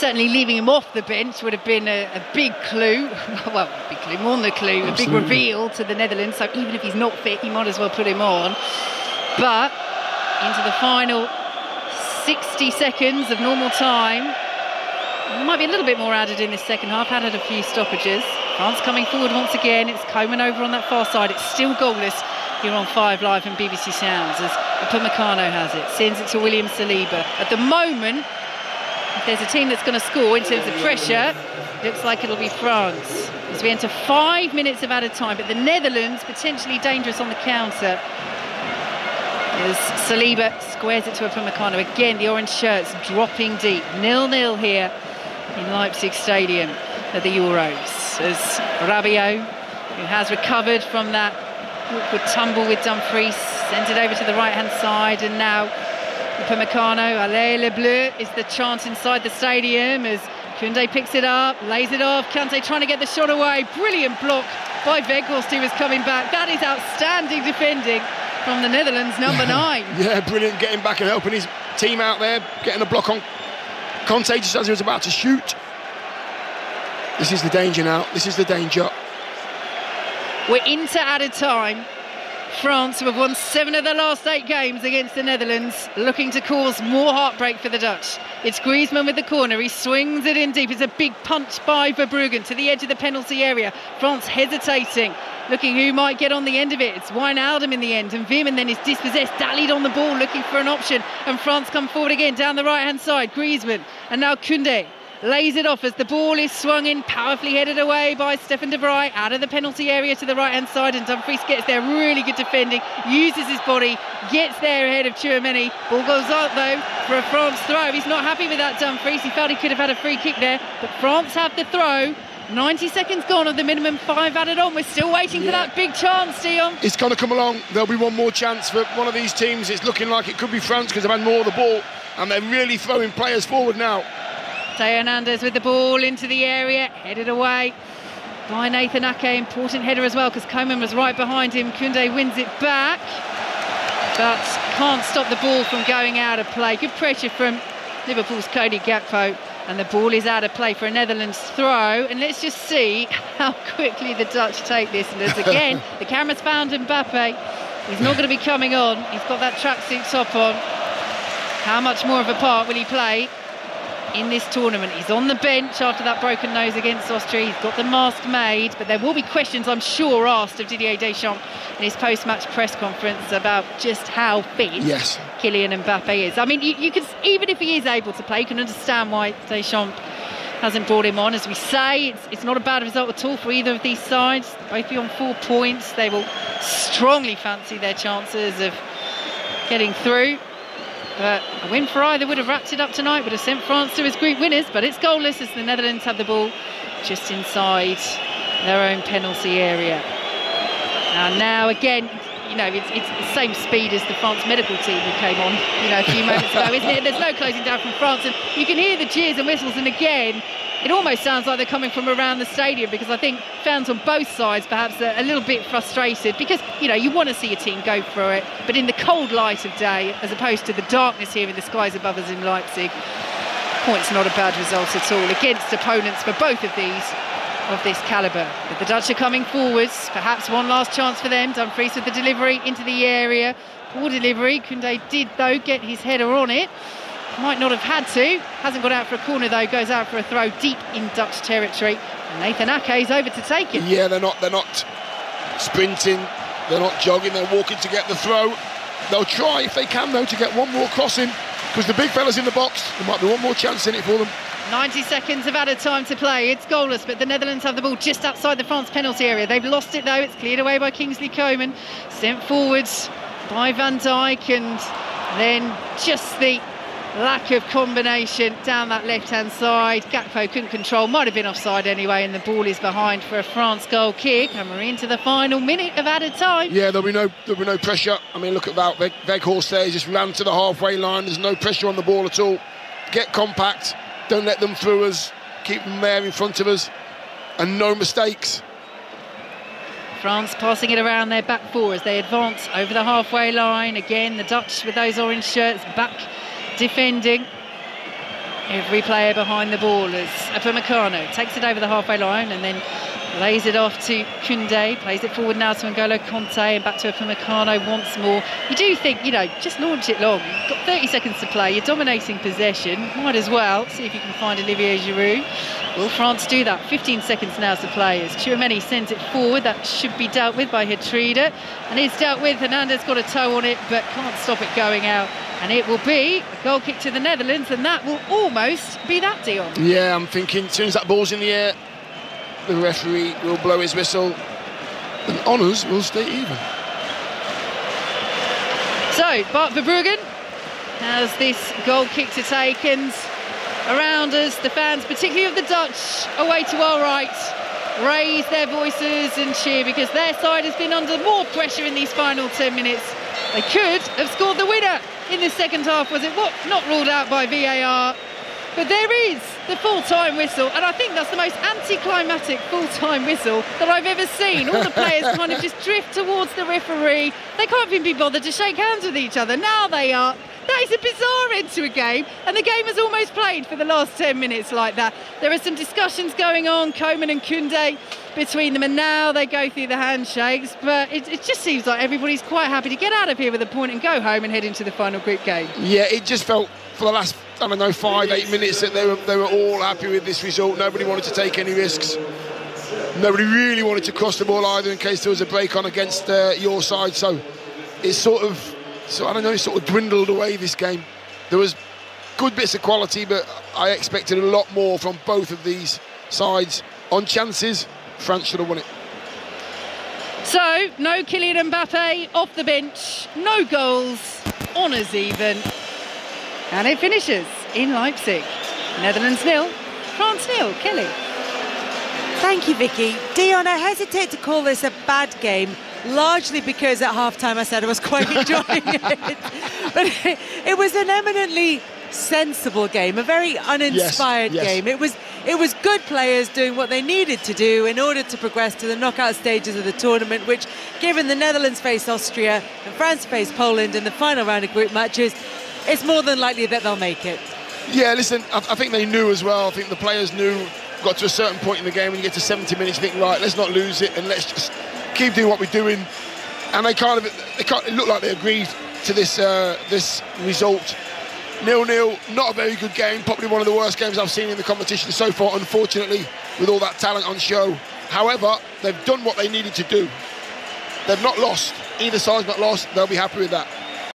Certainly leaving him off the bench would have been a, a big clue. [LAUGHS] well, a big clue, more than a clue, Absolutely. a big reveal to the Netherlands. So even if he's not fit, you might as well put him on. But into the final 60 seconds of normal time. Might be a little bit more added in this second half, added a few stoppages. France coming forward once again. It's Coman over on that far side. It's still goalless here on 5 Live and BBC Sounds as Upamecano has it. Sends it to William Saliba. At the moment, if there's a team that's going to score in terms of pressure, looks like it'll be France. As we enter five minutes of added time, but the Netherlands potentially dangerous on the counter. As Saliba squares it to Upamecano. Again, the orange shirts dropping deep. Nil-nil here in Leipzig Stadium at the Euros. As Rabiot, who has recovered from that awkward tumble with Dumfries, sends it over to the right-hand side, and now Upamecano, Allez le Bleu is the chant inside the stadium as Koundé picks it up, lays it off. Kante trying to get the shot away. Brilliant block by Weghorst, who was coming back. That is outstanding defending from the Netherlands, number [LAUGHS] nine. yeah, brilliant getting back and helping his team out there, getting a block on Kante just as he was about to shoot. This is the danger now. This is the danger. We're into added time. France, who have won seven of their last eight games against the Netherlands, looking to cause more heartbreak for the Dutch. It's Griezmann with the corner. He swings it in deep. It's a big punch by Verbruggen to the edge of the penalty area. France hesitating, looking who might get on the end of it. It's Wijnaldum in the end, and Veerman then is dispossessed, dallied on the ball, looking for an option. And France come forward again down the right hand side. Griezmann, and now Koundé lays it off as the ball is swung in, powerfully headed away by Stefan de Vrij out of the penalty area to the right hand side, and Dumfries gets there. Really good defending, uses his body, gets there ahead of Tchouameni. Ball goes out though for a France throw. He's not happy with that Dumfries. He felt he could have had a free kick there, but France have the throw. 90 seconds gone of the minimum five added on. We're still waiting yeah. for that big chance, Dion. It's going to come along. There'll be one more chance for one of these teams. It's looking like it could be France because they've had more of the ball and they're really throwing players forward now. Hernandez with the ball into the area, headed away by Nathan Ake. Important header as well because Coman was right behind him. Koundé wins it back, but can't stop the ball from going out of play. Good pressure from Liverpool's Cody Gakpo. And the ball is out of play for a Netherlands throw. And let's just see how quickly the Dutch take this. And as again, [LAUGHS] the camera's found Mbappe. He's not going to be coming on. He's got that tracksuit top on. How much more of a part will he play in this tournament. He's on the bench after that broken nose against Austria. He's got the mask made, but there will be questions, I'm sure, asked of Didier Deschamps in his post-match press conference about just how fit yes. Kylian Mbappe is. I mean, you, you can even if he is able to play, you can understand why Deschamps hasn't brought him on. As we say, it's, it's not a bad result at all for either of these sides. Both be on four points. They will strongly fancy their chances of getting through. But a win for either would have wrapped it up tonight, would have sent France to as group winners, but it's goalless as the Netherlands have the ball just inside their own penalty area. And now again, you know, it's, it's, the same speed as the France medical team who came on, you know, a few moments ago, isn't it? There's no closing down from France, and you can hear the cheers and whistles, and again, it almost sounds like they're coming from around the stadium because I think fans on both sides perhaps are a little bit frustrated because you know you want to see your team go for it, but in the cold light of day, as opposed to the darkness here in the skies above us in Leipzig, points not a bad result at all against opponents for both of these of this calibre. But the Dutch are coming forwards, perhaps one last chance for them. Dumfries with the delivery into the area. Poor delivery. Koundé did though get his header on it. Might not have had to. Hasn't got out for a corner though. Goes out for a throw deep in Dutch territory. Nathan Ake is over to take it. Yeah, they're not. They're not sprinting. They're not jogging. They're walking to get the throw. They'll try if they can though to get one more crossing because the big fella's in the box. There might be one more chance in it for them. 90 seconds of added time to play. It's goalless, but the Netherlands have the ball just outside the France penalty area. They've lost it though. It's cleared away by Kingsley Coman. Sent forwards by Van Dijk and then just the lack of combination down that left-hand side. Gakpo couldn't control, might have been offside anyway, and the ball is behind for a France goal kick, and we're into the final minute of added time. Yeah, there'll be no there'll be no pressure. I mean, look at that. Weghorst there, he just ran to the halfway line. There's no pressure on the ball at all. Get compact, don't let them through us, keep them there in front of us, and no mistakes. France passing it around their back four as they advance over the halfway line. Again, the Dutch with those orange shirts back defending. Every player behind the ball as Upamecano takes it over the halfway line and then lays it off to Koundé, plays it forward now to N'Golo Kanté and back to Upamecano once more. You do think, you know, just launch it long. You've got 30 seconds to play, you're dominating possession, might as well see if you can find Olivier Giroud. Will France do that? 15 seconds now to play as Tchouameni sends it forward. That should be dealt with by Geertruida. And it's dealt with. Hernandez got a toe on it, but can't stop it going out. And it will be a goal kick to the Netherlands, and that will almost be that, Dion. Yeah, I'm thinking as soon as that ball's in the air, the referee will blow his whistle, and honours will stay even. So, Bart Verbruggen has this goal kick to take and around us, the fans, particularly of the Dutch, away to our right, raise their voices and cheer because their side has been under more pressure in these final 10 minutes. They could have scored the winner in the second half, was it? What? Not ruled out by VAR. But there is the full-time whistle, and I think that's the most anticlimactic full-time whistle that I've ever seen. All the players [LAUGHS] kind of just drift towards the referee. They can't even be bothered to shake hands with each other. Now they are. That is a bizarre end to a game, and the game has almost played for the last 10 minutes like that. There are some discussions going on, Coman and Koundé between them, and now they go through the handshakes. But it, it just seems like everybody's quite happy to get out of here with a point and go home and head into the final group game. Yeah, it just felt for the last I don't know five eight minutes that they were they were all happy with this result. Nobody wanted to take any risks. Nobody really wanted to cross the ball either in case there was a break on against uh, your side. So it's sort of so I don't know, it sort of dwindled away this game. There was good bits of quality, but I expected a lot more from both of these sides. On chances, France should have won it. So, no Kylian Mbappe off the bench, no goals, honours even. And it finishes in Leipzig. Netherlands nil, France nil. Kelly. Thank you, Vicki. Dion, I hesitate to call this a bad game, largely because at halftime I said I was quite [LAUGHS] enjoying it. But it, it, was an eminently sensible game, a very uninspired yes, yes. game. It was it was good players doing what they needed to do in order to progress to the knockout stages of the tournament, which, given the Netherlands face Austria and France face Poland in the final round of group matches, it's more than likely that they'll make it. Yeah, listen, I, I think they knew as well. I think the players knew got to a certain point in the game when you get to 70 minutes you think right let's not lose it and let's just keep doing what we're doing. And they kind of they can't it looked like they agreed to this uh, this result. Nil-nil not a very good game probably one of the worst games I've seen in the competition so far unfortunately with all that talent on show. However they've done what they needed to do. They've not lost. Either side's not lost. They'll be happy with that